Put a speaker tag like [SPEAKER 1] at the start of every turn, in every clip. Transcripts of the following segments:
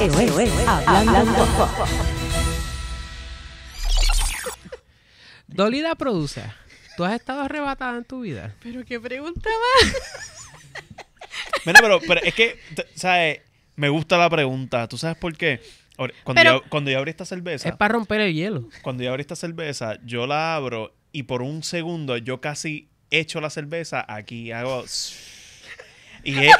[SPEAKER 1] Esto es Hablando.
[SPEAKER 2] Dolida produce. ¿Tú has estado arrebatada en tu vida?
[SPEAKER 3] Pero qué pregunta más.
[SPEAKER 4] Mira, pero, pero es que, ¿sabes? Me gusta la pregunta. ¿Tú sabes por qué? Cuando,
[SPEAKER 3] Pero-
[SPEAKER 4] yo, cuando yo abrí esta cerveza,
[SPEAKER 2] Es para romper el hielo.
[SPEAKER 4] cuando yo abrí esta cerveza, yo la abro y por un segundo yo casi echo la cerveza aquí, hago... Y, es-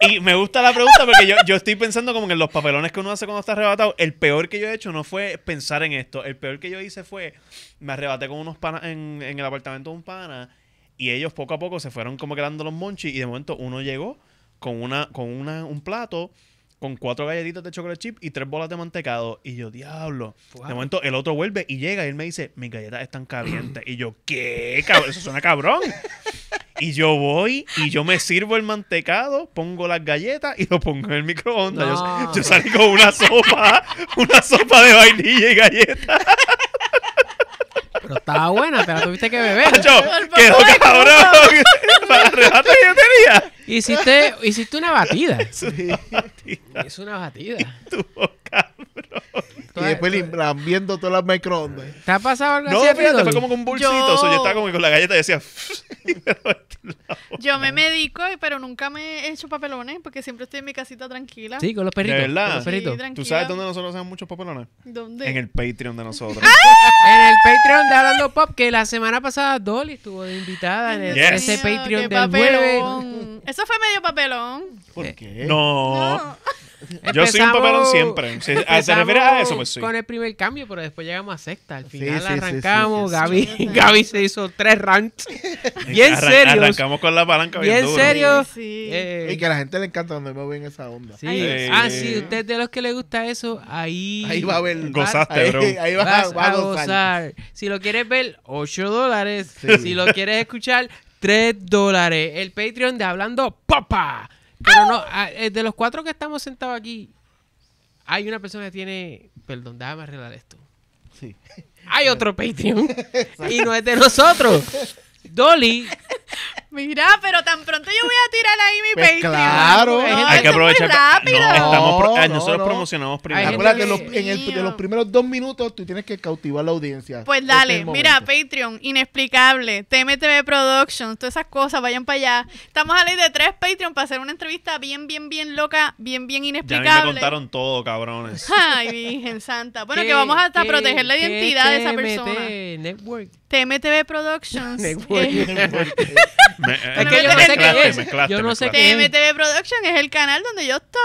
[SPEAKER 4] y me gusta la pregunta porque yo, yo estoy pensando como que en los papelones que uno hace cuando está arrebatado. El peor que yo he hecho no fue pensar en esto. El peor que yo hice fue, me arrebaté con unos panas en, en el apartamento de un pana y ellos poco a poco se fueron como quedando los monchis y de momento uno llegó con una con una, un plato con cuatro galletitas de chocolate chip y tres bolas de mantecado. Y yo, diablo.
[SPEAKER 2] Wow.
[SPEAKER 4] De momento el otro vuelve y llega y él me dice, mis galletas están calientes. y yo, ¿qué? Cabrón? Eso suena cabrón. y yo voy y yo me sirvo el mantecado, pongo las galletas y lo pongo en el microondas. Yo-
[SPEAKER 2] No.
[SPEAKER 4] Yo, salí con una sopa, una sopa de vainilla y galletas.
[SPEAKER 2] Pero estaba buena, te la tuviste que beber.
[SPEAKER 4] Yo, quedó cabrón. Para arrebatar que yo tenía.
[SPEAKER 2] Hiciste, hiciste una batida.
[SPEAKER 5] Sí.
[SPEAKER 2] Hizo una batida.
[SPEAKER 4] Tuvo cabrón.
[SPEAKER 5] Y después lambiendo todas las microondas.
[SPEAKER 2] ¿Te ha pasado algo
[SPEAKER 4] No,
[SPEAKER 2] así ti,
[SPEAKER 4] fíjate, fue como con un bolsito.
[SPEAKER 3] Yo-
[SPEAKER 4] so, yo estaba como con la galleta y decía.
[SPEAKER 3] Yo me medico, pero nunca me he hecho papelones porque siempre estoy en mi casita tranquila.
[SPEAKER 2] Sí, con los perritos.
[SPEAKER 4] ¿De verdad?
[SPEAKER 2] Con los perritos.
[SPEAKER 3] Sí, tranquila.
[SPEAKER 4] ¿Tú sabes dónde nosotros hacemos muchos papelones?
[SPEAKER 3] ¿Dónde?
[SPEAKER 4] En el Patreon de nosotros.
[SPEAKER 2] En el Patreon de Hablando Pop, que la semana pasada Dolly estuvo de invitada en el-
[SPEAKER 4] Yes.
[SPEAKER 2] ese Patreon del jueves.
[SPEAKER 3] Eso fue medio papelón.
[SPEAKER 5] ¿Por
[SPEAKER 2] Eh,
[SPEAKER 5] qué?
[SPEAKER 4] No.
[SPEAKER 3] No.
[SPEAKER 4] Yo soy un papelón siempre. Si ah, ¿Te refieres a eso? Pues sí.
[SPEAKER 2] Con el primer cambio, pero después llegamos a sexta. Al final
[SPEAKER 5] sí, sí,
[SPEAKER 2] arrancamos.
[SPEAKER 5] sí, sí,
[SPEAKER 2] Gaby,
[SPEAKER 3] sí.
[SPEAKER 2] Gaby se hizo tres ranks. Bien
[SPEAKER 4] Arran-
[SPEAKER 2] serios.
[SPEAKER 4] Arrancamos con la palanca bien,
[SPEAKER 2] Bien
[SPEAKER 4] duro.
[SPEAKER 2] serio.
[SPEAKER 3] Sí.
[SPEAKER 2] Eh,
[SPEAKER 5] Y que a la gente le encanta donde me ven esa onda.
[SPEAKER 2] sí.
[SPEAKER 3] Ay,
[SPEAKER 2] Ah,
[SPEAKER 4] sí.
[SPEAKER 2] si usted es de los que le gusta eso, ahí.
[SPEAKER 5] Ahí va a ver.
[SPEAKER 4] Gozaste,
[SPEAKER 5] ahí,
[SPEAKER 4] bro.
[SPEAKER 5] ahí vas,
[SPEAKER 2] vas
[SPEAKER 5] va
[SPEAKER 2] a gozar. Si lo quieres ver, 8 dólares.
[SPEAKER 5] Sí.
[SPEAKER 2] Si lo quieres escuchar, 3 dólares. El Patreon de Hablando Papa. Pero no, ah, de los cuatro que estamos sentados aquí, hay una persona que tiene. Perdón, déjame arreglar esto.
[SPEAKER 5] Sí.
[SPEAKER 2] Hay otro Patreon. y no es de nosotros. Dolly.
[SPEAKER 3] Mira, pero tan pronto yo voy a tirar ahí mi
[SPEAKER 5] Pues
[SPEAKER 3] Patreon.
[SPEAKER 5] claro.
[SPEAKER 3] No,
[SPEAKER 5] Hay
[SPEAKER 4] que aprovechar.
[SPEAKER 3] rápido.
[SPEAKER 4] No, estamos pro-
[SPEAKER 5] No,
[SPEAKER 4] nosotros
[SPEAKER 5] no.
[SPEAKER 4] promocionamos primero.
[SPEAKER 5] Acuérdate, los- en, el,
[SPEAKER 3] Mío.
[SPEAKER 5] de los primeros dos minutos tú tienes que cautivar la audiencia.
[SPEAKER 3] Pues
[SPEAKER 5] Este es
[SPEAKER 3] dale,
[SPEAKER 5] el
[SPEAKER 3] mira. Patreon, Inexplicable, TMTV Productions, todas esas cosas, vayan para allá. Estamos a ley de tres Patreon para hacer una entrevista bien, bien, bien loca, bien, bien
[SPEAKER 4] Ya a mí me
[SPEAKER 3] inexplicable.
[SPEAKER 4] contaron todo, cabrones.
[SPEAKER 3] Ay, Virgen Santa. Bueno,
[SPEAKER 2] ¿qué-
[SPEAKER 3] que vamos hasta
[SPEAKER 2] qué-
[SPEAKER 3] proteger la identidad de esa
[SPEAKER 2] TMT
[SPEAKER 3] persona.
[SPEAKER 2] Network.
[SPEAKER 3] TMTV Productions.
[SPEAKER 2] Network.
[SPEAKER 3] eh,
[SPEAKER 4] Me-
[SPEAKER 2] Es que yo no sé qué es.
[SPEAKER 4] mezclaste,
[SPEAKER 2] Yo no sé qué es.
[SPEAKER 3] TMTV Productions es el canal donde yo estoy.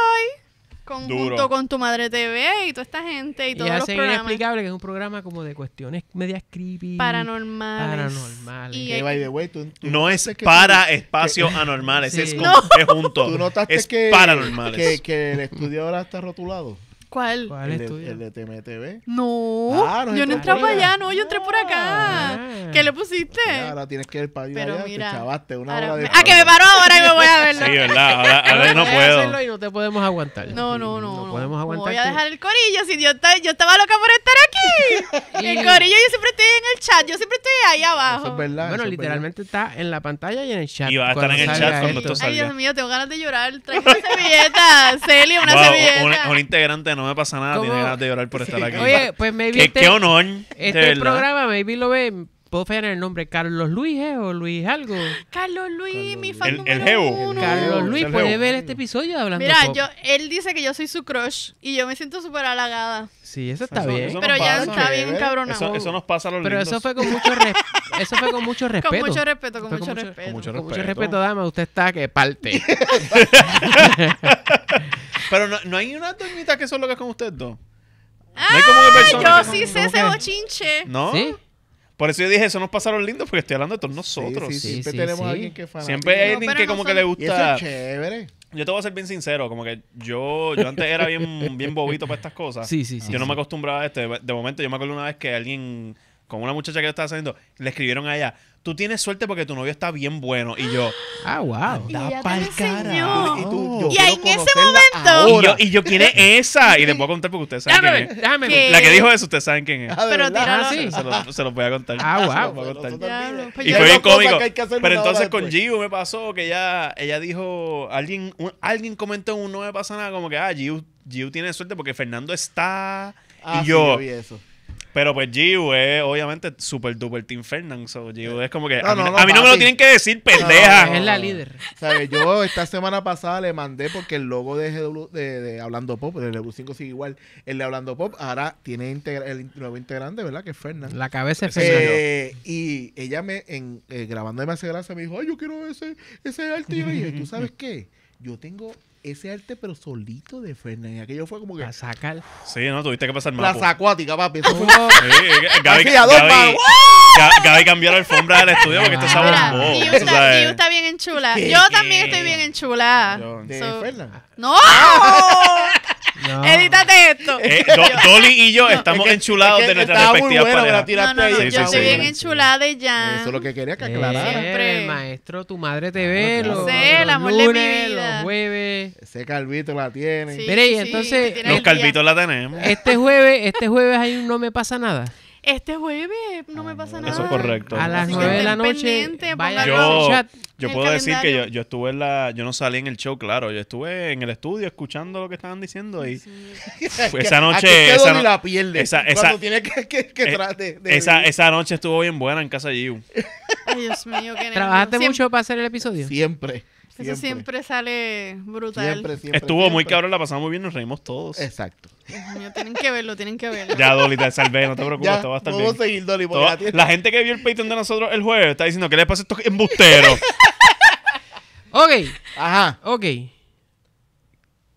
[SPEAKER 3] Con, junto con tu madre TV y toda esta gente y
[SPEAKER 2] Y
[SPEAKER 3] todos los
[SPEAKER 2] hace
[SPEAKER 3] programas
[SPEAKER 2] inexplicable que es un programa como de cuestiones medias creepy.
[SPEAKER 3] paranormales.
[SPEAKER 2] Paranormales.
[SPEAKER 3] Y,
[SPEAKER 5] Que, by the way, tú- tú
[SPEAKER 4] No es
[SPEAKER 5] que
[SPEAKER 4] para
[SPEAKER 5] tú-
[SPEAKER 4] espacios anormales,
[SPEAKER 2] Sí.
[SPEAKER 4] es,
[SPEAKER 2] No.
[SPEAKER 4] con- es junto.
[SPEAKER 5] ¿Tú notaste
[SPEAKER 4] es
[SPEAKER 5] que,
[SPEAKER 4] paranormales.
[SPEAKER 5] que, que el estudio ahora está rotulado?
[SPEAKER 3] ¿Cuál?
[SPEAKER 2] ¿Cuál
[SPEAKER 5] el,
[SPEAKER 2] es
[SPEAKER 5] de,
[SPEAKER 2] tuyo?
[SPEAKER 5] el de TMTV.
[SPEAKER 3] No,
[SPEAKER 5] Ah, no
[SPEAKER 3] yo no entré
[SPEAKER 5] por
[SPEAKER 3] para
[SPEAKER 5] allá.
[SPEAKER 3] no, yo entré por acá.
[SPEAKER 2] Ah.
[SPEAKER 3] ¿Qué le pusiste?
[SPEAKER 5] Ahora tienes que ir para allá.
[SPEAKER 3] Pero
[SPEAKER 5] allá,
[SPEAKER 3] mira,
[SPEAKER 5] te chavaste una hora de
[SPEAKER 3] ah, que me paro ahora y me voy a verlo.
[SPEAKER 4] Sí, ¿verdad? Ahora, ahora no puedo.
[SPEAKER 2] y no te podemos aguantar.
[SPEAKER 3] No, no, no.
[SPEAKER 2] No
[SPEAKER 3] no.
[SPEAKER 2] podemos
[SPEAKER 3] ¿Cómo
[SPEAKER 2] aguantar.
[SPEAKER 3] Voy a dejar el corillo si yo, estaba- yo estaba loca por estar aquí.
[SPEAKER 2] Y-
[SPEAKER 3] El corillo, yo siempre estoy en el chat, yo siempre estoy ahí abajo.
[SPEAKER 5] Eso es verdad.
[SPEAKER 2] Bueno, literalmente está en la pantalla y en el chat.
[SPEAKER 4] Y va a estar
[SPEAKER 2] cuando
[SPEAKER 4] en el chat cuando
[SPEAKER 2] esto.
[SPEAKER 4] esto
[SPEAKER 3] Ay. Dios mío, tengo ganas de llorar. Trae una servilleta, Celia, una
[SPEAKER 4] Wow,
[SPEAKER 3] servilleta.
[SPEAKER 4] un, un integrante no me pasa nada,
[SPEAKER 2] ¿Cómo?
[SPEAKER 4] tiene ganas de llorar por estar aquí.
[SPEAKER 2] Oye, pues maybe
[SPEAKER 4] qué,
[SPEAKER 2] este,
[SPEAKER 4] qué honor.
[SPEAKER 2] este programa, maybe lo ve, puedo fallar en el nombre, Carlos Luis, ¿eh? O Luis algo.
[SPEAKER 3] Carlos Luis,
[SPEAKER 5] Carlos
[SPEAKER 3] mi fan
[SPEAKER 4] El- el
[SPEAKER 3] uno.
[SPEAKER 2] Carlos Luis
[SPEAKER 4] el
[SPEAKER 2] puede ver este episodio de hablando
[SPEAKER 3] Mira,
[SPEAKER 2] Pop.
[SPEAKER 3] yo, él dice que yo soy su crush y yo me siento súper halagada.
[SPEAKER 2] Sí, eso está
[SPEAKER 4] Eso-
[SPEAKER 2] bien.
[SPEAKER 4] eso
[SPEAKER 3] Pero ya
[SPEAKER 4] pasa.
[SPEAKER 3] está bien cabronado.
[SPEAKER 4] Eso, eso nos pasa a los
[SPEAKER 2] Pero
[SPEAKER 4] lindos.
[SPEAKER 2] eso fue con mucho eso fue con mucho respeto.
[SPEAKER 3] Con mucho respeto, con mucho
[SPEAKER 2] con mucho-
[SPEAKER 3] respeto.
[SPEAKER 4] con mucho
[SPEAKER 2] Con mucho
[SPEAKER 4] respeto.
[SPEAKER 2] respeto, dama, usted está que parte.
[SPEAKER 4] Pero no, no hay una doñita que son locas con ustedes dos.
[SPEAKER 3] Ah,
[SPEAKER 4] No hay como que personas
[SPEAKER 3] yo
[SPEAKER 4] que
[SPEAKER 3] sí
[SPEAKER 4] son-
[SPEAKER 3] sé ese bochinche.
[SPEAKER 4] ¿No?
[SPEAKER 2] ¿Sí?
[SPEAKER 4] Por eso yo dije, eso nos pasa a los lindos, porque estoy hablando de todos nosotros.
[SPEAKER 5] sí,
[SPEAKER 2] Sí,
[SPEAKER 5] siempre
[SPEAKER 2] sí,
[SPEAKER 5] tenemos
[SPEAKER 2] sí.
[SPEAKER 5] a alguien que es fanático.
[SPEAKER 4] Siempre hay
[SPEAKER 3] No,
[SPEAKER 4] alguien
[SPEAKER 3] pero
[SPEAKER 4] que
[SPEAKER 3] no
[SPEAKER 4] como que
[SPEAKER 3] son-
[SPEAKER 4] le
[SPEAKER 5] Y eso
[SPEAKER 4] gusta.
[SPEAKER 5] es chévere.
[SPEAKER 4] Yo te voy a ser bien sincero, como que yo, yo antes era bien, bien bobito para estas cosas.
[SPEAKER 2] Sí, sí, sí.
[SPEAKER 4] yo no
[SPEAKER 2] sí.
[SPEAKER 4] me acostumbraba a esto. De, de momento, yo me acuerdo una vez que alguien con una muchacha que yo estaba saliendo, le escribieron a ella, tú tienes suerte porque tu novio está bien bueno. Y yo,
[SPEAKER 2] Ah, wow.
[SPEAKER 3] Y
[SPEAKER 4] da pa'l
[SPEAKER 3] lo
[SPEAKER 4] cara.
[SPEAKER 3] enseñó.
[SPEAKER 5] Y, tú, yo
[SPEAKER 3] Y en ese momento-
[SPEAKER 4] y yo, y yo, ¿quién es esa? Y les voy a contar porque ustedes saben
[SPEAKER 2] Déjame
[SPEAKER 4] quién es.
[SPEAKER 2] déjame
[SPEAKER 3] ¿Qué?
[SPEAKER 4] La que dijo eso, ustedes saben quién es.
[SPEAKER 5] Ah, ¿de
[SPEAKER 3] Pero
[SPEAKER 5] verdad?
[SPEAKER 3] tíralo.
[SPEAKER 2] Ah, sí.
[SPEAKER 4] Se los se los voy a contar.
[SPEAKER 2] Ah, wow.
[SPEAKER 4] contar.
[SPEAKER 5] olvide.
[SPEAKER 3] pues
[SPEAKER 4] Y fue bien cómico.
[SPEAKER 5] que que
[SPEAKER 4] Pero entonces con
[SPEAKER 5] después.
[SPEAKER 4] Giu me pasó que ella, ella dijo, alguien, un- alguien comentó en un no me pasa nada, como que, ah, Giu, Giu tiene suerte porque Fernando está.
[SPEAKER 5] Ah,
[SPEAKER 4] y
[SPEAKER 5] sí,
[SPEAKER 4] yo,
[SPEAKER 5] vi eso.
[SPEAKER 4] Pero pues Giu es obviamente super duper Team Fernand. So Giu es como que,
[SPEAKER 5] No,
[SPEAKER 4] a mí,
[SPEAKER 5] no,
[SPEAKER 4] no,
[SPEAKER 5] no,
[SPEAKER 4] a mí no me lo tienen que decir, pendeja.
[SPEAKER 5] No,
[SPEAKER 2] Es la líder.
[SPEAKER 5] ¿Sabes? Yo esta semana pasada le mandé porque el logo de, GW de, de Hablando Pop, el W5 sigue igual. El de Hablando Pop ahora tiene integra- el nuevo integrante, ¿verdad? Que es Fernand.
[SPEAKER 2] La cabeza es.
[SPEAKER 5] Eh, y ella me, en, eh, grabando de Me hace gracia, me dijo, ay, yo quiero ese, ese arte. Y yo dije, ¿tú sabes qué? Yo tengo ese arte, pero solito de Fernand. Y aquello fue como que
[SPEAKER 2] Para sacar.
[SPEAKER 4] Sí, no, tuviste que pasar más.
[SPEAKER 5] plaza acuática, papi. Eso fue
[SPEAKER 4] Sí, Gaby, Gaby- cambió la alfombra del estudio porque esto abombó.
[SPEAKER 3] Giu
[SPEAKER 4] tú
[SPEAKER 3] está, bien enchulada.
[SPEAKER 5] ¿Qué?
[SPEAKER 3] Yo también estoy bien enchulada.
[SPEAKER 4] Yo-
[SPEAKER 5] de
[SPEAKER 3] So-. ¡No!
[SPEAKER 2] no.
[SPEAKER 3] Edítate esto.
[SPEAKER 4] Eh, Do- Dolly y yo estamos
[SPEAKER 5] Es que-
[SPEAKER 4] enchulados
[SPEAKER 5] es que
[SPEAKER 4] de
[SPEAKER 5] me la
[SPEAKER 4] parejas.
[SPEAKER 5] tiraste
[SPEAKER 3] No, no, no.
[SPEAKER 5] ahí.
[SPEAKER 4] Sí,
[SPEAKER 3] yo
[SPEAKER 4] sí,
[SPEAKER 3] estoy
[SPEAKER 4] sí.
[SPEAKER 3] bien enchulada de Jan.
[SPEAKER 5] Eso es lo que quería que
[SPEAKER 2] Eh,
[SPEAKER 5] aclarara.
[SPEAKER 3] Siempre.
[SPEAKER 2] el maestro, tu madre te ve. los,
[SPEAKER 3] Sé, el amor de mi
[SPEAKER 2] lunes,
[SPEAKER 3] vida.
[SPEAKER 2] Los jueves.
[SPEAKER 5] Ese calvito la tiene.
[SPEAKER 3] Sí,
[SPEAKER 2] Mire, y
[SPEAKER 3] sí,
[SPEAKER 2] entonces,
[SPEAKER 4] Los calvitos la tenemos.
[SPEAKER 2] Este jueves, este jueves hay un no me pasa nada.
[SPEAKER 3] Este jueves no me pasa nada.
[SPEAKER 4] Eso es correcto.
[SPEAKER 2] A las 9 de la noche. Vaya chat.
[SPEAKER 4] Yo
[SPEAKER 3] el
[SPEAKER 4] puedo decir que yo, yo estuve en la... Yo no salí en el show, claro. Yo estuve en el estudio escuchando lo que estaban diciendo y... Esa noche- esa no-
[SPEAKER 5] la pierde.
[SPEAKER 4] esa- esa-
[SPEAKER 5] Cuando tiene que, que, que
[SPEAKER 4] eh,
[SPEAKER 5] tra- de- de-
[SPEAKER 4] Esa, esa noche estuvo bien buena en casa de Giu.
[SPEAKER 3] Ay, Dios mío, qué.
[SPEAKER 2] ¿Trabajaste
[SPEAKER 3] Siempre-
[SPEAKER 2] mucho para hacer el episodio?
[SPEAKER 5] Siempre.
[SPEAKER 3] Eso siempre sale brutal.
[SPEAKER 5] Siempre, siempre.
[SPEAKER 4] Estuvo muy cabrón, la pasamos muy bien, nos reímos todos.
[SPEAKER 5] Exacto.
[SPEAKER 3] Mío, tienen que verlo, tienen que verlo.
[SPEAKER 4] Ya, Dolly, te salvé, no te preocupes,
[SPEAKER 5] Ya,
[SPEAKER 4] todo va a estar bien.
[SPEAKER 5] seguir, Dolly, la
[SPEAKER 4] gente que vio el Patreon de nosotros el jueves está diciendo, ¿qué le pasa a estos embusteros?
[SPEAKER 2] Ok,
[SPEAKER 5] Ajá.
[SPEAKER 2] ok.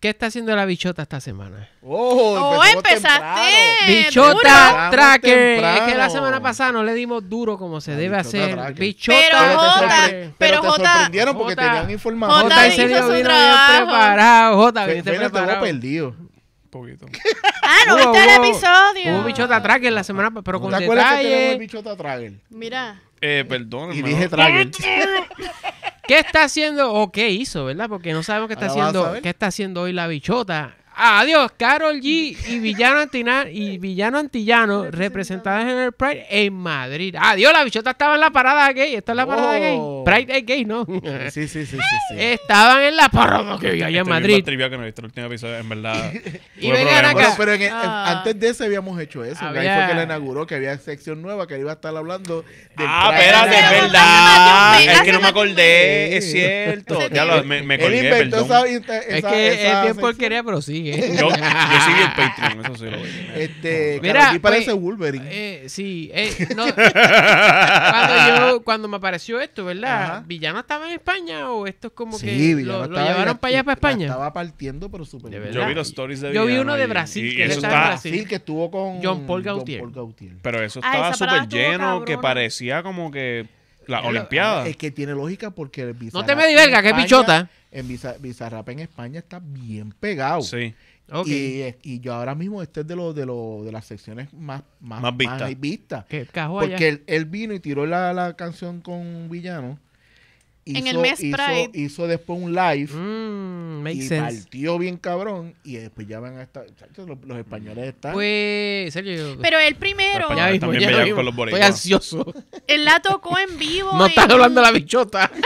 [SPEAKER 2] ¿Qué está haciendo la bichota esta semana?
[SPEAKER 5] Oh,
[SPEAKER 3] Oh, empezaste.
[SPEAKER 5] temprano.
[SPEAKER 2] Bichota
[SPEAKER 5] duro.
[SPEAKER 2] Tracker.
[SPEAKER 5] Temprano.
[SPEAKER 2] Es que la semana pasada no le dimos duro como se
[SPEAKER 5] La
[SPEAKER 2] debe
[SPEAKER 5] Bichota
[SPEAKER 2] hacer.
[SPEAKER 5] Tracker.
[SPEAKER 2] Bichota
[SPEAKER 3] Pero,
[SPEAKER 5] Pero te,
[SPEAKER 3] Jota, pero
[SPEAKER 5] te
[SPEAKER 3] Jota-
[SPEAKER 5] sorprendieron porque
[SPEAKER 2] Jota-
[SPEAKER 5] tenían información.
[SPEAKER 3] Jota hizo
[SPEAKER 2] serio
[SPEAKER 3] su
[SPEAKER 2] vino bien
[SPEAKER 3] trabajo.
[SPEAKER 2] preparado. Jota, viniste preparado.
[SPEAKER 5] perdido.
[SPEAKER 4] Un poquito.
[SPEAKER 3] Ah, no viste el
[SPEAKER 2] hubo-
[SPEAKER 3] episodio.
[SPEAKER 2] Hubo bichota tracker la semana pasada, pero
[SPEAKER 5] ¿No
[SPEAKER 2] con
[SPEAKER 5] te acuerdas que tenemos el
[SPEAKER 2] detalle.
[SPEAKER 5] bichota Trager?
[SPEAKER 3] Mira.
[SPEAKER 4] Eh, perdón,
[SPEAKER 5] Y
[SPEAKER 4] hermano.
[SPEAKER 5] dije Trager.
[SPEAKER 2] ¿Qué está haciendo o qué hizo, verdad? Porque no sabemos qué está
[SPEAKER 5] Ahora
[SPEAKER 2] haciendo, qué está haciendo hoy la bichota. Adiós, Carol G y Villano Antina y Villano Antillano representadas en el Pride en Madrid. Adiós, la bichota estaba en la parada gay. Esta es la parada gay.
[SPEAKER 5] Oh.
[SPEAKER 2] Pride es gay, ¿no?
[SPEAKER 5] Sí, sí, sí, sí. sí.
[SPEAKER 2] Estaban en la parada gay allá en
[SPEAKER 4] bien
[SPEAKER 2] Madrid.
[SPEAKER 4] más trivial que no he visto el último episodio, en verdad.
[SPEAKER 2] Y vengan acá.
[SPEAKER 5] Bueno, pero en el-
[SPEAKER 3] Ah.
[SPEAKER 5] antes de eso habíamos hecho eso. que Ahí
[SPEAKER 2] Había-
[SPEAKER 5] fue que la inauguró, que había sección nueva, que iba a estar hablando del
[SPEAKER 4] Ah,
[SPEAKER 5] Pride.
[SPEAKER 4] espérate, es verdad. Es que no me acordé, es cierto. Ya lo, me, me colgué, perdón.
[SPEAKER 5] esa, esa,
[SPEAKER 2] Es que
[SPEAKER 5] esa
[SPEAKER 2] es bien porquería, pero sigue.
[SPEAKER 4] Yo, yo sí vi el Patreon, eso sí lo vi.
[SPEAKER 5] Este,
[SPEAKER 2] Mira,
[SPEAKER 5] Karol G parece
[SPEAKER 2] pues,
[SPEAKER 5] Wolverine.
[SPEAKER 2] Eh, sí, eh, no, cuando yo cuando me apareció esto, ¿verdad?
[SPEAKER 5] Ajá.
[SPEAKER 2] ¿Villano estaba en España o esto es como
[SPEAKER 5] sí,
[SPEAKER 2] que lo, lo llevaron para allá, para España?
[SPEAKER 5] Estaba partiendo, pero súper bien.
[SPEAKER 4] Yo vi los stories de
[SPEAKER 2] Yo vi uno de
[SPEAKER 4] y-
[SPEAKER 2] Brasil,
[SPEAKER 4] y
[SPEAKER 2] que él
[SPEAKER 4] eso
[SPEAKER 2] estaba en
[SPEAKER 4] está,
[SPEAKER 2] Brasil.
[SPEAKER 5] Que estuvo con
[SPEAKER 2] John Paul Gaultier.
[SPEAKER 5] John Paul Gaultier.
[SPEAKER 4] Pero eso
[SPEAKER 3] Ah,
[SPEAKER 4] estaba
[SPEAKER 3] esa
[SPEAKER 4] súper lleno que parecía como que la
[SPEAKER 2] Ya lo-
[SPEAKER 4] Olimpiada.
[SPEAKER 5] Es que tiene lógica porque el
[SPEAKER 2] No te me
[SPEAKER 5] en
[SPEAKER 2] diverga, que es
[SPEAKER 5] España-
[SPEAKER 2] bichota.
[SPEAKER 5] En Biza- Bizarrap en España está bien pegado.
[SPEAKER 4] Sí.
[SPEAKER 5] Y, y yo ahora mismo este es de los de los de las secciones más más,
[SPEAKER 4] Más vistas.
[SPEAKER 2] ¿Qué allá?
[SPEAKER 5] Porque él, él vino y tiró la, la canción con Villano.
[SPEAKER 3] En el mes
[SPEAKER 5] hizo,
[SPEAKER 3] Pride.
[SPEAKER 5] hizo después un live
[SPEAKER 2] Mm,
[SPEAKER 5] y
[SPEAKER 2] sense.
[SPEAKER 5] partió bien cabrón. Y después ya van a estar. Los, los españoles están.
[SPEAKER 2] Pues, Sergio.
[SPEAKER 3] Pero él primero,
[SPEAKER 4] Los
[SPEAKER 2] ya mismo,
[SPEAKER 4] también
[SPEAKER 2] ya mismo.
[SPEAKER 4] con los
[SPEAKER 2] Estoy ansioso.
[SPEAKER 3] él la tocó en vivo.
[SPEAKER 2] No
[SPEAKER 3] en-
[SPEAKER 2] estás hablando de la bichota.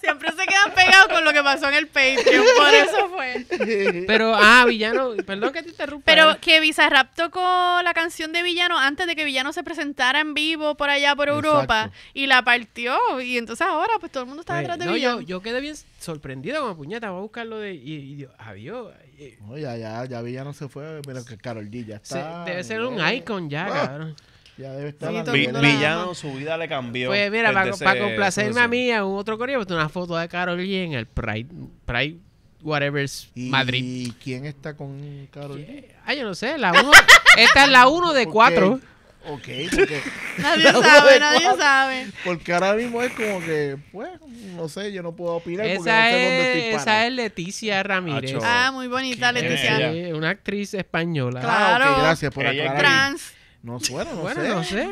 [SPEAKER 3] Siempre se quedan pegados con lo que pasó en el Patreon. Por eso fue.
[SPEAKER 2] Pero, ah, Villano, perdón que te interrumpa.
[SPEAKER 3] Pero que Bizarrap tocó la canción de Villano antes de que Villano se presentara en vivo por allá por Europa
[SPEAKER 5] Exacto.
[SPEAKER 3] y la partió. Y entonces ahora pues todo el mundo está
[SPEAKER 2] Pues,
[SPEAKER 3] detrás de
[SPEAKER 2] no,
[SPEAKER 3] Villano.
[SPEAKER 2] yo, yo quedé bien sorprendido como puñeta. Voy a buscarlo de. Y, y yo, adiós. eh,
[SPEAKER 5] No, ya, ya, ya Villano se fue, pero que Carol G ya
[SPEAKER 2] se-
[SPEAKER 5] está.
[SPEAKER 2] debe ser un icon ya,
[SPEAKER 5] Ah.
[SPEAKER 2] cabrón.
[SPEAKER 5] Ya debe estar.
[SPEAKER 3] Sí,
[SPEAKER 4] Vi-
[SPEAKER 3] la-
[SPEAKER 4] Villano, su vida le cambió.
[SPEAKER 2] Pues mira, para,
[SPEAKER 4] desde
[SPEAKER 2] para
[SPEAKER 4] ese-
[SPEAKER 2] complacerme a mí, a un otro correo, pues una foto de Carol G en el Pride, Pride whatever's
[SPEAKER 5] ¿Y
[SPEAKER 2] Madrid.
[SPEAKER 5] quién está con Carol G?
[SPEAKER 2] Ah, yo no sé, la uno, esta es la uno de
[SPEAKER 5] Porque
[SPEAKER 2] cuatro.
[SPEAKER 5] Ok, porque,
[SPEAKER 3] Nadie sabe, nadie
[SPEAKER 5] cuatro.
[SPEAKER 3] sabe.
[SPEAKER 5] porque ahora mismo es como que, pues, no sé, yo no puedo opinar porque
[SPEAKER 2] Esa
[SPEAKER 5] no sé dónde
[SPEAKER 2] es,
[SPEAKER 5] estoy
[SPEAKER 2] esa es Leticia Ramírez.
[SPEAKER 3] Ah, muy bonita,
[SPEAKER 4] ¿Quién es
[SPEAKER 3] Leticia.
[SPEAKER 2] Sí, una actriz española.
[SPEAKER 3] Claro.
[SPEAKER 5] Ah, ok, gracias por
[SPEAKER 4] es
[SPEAKER 5] aclarar.
[SPEAKER 3] Trans.
[SPEAKER 5] No, bueno, no
[SPEAKER 2] Bueno,
[SPEAKER 5] sé.
[SPEAKER 2] no sé.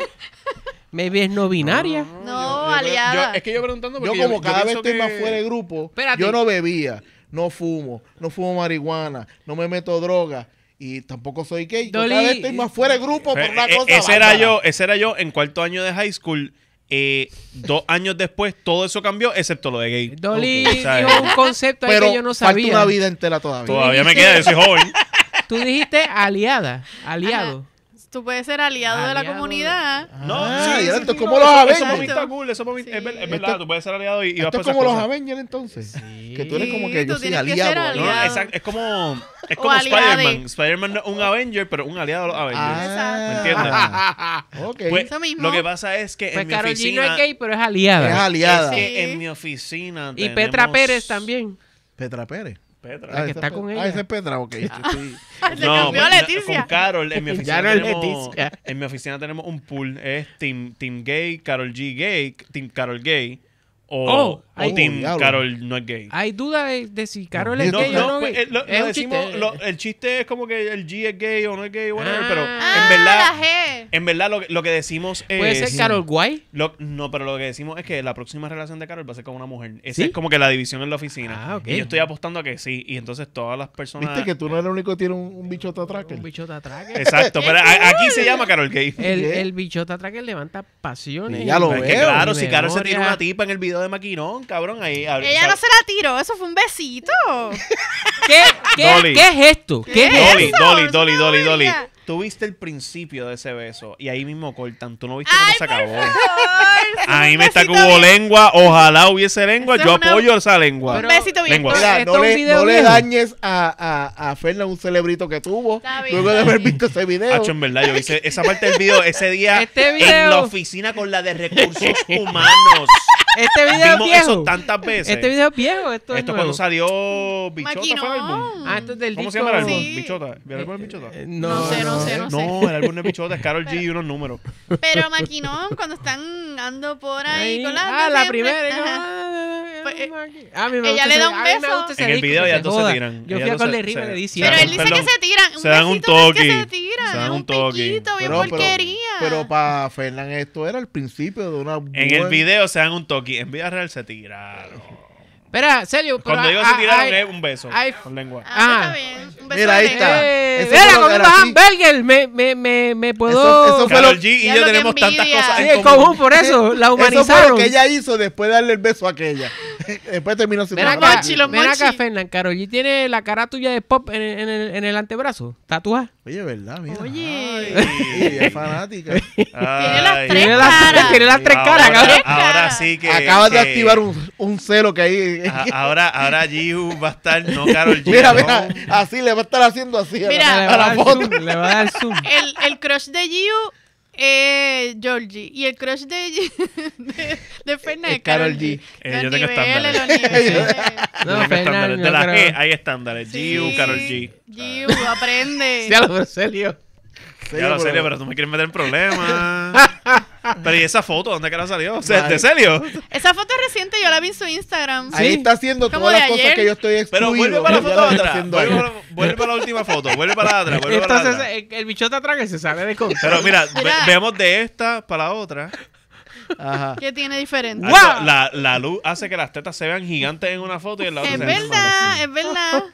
[SPEAKER 2] Maybe es no binaria.
[SPEAKER 3] No,
[SPEAKER 4] yo- yo-
[SPEAKER 3] aliada.
[SPEAKER 4] yo- es que yo preguntando
[SPEAKER 5] Yo
[SPEAKER 4] porque
[SPEAKER 5] como cada vez estoy
[SPEAKER 4] que-
[SPEAKER 5] más fuera de grupo,
[SPEAKER 2] Espérate.
[SPEAKER 5] yo no bebía, no fumo, no fumo marihuana, no me meto droga y tampoco soy gay. Yo
[SPEAKER 2] Dolly,
[SPEAKER 5] cada vez estoy más fuera de grupo por
[SPEAKER 4] Eh,
[SPEAKER 5] una
[SPEAKER 4] eh,
[SPEAKER 5] cosa
[SPEAKER 4] ese era yo, ese era yo en cuarto año de high school. Eh, dos años después todo eso cambió excepto lo de gay.
[SPEAKER 2] Dolly
[SPEAKER 4] Ok, ¿sabes?
[SPEAKER 2] dio un concepto ahí
[SPEAKER 5] Pero
[SPEAKER 2] que yo no
[SPEAKER 5] falta
[SPEAKER 2] sabía.
[SPEAKER 5] una vida entera todavía.
[SPEAKER 4] Todavía me queda, yo soy joven.
[SPEAKER 2] Tú dijiste aliada, aliado.
[SPEAKER 3] Tú puedes ser aliado de la
[SPEAKER 2] Aliado.
[SPEAKER 3] comunidad.
[SPEAKER 4] No,
[SPEAKER 5] Ah,
[SPEAKER 4] sí, sí,
[SPEAKER 5] como
[SPEAKER 4] no,
[SPEAKER 5] los Avengers.
[SPEAKER 4] Eso para mí está cool, eso para mí
[SPEAKER 3] Sí.
[SPEAKER 4] es, ver- es verdad,
[SPEAKER 5] Esto-
[SPEAKER 4] tú puedes ser aliado y, y vas
[SPEAKER 5] Esto
[SPEAKER 4] para
[SPEAKER 5] es como los. Avengers entonces.
[SPEAKER 2] Sí.
[SPEAKER 5] Que tú eres como que yo soy aliado.
[SPEAKER 4] No,
[SPEAKER 3] aliado.
[SPEAKER 4] exacto, es como es como. Spider-Man. Spider-Man no es un Avenger, pero un aliado de los Avengers.
[SPEAKER 5] Ah,
[SPEAKER 4] ¿Me entiendes?
[SPEAKER 5] ok.
[SPEAKER 4] Pues,
[SPEAKER 3] Eso mismo.
[SPEAKER 4] lo que pasa es que
[SPEAKER 2] Pues
[SPEAKER 4] en mi
[SPEAKER 2] G no
[SPEAKER 4] oficina
[SPEAKER 2] es gay, pero es aliada.
[SPEAKER 5] es aliada.
[SPEAKER 4] es que
[SPEAKER 3] Sí.
[SPEAKER 4] en mi oficina
[SPEAKER 2] y Petra Pérez también.
[SPEAKER 5] Petra Pérez.
[SPEAKER 4] Petra.
[SPEAKER 2] La que está
[SPEAKER 5] es
[SPEAKER 2] con ella.
[SPEAKER 5] Ah, es Petra, ok. Sí.
[SPEAKER 3] Se
[SPEAKER 4] No,
[SPEAKER 3] cambió
[SPEAKER 4] pues,
[SPEAKER 3] Leticia.
[SPEAKER 4] Con Carol, en mi oficina
[SPEAKER 2] Ya no es
[SPEAKER 4] tenemos,
[SPEAKER 2] Leticia.
[SPEAKER 4] En mi oficina tenemos un pool, es Team, team Gay, Carol G Gay, Team Carol Gay, o,
[SPEAKER 2] Oh,
[SPEAKER 4] o Team
[SPEAKER 5] diablo.
[SPEAKER 4] Carol no es gay.
[SPEAKER 2] Hay duda de, de si Carol es
[SPEAKER 5] No,
[SPEAKER 2] gay
[SPEAKER 4] no,
[SPEAKER 2] o no.
[SPEAKER 4] pues,
[SPEAKER 2] gay.
[SPEAKER 4] eh, lo,
[SPEAKER 2] es
[SPEAKER 4] lo
[SPEAKER 2] un
[SPEAKER 4] decimos,
[SPEAKER 2] chiste.
[SPEAKER 4] lo- el chiste es como que el G es gay o no es gay, whatever,
[SPEAKER 2] Ah.
[SPEAKER 4] pero
[SPEAKER 3] Ah,
[SPEAKER 4] en verdad,
[SPEAKER 3] la G.
[SPEAKER 4] en verdad lo, lo que decimos es...
[SPEAKER 2] Puede ser Carol Guay.
[SPEAKER 4] Lo- no, pero lo que decimos es que la próxima relación de Carol va a ser con una mujer. Esa
[SPEAKER 2] ¿Sí?
[SPEAKER 4] es como que la división en la oficina.
[SPEAKER 2] Ah, ok.
[SPEAKER 4] Y yo estoy apostando a que sí. Y entonces todas las personas...
[SPEAKER 5] Viste que tú no eres el único que tiene un, un bichote atrás.
[SPEAKER 2] Un bichota atraque.
[SPEAKER 4] Exacto, pero a- aquí se llama Carol Gay.
[SPEAKER 2] El,
[SPEAKER 5] ¿Qué?
[SPEAKER 2] el bichota atraque levanta pasiones.
[SPEAKER 5] Ya lo
[SPEAKER 4] es que
[SPEAKER 5] veo.
[SPEAKER 4] claro, si Carol se tira una tipa en el video de Maquinón, cabrón, ahí...
[SPEAKER 3] Ella no se la tiró, eso fue un besito.
[SPEAKER 2] ¿Qué, qué. ¿Qué es esto? ¿Qué es
[SPEAKER 4] Dolly? Dolly, Dolly, Dolly, Dolly. Tú viste el principio de ese beso y ahí mismo cortan. Tú no viste
[SPEAKER 3] Ay,
[SPEAKER 4] cómo se acabó.
[SPEAKER 3] Ay, fue
[SPEAKER 4] A mí
[SPEAKER 3] un
[SPEAKER 4] me está que hubo
[SPEAKER 3] bien-
[SPEAKER 4] lengua. Ojalá hubiese lengua.
[SPEAKER 3] Eso
[SPEAKER 4] Yo
[SPEAKER 3] es una-
[SPEAKER 4] apoyo esa lengua.
[SPEAKER 3] Un besito bien
[SPEAKER 4] Lengua.
[SPEAKER 3] corto.
[SPEAKER 5] Mira,
[SPEAKER 2] Esto
[SPEAKER 5] no
[SPEAKER 2] un
[SPEAKER 5] le,
[SPEAKER 2] video
[SPEAKER 5] no le
[SPEAKER 2] viejo.
[SPEAKER 5] dañes a, a, a Fernan un celebrito que tuvo
[SPEAKER 3] Está bien,
[SPEAKER 5] luego de
[SPEAKER 3] está
[SPEAKER 5] haber
[SPEAKER 3] bien.
[SPEAKER 5] visto ese video.
[SPEAKER 4] Hacho, en verdad, yo hice esa parte del video ese día
[SPEAKER 2] Este
[SPEAKER 4] en
[SPEAKER 2] video-
[SPEAKER 4] la oficina con la de recursos humanos.
[SPEAKER 2] Este video es
[SPEAKER 4] Vimos
[SPEAKER 2] viejo.
[SPEAKER 4] eso tantas veces.
[SPEAKER 2] Este video es viejo. Esto, es
[SPEAKER 4] Esto
[SPEAKER 2] nuevo.
[SPEAKER 4] cuando salió Bichota fue el álbum.
[SPEAKER 3] Maquinón.
[SPEAKER 2] Ah, esto es del
[SPEAKER 4] ¿Cómo
[SPEAKER 2] disco.
[SPEAKER 4] se llama el álbum?
[SPEAKER 3] Sí.
[SPEAKER 4] Bichota. ¿El álbum es Bichota?
[SPEAKER 2] Eh,
[SPEAKER 3] No sé, no sé, no sé.
[SPEAKER 4] No, el álbum no es Bichota, es Carol G y unos números.
[SPEAKER 3] Pero Maquinón, cuando están ando por ahí,
[SPEAKER 2] Ahí.
[SPEAKER 3] con la
[SPEAKER 2] ah, la
[SPEAKER 3] siempre,
[SPEAKER 2] primera.
[SPEAKER 3] ajá.
[SPEAKER 2] Ah,
[SPEAKER 3] Pues, eh,
[SPEAKER 2] a mí me
[SPEAKER 3] ella
[SPEAKER 2] gusta
[SPEAKER 3] le da un
[SPEAKER 2] a mí me
[SPEAKER 3] beso.
[SPEAKER 2] gusta ese
[SPEAKER 4] En el
[SPEAKER 2] disco,
[SPEAKER 4] video
[SPEAKER 2] que
[SPEAKER 4] ellas
[SPEAKER 2] se
[SPEAKER 4] tiran.
[SPEAKER 2] Yo
[SPEAKER 4] Ellas
[SPEAKER 2] fui a
[SPEAKER 4] dos se-
[SPEAKER 2] Corle River
[SPEAKER 4] se-
[SPEAKER 2] de
[SPEAKER 4] se-
[SPEAKER 3] Pero él dice
[SPEAKER 4] Perdón.
[SPEAKER 3] que se tiran. Un
[SPEAKER 4] Se dan un
[SPEAKER 3] besito no es que
[SPEAKER 4] toque.
[SPEAKER 3] se tiran.
[SPEAKER 4] Se dan
[SPEAKER 3] es
[SPEAKER 4] un
[SPEAKER 3] un
[SPEAKER 4] toque.
[SPEAKER 3] piquito, bien
[SPEAKER 5] Pero, pero,
[SPEAKER 3] porquería.
[SPEAKER 5] pero para Fernan esto era el principio de una
[SPEAKER 4] En el video se dan un toque. En vida real se tiraron.
[SPEAKER 2] Espera, serio. pero
[SPEAKER 4] Cuando digo se tiraron es un beso.
[SPEAKER 2] ay,
[SPEAKER 4] con lengua.
[SPEAKER 3] Ah,
[SPEAKER 2] Ah.
[SPEAKER 3] está bien. Un beso
[SPEAKER 5] Mira, ahí está.
[SPEAKER 2] Eh,
[SPEAKER 5] Eso
[SPEAKER 2] mira,
[SPEAKER 5] era así.
[SPEAKER 2] hamburger. Me, me, me, me puedo.
[SPEAKER 5] Eso- eso fue
[SPEAKER 4] Karol
[SPEAKER 5] lo-
[SPEAKER 4] G y
[SPEAKER 3] Ya
[SPEAKER 4] yo tenemos tantas cosas
[SPEAKER 2] Sí,
[SPEAKER 4] en común.
[SPEAKER 2] común, por eso. La
[SPEAKER 5] Eso fue
[SPEAKER 2] humanizaron.
[SPEAKER 5] lo que ella hizo después de darle el beso a aquella. Después terminó siendo
[SPEAKER 2] Ven
[SPEAKER 5] una
[SPEAKER 2] acá,
[SPEAKER 5] vaca.
[SPEAKER 3] Mochi, los
[SPEAKER 2] ven acá,
[SPEAKER 3] mochi.
[SPEAKER 2] Fernan. Karol G tiene la cara tuya de pop en, el- en el, en el antebrazo. Tatuada.
[SPEAKER 5] Oye, ¿verdad? Mira.
[SPEAKER 3] Oye.
[SPEAKER 5] Ay, es fanática.
[SPEAKER 3] Tiene las
[SPEAKER 4] Ay.
[SPEAKER 3] tres
[SPEAKER 2] Tiene las,
[SPEAKER 3] caras.
[SPEAKER 2] tiene las tres caras, cabrón.
[SPEAKER 4] Ahora sí que.
[SPEAKER 5] Acabas de activar un, un celo que
[SPEAKER 4] a- Ahora, ahora Giu va a estar, no Carol G.
[SPEAKER 5] mira,
[SPEAKER 4] no.
[SPEAKER 5] mira, así le va a estar haciendo así. a la-
[SPEAKER 3] Mira.
[SPEAKER 2] Le
[SPEAKER 5] a
[SPEAKER 2] va a
[SPEAKER 5] la
[SPEAKER 2] dar
[SPEAKER 5] foto.
[SPEAKER 2] zoom, le va a dar zoom.
[SPEAKER 3] El, el crush de Giu es Georgie. Y el crush de, de, de
[SPEAKER 5] es
[SPEAKER 3] Karol
[SPEAKER 5] Karol
[SPEAKER 3] G.
[SPEAKER 5] G.
[SPEAKER 4] Eh, yo tengo estándares.
[SPEAKER 2] No, Fernan,
[SPEAKER 4] estándares. de la
[SPEAKER 2] creo-
[SPEAKER 4] G hay estándares. Giu,
[SPEAKER 3] Sí.
[SPEAKER 4] Carol G.
[SPEAKER 3] Giu, aprende.
[SPEAKER 2] Ya lo serio.
[SPEAKER 4] Ya lo serio, pero tú me quieres meter en problemas. Pero ¿y esa foto? ¿Dónde que la salió? O sea, ¿De serio?
[SPEAKER 3] Esa foto es reciente, yo la vi en su Instagram.
[SPEAKER 5] Ahí está haciendo
[SPEAKER 3] Como
[SPEAKER 5] todas
[SPEAKER 3] de
[SPEAKER 5] las cosas
[SPEAKER 3] ayer.
[SPEAKER 5] que yo estoy
[SPEAKER 4] Pero
[SPEAKER 5] excluido.
[SPEAKER 4] vuelve para la foto atrás. Vuelve para, vuelve para la última foto. Vuelve para la atrás. Vuelve para la
[SPEAKER 2] Entonces,
[SPEAKER 4] atrás.
[SPEAKER 2] el, el bichote atrás que se sale de control.
[SPEAKER 4] Pero mira, ve- vemos de esta para la otra.
[SPEAKER 5] Ajá.
[SPEAKER 3] ¿Qué tiene diferente?
[SPEAKER 4] La, la luz hace que las tetas se vean gigantes en una foto y en la otra
[SPEAKER 3] Es
[SPEAKER 4] se vean
[SPEAKER 3] verdad, es verdad.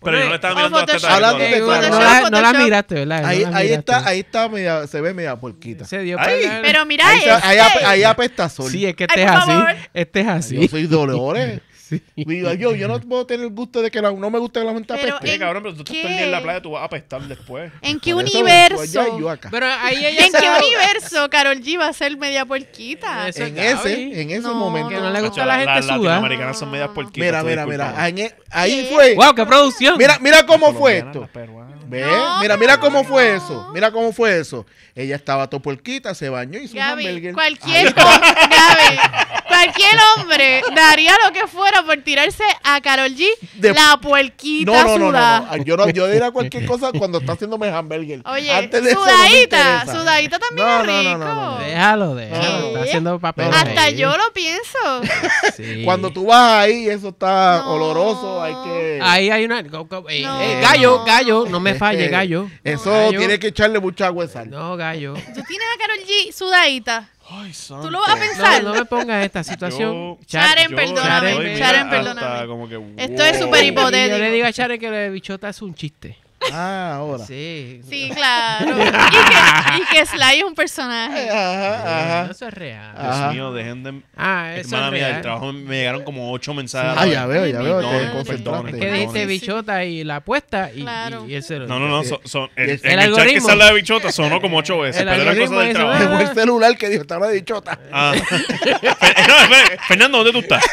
[SPEAKER 4] Pero yo no estaba
[SPEAKER 3] O
[SPEAKER 4] mirando las tetas.
[SPEAKER 5] Hablando
[SPEAKER 4] de
[SPEAKER 5] Photoshop,
[SPEAKER 2] no, la, no la miraste, ¿verdad? No
[SPEAKER 5] Ahí,
[SPEAKER 2] la
[SPEAKER 5] ahí
[SPEAKER 2] miraste.
[SPEAKER 5] está, ahí está, media- se ve media porquita.
[SPEAKER 2] Se dio
[SPEAKER 4] Ay.
[SPEAKER 2] para-
[SPEAKER 3] Pero mira
[SPEAKER 5] Ahí,
[SPEAKER 3] este.
[SPEAKER 5] ahí apesta sol.
[SPEAKER 2] Sí, es que
[SPEAKER 3] Ay,
[SPEAKER 2] este es
[SPEAKER 3] por
[SPEAKER 2] así.
[SPEAKER 3] favor.
[SPEAKER 2] Este es
[SPEAKER 5] Yo
[SPEAKER 2] así.
[SPEAKER 5] soy Dolores.
[SPEAKER 2] Sí.
[SPEAKER 5] Digo, yo, yo no puedo tener el gusto de que la- no me gusta que la gente
[SPEAKER 3] Pero
[SPEAKER 5] apeste.
[SPEAKER 4] Oye, cabrón, pero tú estás
[SPEAKER 3] ¿Qué?
[SPEAKER 4] todo el día en la playa, tú vas a apestar después.
[SPEAKER 3] ¿En qué
[SPEAKER 5] Por eso,
[SPEAKER 3] universo?
[SPEAKER 5] pues, ya, yo acá.
[SPEAKER 2] Pero ahí ella
[SPEAKER 3] ¿En qué universo Carol G va a ser media puerquita?
[SPEAKER 2] Eso
[SPEAKER 5] en
[SPEAKER 2] cabe.
[SPEAKER 5] ese, en ese
[SPEAKER 3] No,
[SPEAKER 5] momento.
[SPEAKER 2] Que no le gusta a la gente
[SPEAKER 4] las
[SPEAKER 2] suda.
[SPEAKER 4] latinoamericanas son medias porquitas.
[SPEAKER 5] Mira,
[SPEAKER 4] tú
[SPEAKER 5] mira, mira. En e- ahí
[SPEAKER 3] ¿Qué?
[SPEAKER 5] fue.
[SPEAKER 2] ¡Wow, qué producción!
[SPEAKER 5] Mira, mira cómo fue esto.
[SPEAKER 4] las peruanas.
[SPEAKER 5] ¿Ve?
[SPEAKER 3] No,
[SPEAKER 5] mira, mira cómo fue
[SPEAKER 3] no.
[SPEAKER 5] eso. Mira cómo fue eso. Ella estaba todo puerquita, se bañó y hizo un
[SPEAKER 3] Gaby,
[SPEAKER 5] hamburger.
[SPEAKER 3] cualquier cosa, Gaby, Cualquier hombre daría lo que fuera por tirarse a Carol G
[SPEAKER 5] De-
[SPEAKER 3] la puerquita
[SPEAKER 5] No, no, no, no,
[SPEAKER 3] sudada.
[SPEAKER 5] no. Yo, no, yo diría cualquier cosa cuando está haciéndome hamburger.
[SPEAKER 3] Oye,
[SPEAKER 5] Antes de eso no
[SPEAKER 3] sudadita,
[SPEAKER 5] interesa.
[SPEAKER 3] sudadita también
[SPEAKER 5] No,
[SPEAKER 3] es
[SPEAKER 5] no,
[SPEAKER 3] rico.
[SPEAKER 5] no, no, no.
[SPEAKER 2] Déjalo, déjalo. Está haciendo papel.
[SPEAKER 3] Hasta
[SPEAKER 2] ahí.
[SPEAKER 3] yo lo pienso.
[SPEAKER 2] Sí.
[SPEAKER 5] Cuando tú vas ahí, eso está
[SPEAKER 3] No.
[SPEAKER 5] oloroso, hay que...
[SPEAKER 2] Ahí hay una. go- go- eh,
[SPEAKER 3] No.
[SPEAKER 2] eh, gallo, gallo, no me falle, gallo.
[SPEAKER 5] Eso
[SPEAKER 2] Gallo.
[SPEAKER 5] tiene que echarle mucha agua de sal.
[SPEAKER 2] No, gallo.
[SPEAKER 3] Tú tienes a Carol G sudadita.
[SPEAKER 4] Ay, santo.
[SPEAKER 3] Tú lo vas a pensar.
[SPEAKER 2] No, no me pongas esta situación.
[SPEAKER 4] Yo-
[SPEAKER 2] Char-
[SPEAKER 3] Charen,
[SPEAKER 4] yo
[SPEAKER 3] perdóname,
[SPEAKER 4] estoy, mira,
[SPEAKER 3] Charen,
[SPEAKER 4] hasta
[SPEAKER 3] perdóname.
[SPEAKER 4] como que,
[SPEAKER 3] Esto es
[SPEAKER 4] wow.
[SPEAKER 3] súper
[SPEAKER 2] Y
[SPEAKER 3] hipotético.
[SPEAKER 2] Yo le digo a Chare que lo de bichota es un chiste.
[SPEAKER 5] Ah, ahora.
[SPEAKER 2] Sí.
[SPEAKER 3] Sí, claro. Y que, y que Sly es un personaje.
[SPEAKER 5] Ajá, ajá.
[SPEAKER 2] Eso es real.
[SPEAKER 4] Dios
[SPEAKER 5] Ajá.
[SPEAKER 4] mío, dejen de...
[SPEAKER 2] Ah, eso
[SPEAKER 4] Hermana
[SPEAKER 2] es
[SPEAKER 4] mía, del
[SPEAKER 2] real.
[SPEAKER 4] trabajo me llegaron como ocho mensajes.
[SPEAKER 5] Ah, ya veo, ya veo.
[SPEAKER 3] mi
[SPEAKER 5] Te
[SPEAKER 3] madre.
[SPEAKER 5] concentraste.
[SPEAKER 2] Es que
[SPEAKER 3] No, sí.
[SPEAKER 2] bichota y la apuesta y,
[SPEAKER 3] Claro.
[SPEAKER 2] y, y el celular.
[SPEAKER 4] No, no, no. son- son- el,
[SPEAKER 5] El
[SPEAKER 4] en el chat que
[SPEAKER 2] algoritmo.
[SPEAKER 4] sale de bichota sonó como ocho veces.
[SPEAKER 2] El
[SPEAKER 4] pero era
[SPEAKER 2] algoritmo
[SPEAKER 4] cosa del
[SPEAKER 2] dice,
[SPEAKER 4] trabajo.
[SPEAKER 5] Fue el celular que dijo, estaba de bichota.
[SPEAKER 4] Ah. Fer- no, espera, Fernando, ¿dónde tú estás?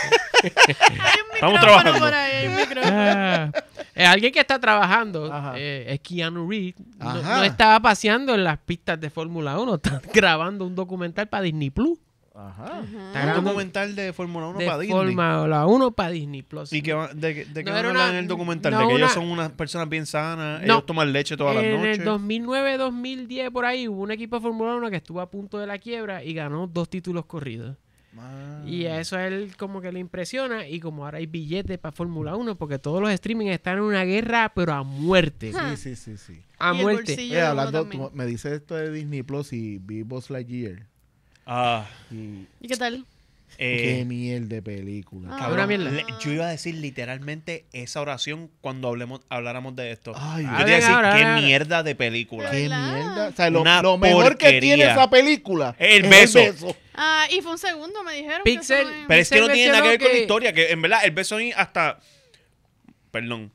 [SPEAKER 3] Hay un
[SPEAKER 4] Estamos
[SPEAKER 3] micrófono
[SPEAKER 4] trabajando.
[SPEAKER 3] por ahí, hay un micrófono.
[SPEAKER 2] Ah, eh, alguien que está trabajando
[SPEAKER 5] Ajá.
[SPEAKER 2] Eh, es Keanu Reeves. No, no estaba paseando en las pistas de Fórmula 1, está grabando un documental para Disney Plus.
[SPEAKER 5] Ajá.
[SPEAKER 2] Está
[SPEAKER 4] Un documental de Fórmula 1
[SPEAKER 2] de
[SPEAKER 4] para Disney.
[SPEAKER 2] Fórmula 1 para Disney Plus.
[SPEAKER 4] ¿Y qué va- de, qué- de qué
[SPEAKER 2] No,
[SPEAKER 4] van a hablar en el documental?
[SPEAKER 2] no,
[SPEAKER 4] de que ellos son unas personas bien sanas,
[SPEAKER 2] No.
[SPEAKER 4] ellos toman leche todas las
[SPEAKER 2] en
[SPEAKER 4] noches.
[SPEAKER 2] el 2009-2010 por ahí hubo un equipo de Fórmula 1 que estuvo a punto de la quiebra y ganó dos títulos corridos.
[SPEAKER 5] Ah.
[SPEAKER 2] Y a eso a él como que le impresiona y como ahora hay billetes para Fórmula 1 porque todos los streaming están en una guerra pero a muerte.
[SPEAKER 5] Sí, sí, sí, sí.
[SPEAKER 2] A
[SPEAKER 3] Y
[SPEAKER 2] muerte.
[SPEAKER 5] Oye, hablando, tú me dices esto de Disney Plus y vi Buzz Lightyear.
[SPEAKER 4] Ah,
[SPEAKER 5] Y
[SPEAKER 3] ¿Y qué tal?
[SPEAKER 5] Qué
[SPEAKER 4] eh,
[SPEAKER 5] mierda de película.
[SPEAKER 3] Ah.
[SPEAKER 4] cabrón,
[SPEAKER 2] Una mierda.
[SPEAKER 4] le- yo iba a decir literalmente esa oración cuando hablemos, habláramos de esto.
[SPEAKER 5] Ay,
[SPEAKER 4] yo te iba a decir,
[SPEAKER 2] Ahora,
[SPEAKER 4] qué
[SPEAKER 2] ahora.
[SPEAKER 4] mierda de película.
[SPEAKER 5] Qué
[SPEAKER 3] ¿Verdad?
[SPEAKER 5] mierda. O sea, lo,
[SPEAKER 4] Una
[SPEAKER 5] lo mejor que tiene esa película
[SPEAKER 4] El
[SPEAKER 5] es
[SPEAKER 4] beso.
[SPEAKER 3] Ah, y fue un segundo, me dijeron. que
[SPEAKER 2] Pixel-
[SPEAKER 3] eso no es-
[SPEAKER 4] Pero es que no tiene nada que ver con la historia, que en verdad el beso ahí hasta... Perdón,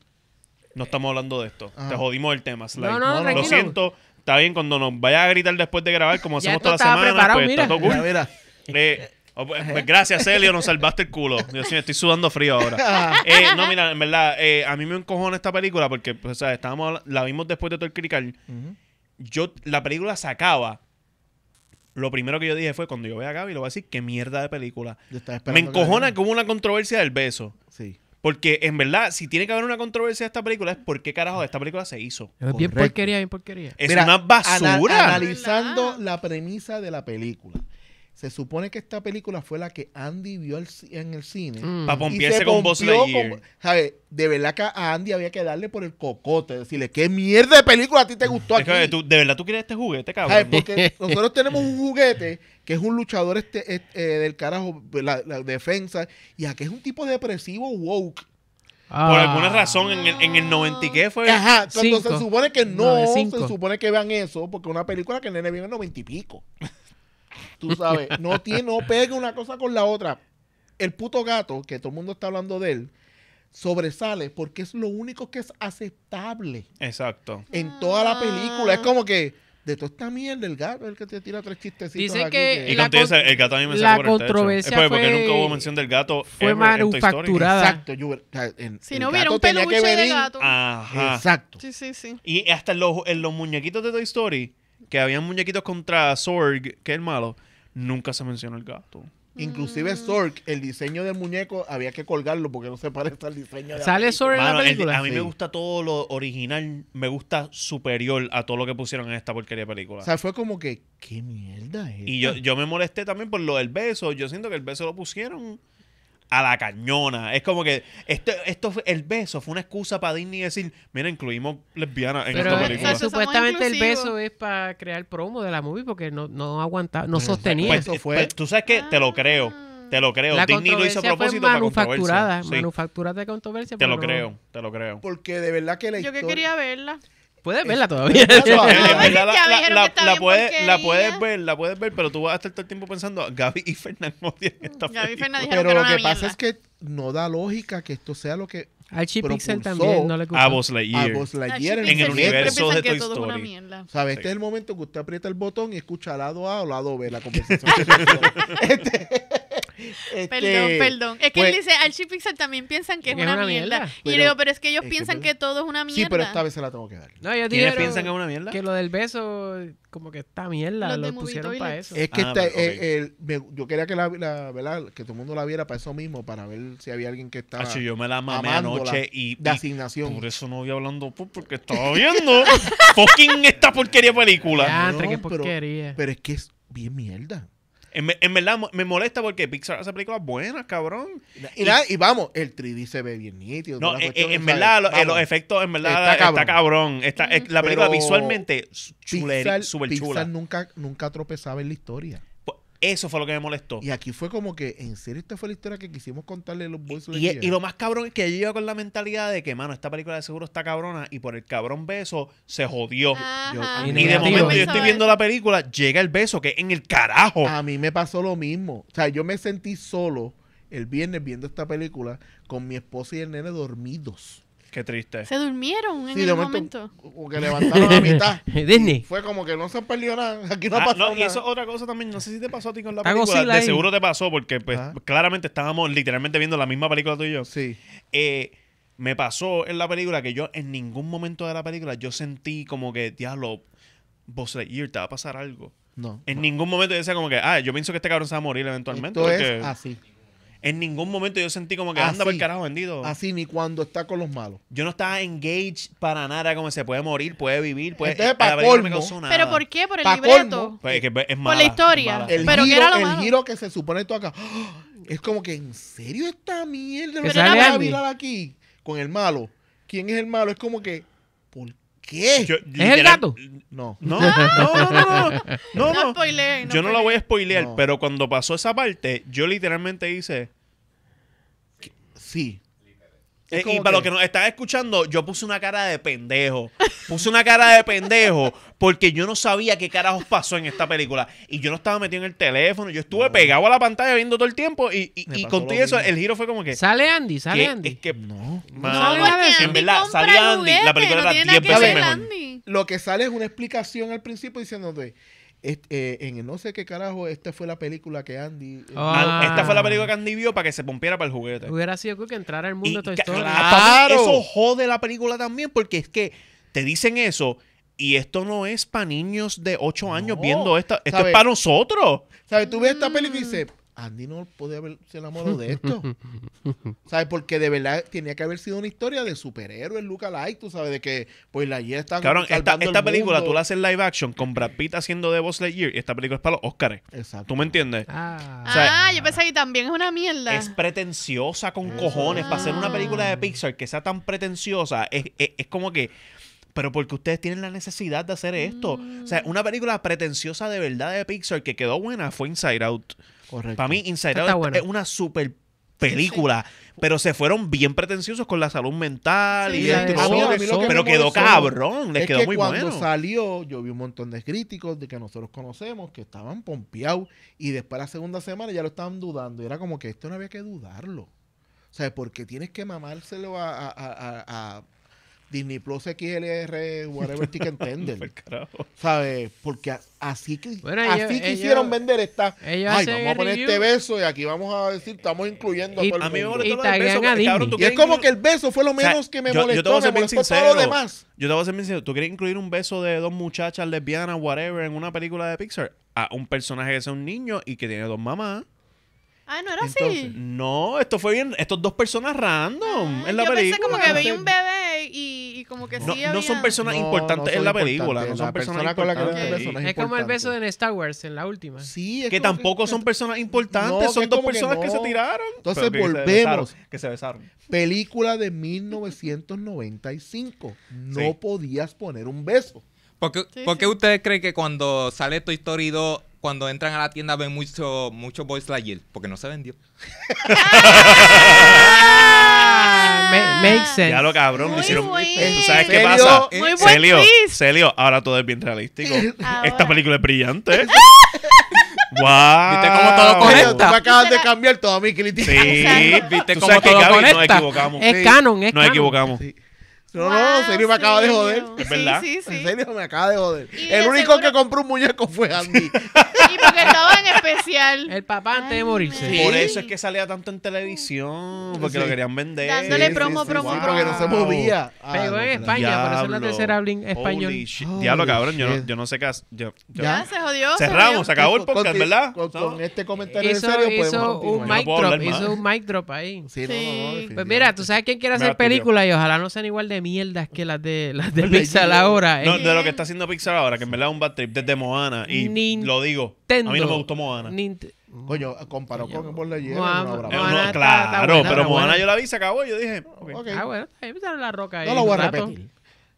[SPEAKER 4] no estamos hablando de esto.
[SPEAKER 5] Ajá.
[SPEAKER 4] Te jodimos el tema, Sly.
[SPEAKER 2] No, no,
[SPEAKER 5] No, no,
[SPEAKER 4] Lo
[SPEAKER 2] tranquilo.
[SPEAKER 4] siento, está bien cuando nos vayas a gritar después de grabar, como
[SPEAKER 2] Ya
[SPEAKER 4] hacemos
[SPEAKER 2] esto
[SPEAKER 4] toda la
[SPEAKER 2] estaba
[SPEAKER 4] semana,
[SPEAKER 2] preparado,
[SPEAKER 4] pues
[SPEAKER 2] mira.
[SPEAKER 4] está todo cool.
[SPEAKER 5] Mira, mira.
[SPEAKER 4] Eh, oh, pues, pues, gracias, Celio, nos salvaste el culo. Dios mío, estoy sudando frío ahora. Eh, no, mira, en verdad, eh, a mí me encojona esta película porque, pues, o sea, estábamos, la vimos después de todo el crical.
[SPEAKER 5] Ujú.
[SPEAKER 4] Yo, la película se acaba. Lo primero que yo dije fue, cuando yo vea a Gaby, le voy a decir, qué mierda de película. Me
[SPEAKER 5] que
[SPEAKER 4] encojona que hubo una controversia del beso.
[SPEAKER 5] Sí.
[SPEAKER 4] Porque, en verdad, si tiene que haber una controversia de esta película, es por qué carajo esta película se hizo.
[SPEAKER 2] Es bien porquería, bien porquería.
[SPEAKER 4] Es
[SPEAKER 5] Mira,
[SPEAKER 4] una
[SPEAKER 5] ana-
[SPEAKER 4] basura.
[SPEAKER 5] analizando
[SPEAKER 3] ¿Verdad?
[SPEAKER 5] la premisa de la película. Se supone que esta película fue la que Andy vio al ci- en el cine.
[SPEAKER 2] Mm.
[SPEAKER 4] Pa'
[SPEAKER 5] Y
[SPEAKER 4] pompearse
[SPEAKER 5] se
[SPEAKER 4] con Buzz Lightyear.
[SPEAKER 5] De verdad que a Andy había que darle por el cocote. Decirle, ¿qué mierda de película a ti te gustó
[SPEAKER 4] Es
[SPEAKER 5] aquí?
[SPEAKER 4] que tú- ¿De verdad tú quieres este juguete,
[SPEAKER 5] ¿Sabe?
[SPEAKER 4] cabrón?
[SPEAKER 5] Porque nosotros tenemos un juguete que es un luchador este, este, eh, del carajo, la, la defensa, y aquí es un tipo depresivo woke.
[SPEAKER 4] Por
[SPEAKER 2] Ah.
[SPEAKER 4] alguna razón, en el, en el 90 y qué fue.
[SPEAKER 5] Ajá, cuando
[SPEAKER 2] Cinco.
[SPEAKER 5] se supone que no, se supone que vean eso, porque una película que el nene viene en 90 y pico. Tú sabes, no tiene, no pega una cosa con la otra. El puto gato, que todo el mundo está hablando de él, sobresale porque es lo único que es aceptable
[SPEAKER 4] Exacto.
[SPEAKER 5] en toda la película. Es como que de toda esta mierda, el gato es el que te tira tres chistecitos.
[SPEAKER 2] Dicen
[SPEAKER 5] aquí
[SPEAKER 2] que
[SPEAKER 4] Y
[SPEAKER 2] la
[SPEAKER 4] contigo
[SPEAKER 2] con-
[SPEAKER 4] ese- el gato a mí me
[SPEAKER 2] la
[SPEAKER 4] sacó por el techo.
[SPEAKER 2] controversia
[SPEAKER 4] Es porque,
[SPEAKER 2] fue-
[SPEAKER 4] nunca hubo mención del gato.
[SPEAKER 2] fue manufacturada.
[SPEAKER 5] Exacto, yo-
[SPEAKER 3] Si
[SPEAKER 5] el
[SPEAKER 3] no hubiera un peluche de gato.
[SPEAKER 4] Ajá.
[SPEAKER 5] Exacto.
[SPEAKER 3] Sí, sí, sí.
[SPEAKER 4] Y hasta en los, en los muñequitos de Toy Story, que habían muñequitos contra Zorg, que es el malo, nunca se menciona el gato.
[SPEAKER 5] Inclusive Zork, el diseño del muñeco había que colgarlo porque no se parece al diseño de la
[SPEAKER 2] ¿Sale. Zorg en la
[SPEAKER 4] Mano, el-
[SPEAKER 2] película?
[SPEAKER 4] a mí
[SPEAKER 5] Sí.
[SPEAKER 4] me gusta todo lo original, me gusta superior a todo lo que pusieron en esta porquería de película.
[SPEAKER 5] O sea, fue como que, ¿qué mierda es?
[SPEAKER 4] y yo, yo me molesté también por lo del beso. Yo siento que el beso lo pusieron a la cañona. Es como que esto, esto fue, el beso fue una excusa para Disney decir, mira, incluimos lesbianas en
[SPEAKER 2] Pero
[SPEAKER 4] esta
[SPEAKER 2] eh,
[SPEAKER 4] película.
[SPEAKER 2] Supuestamente el beso es para crear promo de la movie porque no, no aguantaba, no sostenía.
[SPEAKER 4] Pues,
[SPEAKER 5] Eso fue-
[SPEAKER 4] pues, tú sabes que te lo creo. Te lo creo.
[SPEAKER 2] la
[SPEAKER 4] Disney lo hizo a
[SPEAKER 2] fue
[SPEAKER 4] propósito para
[SPEAKER 2] manufacturada,
[SPEAKER 4] controversia. Sí,
[SPEAKER 2] manufacturada de controversia.
[SPEAKER 4] te lo
[SPEAKER 2] no-
[SPEAKER 4] creo, te lo creo.
[SPEAKER 5] Porque de verdad que la
[SPEAKER 3] Yo que quería verla.
[SPEAKER 2] Puedes verla todavía.
[SPEAKER 4] La, puedes, la
[SPEAKER 3] porquería.
[SPEAKER 4] puedes ver, la puedes ver, pero tú vas a estar todo el tiempo pensando, Gaby y Fernando odian esta
[SPEAKER 3] Gaby. Fernández
[SPEAKER 5] Pero
[SPEAKER 3] que
[SPEAKER 5] lo que pasa es que no da lógica que esto sea lo que
[SPEAKER 2] Archie Pixel también no le gustó.
[SPEAKER 4] A Buzz
[SPEAKER 5] a
[SPEAKER 4] Lightyear.
[SPEAKER 5] Buzz
[SPEAKER 3] Ah,
[SPEAKER 5] Lightyear
[SPEAKER 4] en el universo de Toy Story.
[SPEAKER 5] ¿Sabes?
[SPEAKER 4] Sí.
[SPEAKER 5] Este es el momento que usted aprieta el botón y escucha lado A o lado B la conversación. este, Este,
[SPEAKER 3] Perdón, perdón. Es que
[SPEAKER 5] pues,
[SPEAKER 3] él dice, Archie Pixar también piensan que es, una,
[SPEAKER 2] una
[SPEAKER 3] mierda.
[SPEAKER 2] mierda.
[SPEAKER 3] Y le digo, pero es que ellos
[SPEAKER 5] es
[SPEAKER 3] piensan
[SPEAKER 5] es
[SPEAKER 3] que, todo es una mierda.
[SPEAKER 5] Sí, pero esta vez se la tengo que dar.
[SPEAKER 2] No, ellos
[SPEAKER 4] ¿Quiénes
[SPEAKER 2] dijeron
[SPEAKER 4] piensan que es una mierda?
[SPEAKER 2] que lo del beso, como que está mierda,
[SPEAKER 3] Los
[SPEAKER 2] lo pusieron para eso.
[SPEAKER 5] Es que
[SPEAKER 4] Ah,
[SPEAKER 5] esta-
[SPEAKER 4] pero, ok.
[SPEAKER 5] eh, el- me- yo quería que la, la- ¿verdad? que todo el mundo la viera para eso mismo, para ver si había alguien que estaba
[SPEAKER 4] Hacho, yo me la mamé anoche y,
[SPEAKER 5] de
[SPEAKER 4] y por eso no voy hablando pues, porque estaba viendo fucking esta porquería película.
[SPEAKER 2] Ya, entre qué
[SPEAKER 5] No, pero-
[SPEAKER 2] porquería.
[SPEAKER 5] Pero es que es bien mierda.
[SPEAKER 4] En, ve- en verdad me molesta porque Pixar hace películas buenas, cabrón.
[SPEAKER 5] Y, nada, y vamos, el 3D se ve bien nítido.
[SPEAKER 4] No, en,
[SPEAKER 5] cuestión,
[SPEAKER 4] en
[SPEAKER 5] ¿sabes?
[SPEAKER 4] verdad, eh,
[SPEAKER 5] Vamos,
[SPEAKER 4] los efectos, en verdad,
[SPEAKER 5] Está
[SPEAKER 4] está
[SPEAKER 5] cabrón.
[SPEAKER 4] Está, es- la película
[SPEAKER 5] Pero
[SPEAKER 4] visualmente
[SPEAKER 5] Pixar,
[SPEAKER 4] súper
[SPEAKER 5] Pixar
[SPEAKER 4] chula.
[SPEAKER 5] nunca, nunca tropezaba en la historia.
[SPEAKER 4] Eso fue lo que me molestó.
[SPEAKER 5] Y aquí fue como que, en serio, esta fue la historia que quisimos contarle a los Boys
[SPEAKER 4] Y, y lo más cabrón es que yo iba con la mentalidad de que, mano, esta película de seguro está cabrona y por el cabrón beso se jodió.
[SPEAKER 5] Yo-
[SPEAKER 2] Y
[SPEAKER 4] y de momento yo estoy viendo la película, llega el beso, que es en el carajo.
[SPEAKER 5] A mí me pasó lo mismo. O sea, yo me sentí solo el viernes viendo esta película con mi esposa y el nene dormidos.
[SPEAKER 4] Qué triste.
[SPEAKER 3] Se durmieron en
[SPEAKER 5] Sí,
[SPEAKER 3] el
[SPEAKER 5] de
[SPEAKER 3] momento.
[SPEAKER 5] momento, como que levantaron a mitad.
[SPEAKER 2] Disney.
[SPEAKER 5] Fue como que no se perdió nada. Aquí no
[SPEAKER 4] Ah,
[SPEAKER 5] pasado
[SPEAKER 4] no, y
[SPEAKER 5] nada.
[SPEAKER 4] eso es otra cosa también. No sé si te pasó a ti con la
[SPEAKER 2] Está
[SPEAKER 4] película.
[SPEAKER 2] Godzilla
[SPEAKER 4] De
[SPEAKER 2] ahí.
[SPEAKER 4] seguro te pasó porque, pues,
[SPEAKER 5] Ajá.
[SPEAKER 4] claramente estábamos literalmente viendo la misma película tú y yo.
[SPEAKER 5] Sí.
[SPEAKER 4] Eh, me pasó en la película que yo en ningún momento de la película yo sentí como que, diablo, Buzz Lightyear, te va a pasar algo.
[SPEAKER 5] No.
[SPEAKER 4] En ningún momento yo decía como que, ah, yo pienso que este cabrón se va a morir eventualmente.
[SPEAKER 5] Esto
[SPEAKER 4] porque
[SPEAKER 5] es así.
[SPEAKER 4] En ningún momento yo sentí como que anda por el
[SPEAKER 5] Así.
[SPEAKER 4] carajo vendido.
[SPEAKER 5] Así ni cuando está con los malos.
[SPEAKER 4] Yo no estaba engaged para nada, como se puede morir, puede vivir, puede.
[SPEAKER 5] Entonces,
[SPEAKER 4] a
[SPEAKER 5] pa'
[SPEAKER 4] la película no me
[SPEAKER 5] colmo-
[SPEAKER 4] causó nada.
[SPEAKER 3] ¿Pero por qué? ¿Por el
[SPEAKER 5] Pa'
[SPEAKER 3] libreto?
[SPEAKER 5] colmo,
[SPEAKER 4] Pues, es que es
[SPEAKER 3] Por la historia.
[SPEAKER 4] mala.
[SPEAKER 5] El,
[SPEAKER 3] Pero ¿qué
[SPEAKER 5] giro,
[SPEAKER 3] era lo
[SPEAKER 5] el
[SPEAKER 3] malo?
[SPEAKER 5] giro que se supone tú acá. ¡ah! Es como que, ¿en serio esta mierda? ¿Me a virar aquí con el malo? ¿Quién es el malo? Es como que, ¿por qué?
[SPEAKER 4] Yo-
[SPEAKER 2] el
[SPEAKER 4] literal-
[SPEAKER 2] gato?
[SPEAKER 5] no.
[SPEAKER 4] No, no, no, no, no. No,
[SPEAKER 3] No
[SPEAKER 4] no Yo no la voy a spoilear,
[SPEAKER 5] No.
[SPEAKER 4] pero cuando pasó esa parte, yo literalmente hice.
[SPEAKER 5] Sí.
[SPEAKER 4] Eh, y para los
[SPEAKER 5] que-
[SPEAKER 4] nos están escuchando, yo puse una cara de pendejo. Puse una cara de pendejo porque yo no sabía qué carajos pasó en esta película. Y yo no estaba metido en el teléfono. Yo estuve pegado a la pantalla viendo todo el tiempo. Y, y, y con todo eso,
[SPEAKER 5] mismo.
[SPEAKER 4] el giro fue como que.
[SPEAKER 2] Sale Andy, sale Andy.
[SPEAKER 4] Es que.
[SPEAKER 5] No.
[SPEAKER 4] mano,
[SPEAKER 2] No,
[SPEAKER 4] en
[SPEAKER 3] Andy
[SPEAKER 4] verdad,
[SPEAKER 3] el
[SPEAKER 4] Andy.
[SPEAKER 3] juguete,
[SPEAKER 4] La película
[SPEAKER 3] no
[SPEAKER 4] era
[SPEAKER 3] tiene
[SPEAKER 4] 10
[SPEAKER 3] nada que
[SPEAKER 4] veces
[SPEAKER 3] ver
[SPEAKER 4] mejor.
[SPEAKER 3] Andy.
[SPEAKER 5] Lo que sale es una explicación al principio diciéndote, eh, en el no sé qué carajo, esta fue la película que Andy... eh,
[SPEAKER 2] Ah.
[SPEAKER 4] Esta fue la película que Andy vio para que se pompiera para el juguete.
[SPEAKER 2] Hubiera sido cool que entrara al mundo
[SPEAKER 4] Y
[SPEAKER 2] de Toy Story.
[SPEAKER 4] claro. Eso jode la película también porque es que te dicen eso y esto no es para niños de 8 años
[SPEAKER 5] No,
[SPEAKER 4] viendo esto. Esto es para nosotros.
[SPEAKER 5] ¿Sabes? Tú ves esta
[SPEAKER 3] Mm.
[SPEAKER 5] película y dices, Andy no podía haberse enamorado de esto. ¿Sabes? Porque de verdad tenía que haber sido una historia de superhéroes, Luca Light, tú sabes, de que pues la ayer está
[SPEAKER 4] Cabrón, esta,
[SPEAKER 5] salvando
[SPEAKER 4] esta
[SPEAKER 5] el
[SPEAKER 4] película
[SPEAKER 5] mundo.
[SPEAKER 4] tú la haces live action con Brad Pitt haciendo de Buzz Lightyear y esta película es para los Oscars.
[SPEAKER 5] Exacto.
[SPEAKER 4] ¿Tú me entiendes?
[SPEAKER 2] Ah.
[SPEAKER 4] O sea,
[SPEAKER 3] ah, yo pensé que también es una mierda.
[SPEAKER 4] Es pretenciosa con cojones. Para hacer una película de Pixar que sea tan pretenciosa, es, es- es como que. Pero porque ustedes tienen la necesidad de hacer esto. O sea, una película pretenciosa de verdad de Pixar que quedó buena fue Inside Out.
[SPEAKER 5] Correcto.
[SPEAKER 4] Para mí, Inside
[SPEAKER 2] Está
[SPEAKER 4] Out es una super película. Pero se fueron bien pretenciosos con la salud mental
[SPEAKER 3] Sí,
[SPEAKER 4] y esto
[SPEAKER 5] que
[SPEAKER 4] Pero quedó cabrón, les
[SPEAKER 5] es
[SPEAKER 4] quedó
[SPEAKER 5] que
[SPEAKER 4] muy
[SPEAKER 5] cuando
[SPEAKER 4] bueno.
[SPEAKER 5] salió, yo vi un montón de críticos de que nosotros conocemos que estaban pompeados y después la segunda semana ya lo estaban dudando. Y era como que esto no había que dudarlo. O sea, porque tienes que mamárselo a, a, a- a- a Disney Plus XLR, whatever ticket tender. ¿Sabes? Porque así que
[SPEAKER 2] Bueno,
[SPEAKER 5] así
[SPEAKER 2] ellos-
[SPEAKER 5] quisieron
[SPEAKER 2] ellos-
[SPEAKER 5] vender esta.
[SPEAKER 2] ellos
[SPEAKER 5] Ay, vamos a poner
[SPEAKER 2] review.
[SPEAKER 5] este beso y aquí vamos a decir, estamos incluyendo a todo el
[SPEAKER 4] A mí me
[SPEAKER 5] mundo.
[SPEAKER 4] molestó
[SPEAKER 2] Y
[SPEAKER 4] lo del
[SPEAKER 2] taguean
[SPEAKER 4] beso,
[SPEAKER 2] a
[SPEAKER 4] cabrón, tú
[SPEAKER 5] Y es como que el beso fue lo
[SPEAKER 4] O sea,
[SPEAKER 5] menos que me
[SPEAKER 4] yo- yo te
[SPEAKER 5] molestó.
[SPEAKER 4] voy a
[SPEAKER 5] me
[SPEAKER 4] ser bien
[SPEAKER 5] molestó todo lo
[SPEAKER 4] sincero.
[SPEAKER 5] demás.
[SPEAKER 4] Yo te voy a ser bien sincero. ¿Tú quieres incluir un beso de dos muchachas lesbianas, whatever, en una película de Pixar? A un personaje que sea un niño y que tiene dos mamás.
[SPEAKER 3] Ah, no era
[SPEAKER 5] Entonces,
[SPEAKER 3] así.
[SPEAKER 4] No, esto fue bien. Estos dos personas random
[SPEAKER 3] Ah,
[SPEAKER 4] en la
[SPEAKER 3] yo
[SPEAKER 4] película.
[SPEAKER 3] pensé como que veía un bebé y, y como que
[SPEAKER 4] No,
[SPEAKER 3] sí
[SPEAKER 4] no
[SPEAKER 3] había...
[SPEAKER 4] son personas
[SPEAKER 5] No,
[SPEAKER 4] importantes
[SPEAKER 5] no
[SPEAKER 4] en la película. No
[SPEAKER 5] importantes.
[SPEAKER 4] son
[SPEAKER 5] La
[SPEAKER 4] personas
[SPEAKER 5] persona con la que
[SPEAKER 4] importantes.
[SPEAKER 5] beso no
[SPEAKER 2] Es como el beso en Star Wars en la última.
[SPEAKER 5] Sí, es
[SPEAKER 4] Que tampoco son personas importantes. Son dos
[SPEAKER 5] que
[SPEAKER 4] personas que, se tiraron.
[SPEAKER 5] Entonces
[SPEAKER 4] Pero que se
[SPEAKER 5] volvemos.
[SPEAKER 4] besaron, que se besaron.
[SPEAKER 5] Película de 1995. No
[SPEAKER 4] Sí.
[SPEAKER 5] podías poner un beso.
[SPEAKER 6] ¿Por qué,
[SPEAKER 3] Sí,
[SPEAKER 6] por qué
[SPEAKER 3] sí.
[SPEAKER 6] ustedes creen que cuando sale Toy Story 2, cuando entran a la tienda ven mucho, mucho Boys Lightyear? Porque no se vendió.
[SPEAKER 2] Ah, ma- makes sense.
[SPEAKER 4] Ya lo cabrón, lo
[SPEAKER 3] Muy
[SPEAKER 4] hicieron.
[SPEAKER 3] bueno.
[SPEAKER 4] ¿Tú sabes qué
[SPEAKER 5] Celio,
[SPEAKER 4] pasa?
[SPEAKER 3] Muy buen
[SPEAKER 4] Celio,
[SPEAKER 3] twist.
[SPEAKER 4] Celio, ahora todo es bien realístico.
[SPEAKER 3] Ahora.
[SPEAKER 4] Esta película es brillante. ¡Wow!
[SPEAKER 6] ¿Viste cómo todo
[SPEAKER 5] Oye,
[SPEAKER 6] conecta?
[SPEAKER 5] tú me acabas de cambiar toda mi crítica.
[SPEAKER 4] Sí,
[SPEAKER 6] ¿Viste
[SPEAKER 4] Tú
[SPEAKER 6] cómo
[SPEAKER 4] sabes que
[SPEAKER 6] todo
[SPEAKER 4] Gaby nos
[SPEAKER 6] conecta?
[SPEAKER 4] equivocamos.
[SPEAKER 2] Es
[SPEAKER 5] Sí.
[SPEAKER 2] canon, es
[SPEAKER 4] Nos
[SPEAKER 2] canon.
[SPEAKER 4] equivocamos.
[SPEAKER 5] Sí. No, no, en serio me acaba de joder.
[SPEAKER 4] Es verdad.
[SPEAKER 3] Sí, sí,
[SPEAKER 5] En
[SPEAKER 3] sí.
[SPEAKER 5] serio me acaba de joder. El
[SPEAKER 3] de
[SPEAKER 5] único
[SPEAKER 3] seguro-
[SPEAKER 5] que compró un muñeco fue Andy.
[SPEAKER 3] Y porque estaba en especial.
[SPEAKER 2] El papá antes de morirse.
[SPEAKER 4] Por eso es que salía tanto en televisión, porque
[SPEAKER 5] Sí.
[SPEAKER 4] lo querían vender.
[SPEAKER 3] Dándole promo, promo,
[SPEAKER 5] sí,
[SPEAKER 3] promo.
[SPEAKER 5] Porque no se movía. Ah,
[SPEAKER 2] Pegó en
[SPEAKER 5] pero-
[SPEAKER 2] España, por eso es la tercera habla en español.
[SPEAKER 4] Holy Diablo, cabrón, yo no, yo no sé qué hacer. Yo, yo-
[SPEAKER 3] Ya se jodió. se
[SPEAKER 4] Cerramos,
[SPEAKER 3] jodió.
[SPEAKER 4] se acabó el podcast,
[SPEAKER 5] con-
[SPEAKER 4] ¿verdad?
[SPEAKER 5] Con,
[SPEAKER 4] No.
[SPEAKER 5] con este comentario en serio
[SPEAKER 2] hizo un mic drop, hizo un mic drop ahí.
[SPEAKER 5] Sí, no, no.
[SPEAKER 2] Pues mira, tú sabes quién quiere hacer
[SPEAKER 4] la tiró.
[SPEAKER 2] películas y ojalá no sean igual de mierdas que las de las de Pixar
[SPEAKER 5] Disney.
[SPEAKER 2] ahora.
[SPEAKER 4] No,
[SPEAKER 2] Es
[SPEAKER 4] de lo que está haciendo Pixar ahora, que en verdad es un bad trip desde Moana. Y
[SPEAKER 2] Nintendo.
[SPEAKER 4] lo digo, a mí no me gustó Moana.
[SPEAKER 2] Nint-
[SPEAKER 5] Coño, comparado con Por la Hielo,
[SPEAKER 2] Moana-
[SPEAKER 4] Eh, no,
[SPEAKER 2] está-
[SPEAKER 4] claro,
[SPEAKER 2] está buena,
[SPEAKER 4] pero Moana
[SPEAKER 2] buena.
[SPEAKER 4] yo la vi, se acabó. y Yo dije, ok.
[SPEAKER 5] Ok.
[SPEAKER 2] Ah, bueno, ahí está la roca ahí.
[SPEAKER 5] No lo voy a
[SPEAKER 2] rato.
[SPEAKER 5] repetir.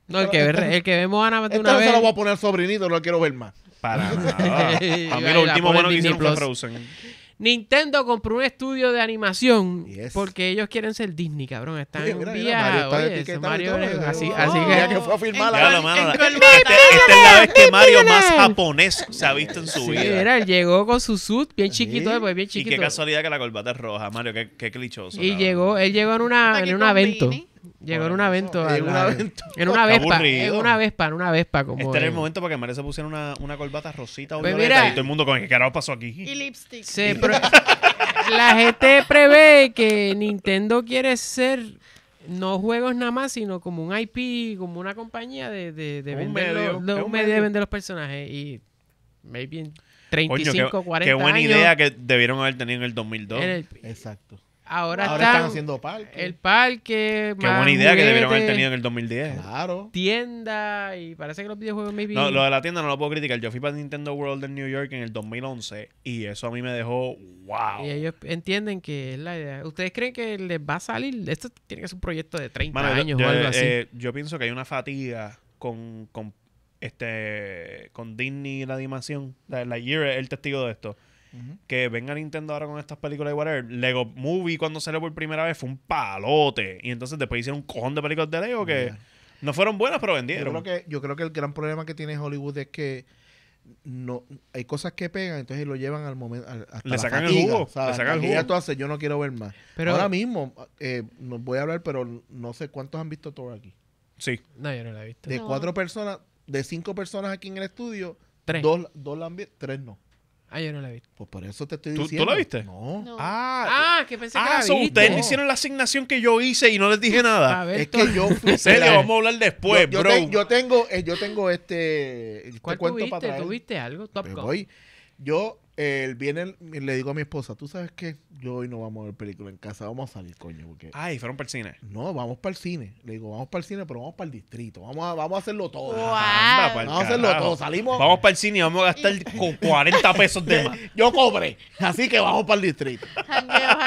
[SPEAKER 2] No, el que, ve, el que ve Moana una
[SPEAKER 5] vez
[SPEAKER 2] vez.
[SPEAKER 5] se la voy a poner sobrinito, no lo quiero ver más.
[SPEAKER 4] Para nada. A mí lo último bueno que hicieron fue. Frozen.
[SPEAKER 2] Nintendo compró un estudio de animación
[SPEAKER 5] Yes.
[SPEAKER 2] porque ellos quieren ser Disney, cabrón. Están en
[SPEAKER 5] mira, mira, Mario y ¿eh?
[SPEAKER 2] así, que...
[SPEAKER 5] fue a
[SPEAKER 3] en
[SPEAKER 4] la-
[SPEAKER 3] colmata.
[SPEAKER 4] Este, esta es la vez que Mario más japonés se ha visto en su
[SPEAKER 2] Sí,
[SPEAKER 4] vida.
[SPEAKER 2] era, él llegó con su suit bien chiquito,
[SPEAKER 5] Sí.
[SPEAKER 2] pues bien
[SPEAKER 4] Y
[SPEAKER 2] chiquito.
[SPEAKER 4] qué casualidad que la corbata es roja, Mario. Qué, qué clichoso.
[SPEAKER 2] Y llegó, él llegó en una en un evento. Llegó en un
[SPEAKER 4] eso.
[SPEAKER 2] evento.
[SPEAKER 5] En
[SPEAKER 2] a
[SPEAKER 5] un
[SPEAKER 2] la-
[SPEAKER 5] evento.
[SPEAKER 2] En una
[SPEAKER 4] Qué
[SPEAKER 2] Vespa. En una Vespa, en una Vespa. Como
[SPEAKER 4] Este era el
[SPEAKER 2] en-
[SPEAKER 4] momento para que Mario se pusiera una, una corbata rosita o
[SPEAKER 2] Pues
[SPEAKER 4] violeta
[SPEAKER 2] mira-
[SPEAKER 4] y todo el mundo con ¿qué carajo pasó aquí?
[SPEAKER 3] Y lipstick.
[SPEAKER 2] Se pre- la gente prevé que Nintendo quiere ser no juegos nada más, sino como un IP, como una compañía de, de, de
[SPEAKER 4] Un
[SPEAKER 2] vender
[SPEAKER 4] medio,
[SPEAKER 2] los, de un medio de vender los personajes. Y maybe en
[SPEAKER 4] Coño,
[SPEAKER 2] 35,
[SPEAKER 4] qué,
[SPEAKER 2] 40
[SPEAKER 4] qué buena
[SPEAKER 2] años.
[SPEAKER 4] idea que debieron haber tenido en el 2002.
[SPEAKER 2] en el-
[SPEAKER 5] Exacto.
[SPEAKER 2] Ahora,
[SPEAKER 5] Ahora
[SPEAKER 2] están
[SPEAKER 5] están haciendo parques.
[SPEAKER 2] el parque,
[SPEAKER 4] Qué buena idea que debieron haber tenido en el 2010.
[SPEAKER 5] Claro.
[SPEAKER 2] tienda y parece que los videojuegos maybe
[SPEAKER 4] No, lo de la tienda no lo puedo criticar. Yo fui para Nintendo World en New York en el 2011 y eso a mí me dejó wow.
[SPEAKER 2] y ellos entienden que es la idea. ¿Ustedes creen que les va a salir? Esto tiene que ser un proyecto de 30
[SPEAKER 4] Mano, yo-
[SPEAKER 2] años
[SPEAKER 4] yo,
[SPEAKER 2] o algo así.
[SPEAKER 4] eh, yo pienso que hay una fatiga con, con este con Disney y la animación. La, la Year es el testigo de esto. Que venga Nintendo ahora con estas películas y whatever. Lego Movie cuando salió por primera vez fue un palote. Y entonces después hicieron un cojón de películas de Lego que no fueron buenas, pero
[SPEAKER 5] Yo
[SPEAKER 4] vendieron.
[SPEAKER 5] creo, que, yo creo que el gran problema que tiene Hollywood es que no hay cosas que pegan, entonces lo llevan al momento. al- hasta
[SPEAKER 4] Le
[SPEAKER 5] la
[SPEAKER 4] sacan el
[SPEAKER 5] fatiga,
[SPEAKER 4] jugo,
[SPEAKER 5] ¿sabes?
[SPEAKER 4] le sacan el jugo.
[SPEAKER 5] Ya tú haces, yo no quiero ver más.
[SPEAKER 2] Pero-
[SPEAKER 5] Ahora mismo, eh, no voy a hablar, pero no sé cuántos han visto Thor aquí.
[SPEAKER 4] Sí.
[SPEAKER 2] No, yo no la he visto.
[SPEAKER 5] De
[SPEAKER 3] No.
[SPEAKER 5] cuatro personas, de cinco personas aquí en el estudio,
[SPEAKER 2] Tres.
[SPEAKER 5] dos, dos la han visto, tres no.
[SPEAKER 2] Ah, yo no la he visto.
[SPEAKER 5] Pues por eso te estoy
[SPEAKER 4] ¿Tú- tú
[SPEAKER 5] diciendo.
[SPEAKER 4] la viste?
[SPEAKER 5] No.
[SPEAKER 3] No.
[SPEAKER 4] Ah,
[SPEAKER 2] Ah, que pensé que
[SPEAKER 4] ah
[SPEAKER 2] la
[SPEAKER 4] so
[SPEAKER 2] viste.
[SPEAKER 4] ustedes
[SPEAKER 5] No.
[SPEAKER 4] hicieron la asignación que yo hice y no les dije nada.
[SPEAKER 2] A ver,
[SPEAKER 5] Es que yo fui.
[SPEAKER 4] En serio, vamos a hablar después,
[SPEAKER 5] yo, yo
[SPEAKER 4] bro.
[SPEAKER 5] te- yo tengo, eh, yo tengo este. te
[SPEAKER 2] ¿Cuál
[SPEAKER 5] cuento
[SPEAKER 2] tuviste?
[SPEAKER 5] para traer.
[SPEAKER 2] ¿Tuviste algo? Top Gun.
[SPEAKER 5] voy. Yo el viernes le digo a mi esposa, tú sabes qué, yo hoy no vamos a ver película en casa, vamos a salir, coño, porque
[SPEAKER 4] Ay, fueron para el cine.
[SPEAKER 5] no, vamos para el cine. Le digo, vamos para el cine, pero vamos para el distrito, vamos a, vamos a hacerlo todo.
[SPEAKER 3] Wow.
[SPEAKER 4] Anda, pa'l
[SPEAKER 5] Vamos a hacerlo todo, salimos.
[SPEAKER 4] Vamos para el cine y vamos a gastar con 40 pesos de más.
[SPEAKER 5] Yo cobré, así que vamos para el distrito.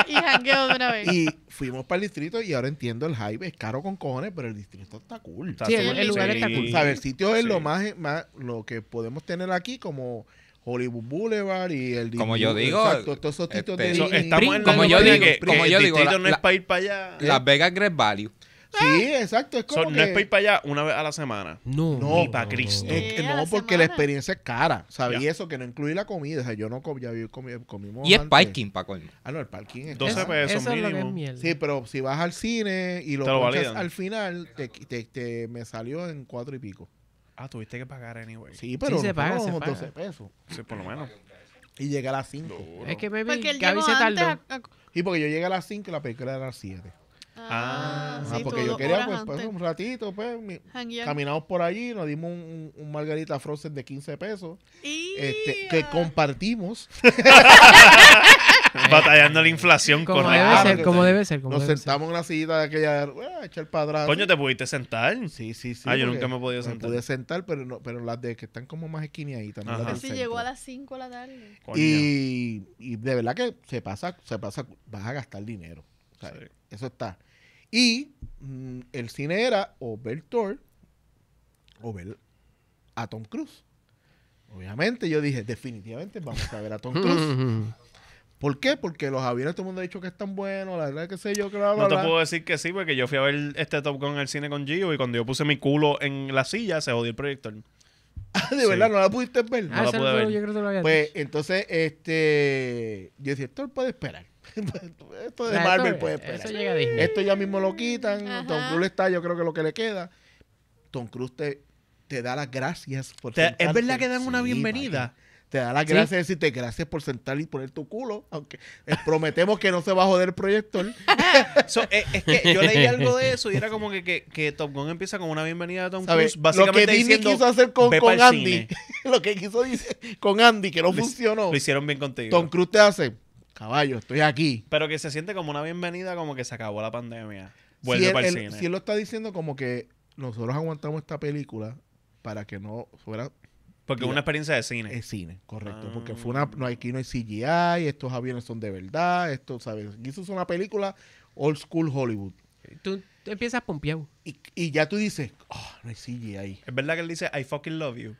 [SPEAKER 3] Y jangueo de una vez.
[SPEAKER 5] Y fuimos para el distrito y ahora entiendo el hype, es caro con cojones, pero el distrito está cool.
[SPEAKER 2] Sí, el- lugar está cool.
[SPEAKER 5] O sea, el sitio es
[SPEAKER 4] Sí.
[SPEAKER 5] lo más, más lo que podemos tener aquí como Hollywood Boulevard y el
[SPEAKER 6] Como yo digo,
[SPEAKER 5] exacto, todos esos sitios de
[SPEAKER 4] So, estamos en
[SPEAKER 6] Como yo digo-
[SPEAKER 4] que,
[SPEAKER 6] como yo
[SPEAKER 4] el
[SPEAKER 6] digo, la-
[SPEAKER 4] no es para ir para allá.
[SPEAKER 6] Las Vegas Great Value.
[SPEAKER 5] Sí, exacto, es
[SPEAKER 4] So,
[SPEAKER 5] como
[SPEAKER 4] no es para ir para allá una vez a la semana.
[SPEAKER 2] No,
[SPEAKER 5] No,
[SPEAKER 4] Ni pa' Cristo.
[SPEAKER 5] No,
[SPEAKER 3] la
[SPEAKER 5] porque la experiencia es cara, ¿sabes? Y eso que no incluye la comida. O sea, yo no com- ya comi- comimos.
[SPEAKER 6] Y es
[SPEAKER 5] antes.
[SPEAKER 6] parking, para colmo.
[SPEAKER 5] Ah, no, el parking es
[SPEAKER 4] 12
[SPEAKER 5] caro.
[SPEAKER 4] pesos
[SPEAKER 2] Eso es lo que es
[SPEAKER 4] mínimo.
[SPEAKER 2] mierda.
[SPEAKER 5] Sí, pero si vas al cine y lo,
[SPEAKER 4] Te lo
[SPEAKER 5] al final, te, te- te- me salió en cuatro y pico.
[SPEAKER 4] Ah, tuviste que pagar anyway. Sí,
[SPEAKER 5] Sí, pero
[SPEAKER 2] se
[SPEAKER 5] no
[SPEAKER 2] paga, se paga.
[SPEAKER 5] 12 pesos.
[SPEAKER 4] por lo menos.
[SPEAKER 5] Y llegué a las 5.
[SPEAKER 2] Es que
[SPEAKER 3] Porque él
[SPEAKER 2] Gaby se
[SPEAKER 3] antes
[SPEAKER 2] tardó.
[SPEAKER 3] a- a-
[SPEAKER 5] Y porque yo llegué a las 5 y la película era a las 7.
[SPEAKER 3] Ah,
[SPEAKER 4] Ah,
[SPEAKER 3] sí,
[SPEAKER 5] porque yo quería, pues, pues, un ratito, pues, mi- caminamos por allí, nos dimos un, un margarita frozen de 15 pesos,
[SPEAKER 3] Y-
[SPEAKER 5] este, que compartimos.
[SPEAKER 4] Batallando la inflación
[SPEAKER 2] Como
[SPEAKER 4] con
[SPEAKER 2] debe ser, como debe ser. Como
[SPEAKER 5] Nos
[SPEAKER 2] debe ser.
[SPEAKER 5] sentamos en una sillita de aquella, eh, a echar para atrás.
[SPEAKER 4] Coño, te pudiste sentar.
[SPEAKER 5] Sí, sí, sí.
[SPEAKER 4] Ah, yo nunca me he podido sentar.
[SPEAKER 5] pude sentar, pero, no, pero las de que están como más esquiniaditas. no
[SPEAKER 4] Ajá.
[SPEAKER 5] las
[SPEAKER 3] llegó a las 5 de la tarde.
[SPEAKER 4] Coño.
[SPEAKER 5] Y, y de verdad que se pasa, se pasa, vas a gastar dinero. O sea,
[SPEAKER 4] Sí.
[SPEAKER 5] Eso está. Y mm, el cine era o ver Thor o ver a Tom Cruise. Obviamente yo dije, definitivamente vamos a ver a Tom Cruise. ¿Por qué? Porque los aviones todo el mundo ha dicho que están buenos, la verdad que sé yo, que bla, bla,
[SPEAKER 4] No te
[SPEAKER 5] bla.
[SPEAKER 4] puedo decir que sí, porque yo fui a ver este Top Gun en el cine con Gio y cuando yo puse mi culo en la silla se jodió el proyector.
[SPEAKER 5] de verdad, no la pudiste ver.
[SPEAKER 4] No
[SPEAKER 2] Ah,
[SPEAKER 4] la
[SPEAKER 2] eso
[SPEAKER 4] pude
[SPEAKER 2] no-
[SPEAKER 4] ver.
[SPEAKER 2] yo creo que te lo había
[SPEAKER 5] Pues entonces, este, yo decía, Thor puede esperar. Esto de Marvel
[SPEAKER 2] esto-
[SPEAKER 5] puede
[SPEAKER 2] Eso
[SPEAKER 5] esperar.
[SPEAKER 2] llega a Disney.
[SPEAKER 5] Esto ya mismo lo quitan.
[SPEAKER 3] Ajá.
[SPEAKER 5] Tom Cruise está, yo creo que lo que le queda. Tom Cruise te, te da las gracias por
[SPEAKER 4] Te- ¿Es verdad que dan una
[SPEAKER 5] Sí,
[SPEAKER 4] bienvenida?
[SPEAKER 5] Te da las
[SPEAKER 2] Sí.
[SPEAKER 5] gracias de decirte gracias por sentar y poner tu culo. Aunque eh, prometemos que no se va a joder el proyector.
[SPEAKER 4] So, eh, es que yo leí algo de eso y era como que, que, que Top Gun empieza con una bienvenida de Tom. Cruise.
[SPEAKER 5] Lo que Disney
[SPEAKER 4] diciendo,
[SPEAKER 5] quiso hacer con,
[SPEAKER 4] "Ve
[SPEAKER 5] con Andy.
[SPEAKER 4] cine".
[SPEAKER 5] lo que quiso dice, con Andy, que no
[SPEAKER 4] Lo
[SPEAKER 5] funcionó.
[SPEAKER 4] Lo hicieron bien contigo.
[SPEAKER 5] Tom Cruise te hace, caballo, estoy aquí.
[SPEAKER 4] Pero que se siente como una bienvenida, como que se acabó la pandemia.
[SPEAKER 5] si
[SPEAKER 4] Vuelve
[SPEAKER 5] él,
[SPEAKER 4] para el
[SPEAKER 5] él-
[SPEAKER 4] cine.
[SPEAKER 5] si él lo está diciendo como que nosotros aguantamos esta película para que no fuera
[SPEAKER 4] Porque es una experiencia de cine.
[SPEAKER 5] es cine, correcto.
[SPEAKER 4] Ah.
[SPEAKER 5] Porque fue una, no, aquí no hay CGI, estos aviones son de verdad, esto, ¿sabes? Aquí eso es una película old school Hollywood.
[SPEAKER 2] Tú, tú empiezas pompeado.
[SPEAKER 5] Y, y ya tú dices, oh, no hay CGI.
[SPEAKER 4] Es verdad que él dice, I fucking love you.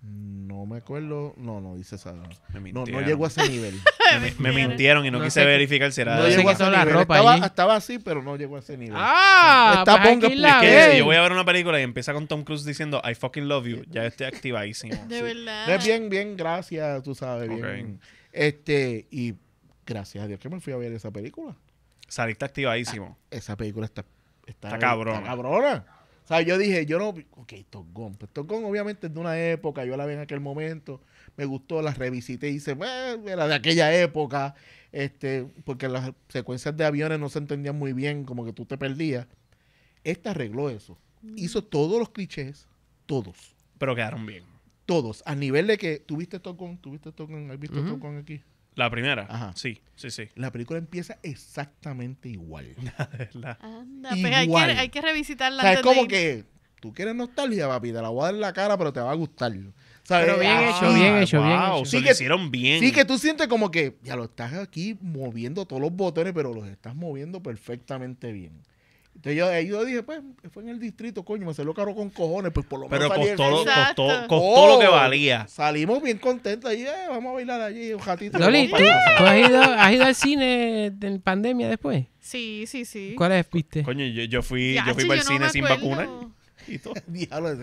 [SPEAKER 5] No me acuerdo. No, no dice esa.
[SPEAKER 4] Me
[SPEAKER 5] No, no llegó a ese nivel.
[SPEAKER 4] Me, me mintieron y no,
[SPEAKER 2] No
[SPEAKER 4] quise verificar si era
[SPEAKER 2] no
[SPEAKER 5] llegó a ese nivel.
[SPEAKER 2] ropas
[SPEAKER 5] Estaba,
[SPEAKER 2] allí.
[SPEAKER 5] estaba así, pero no llegó a ese nivel.
[SPEAKER 2] ¡Ah!
[SPEAKER 5] Está
[SPEAKER 2] pues
[SPEAKER 5] ponga-
[SPEAKER 2] la
[SPEAKER 5] es que
[SPEAKER 4] si yo voy a ver una película y empieza con Tom Cruise diciendo I fucking love you, ya estoy activadísimo.
[SPEAKER 3] De verdad.
[SPEAKER 5] Es bien, bien, gracias, tú sabes, bien. Este, y gracias a Dios que me fui a ver esa película.
[SPEAKER 4] Saliste activadísimo.
[SPEAKER 5] Esa película está, está,
[SPEAKER 4] Está cabrona.
[SPEAKER 5] está cabrona. O sea, yo dije, yo no. Ok, Top Gun. Pues Top Gun, obviamente, es de una época. Yo la vi en aquel momento. Me gustó, la revisité y hice, "Bueno, era de aquella época. Este, porque las secuencias de aviones no se entendían muy bien, como que tú te perdías. Esta arregló eso. Hizo todos los clichés, todos.
[SPEAKER 4] Pero quedaron bien.
[SPEAKER 5] Todos. A nivel de que. ¿Tuviste Top Gun? ¿Tuviste Top Gun? ¿Has visto Gun aquí?
[SPEAKER 4] La primera.
[SPEAKER 5] Ajá.
[SPEAKER 4] Sí, sí, sí.
[SPEAKER 5] La película empieza exactamente igual.
[SPEAKER 4] La-
[SPEAKER 3] Anda, pues hay que,
[SPEAKER 5] Igual.
[SPEAKER 3] hay que revisitarla
[SPEAKER 5] O sea, es
[SPEAKER 3] antes de
[SPEAKER 5] como
[SPEAKER 3] ir.
[SPEAKER 5] que tú quieres nostalgia, papi, te la voy a dar en la cara, pero te va a gustar. ¿Sabes?
[SPEAKER 2] Pero bien
[SPEAKER 5] Ah,
[SPEAKER 2] hecho, bien hecho, bien
[SPEAKER 4] wow,
[SPEAKER 2] hecho.
[SPEAKER 4] se
[SPEAKER 5] Sí
[SPEAKER 4] lo
[SPEAKER 5] que-
[SPEAKER 4] hicieron bien.
[SPEAKER 5] Sí, que tú sientes como que ya lo estás aquí moviendo todos los botones, pero los estás moviendo perfectamente bien. Entonces yo, yo dije, pues, fue en el distrito, coño, me salió caro con cojones, pues por lo
[SPEAKER 4] Pero
[SPEAKER 5] menos salí
[SPEAKER 4] costó, lo- costó, costó
[SPEAKER 5] Oh,
[SPEAKER 4] lo que valía.
[SPEAKER 5] Salimos bien contentos y eh, vamos a bailar allí un ratito.
[SPEAKER 2] Loli, ¿tú, has, ido, has ido al cine en pandemia después?
[SPEAKER 3] Sí, sí, sí.
[SPEAKER 2] ¿Cuál es, viste?
[SPEAKER 4] Coño, yo, yo fui,
[SPEAKER 3] Ya,
[SPEAKER 4] yo fui para el
[SPEAKER 3] no
[SPEAKER 4] cine sin
[SPEAKER 3] acuerdo.
[SPEAKER 4] Y todo.
[SPEAKER 5] Diablo,
[SPEAKER 4] Es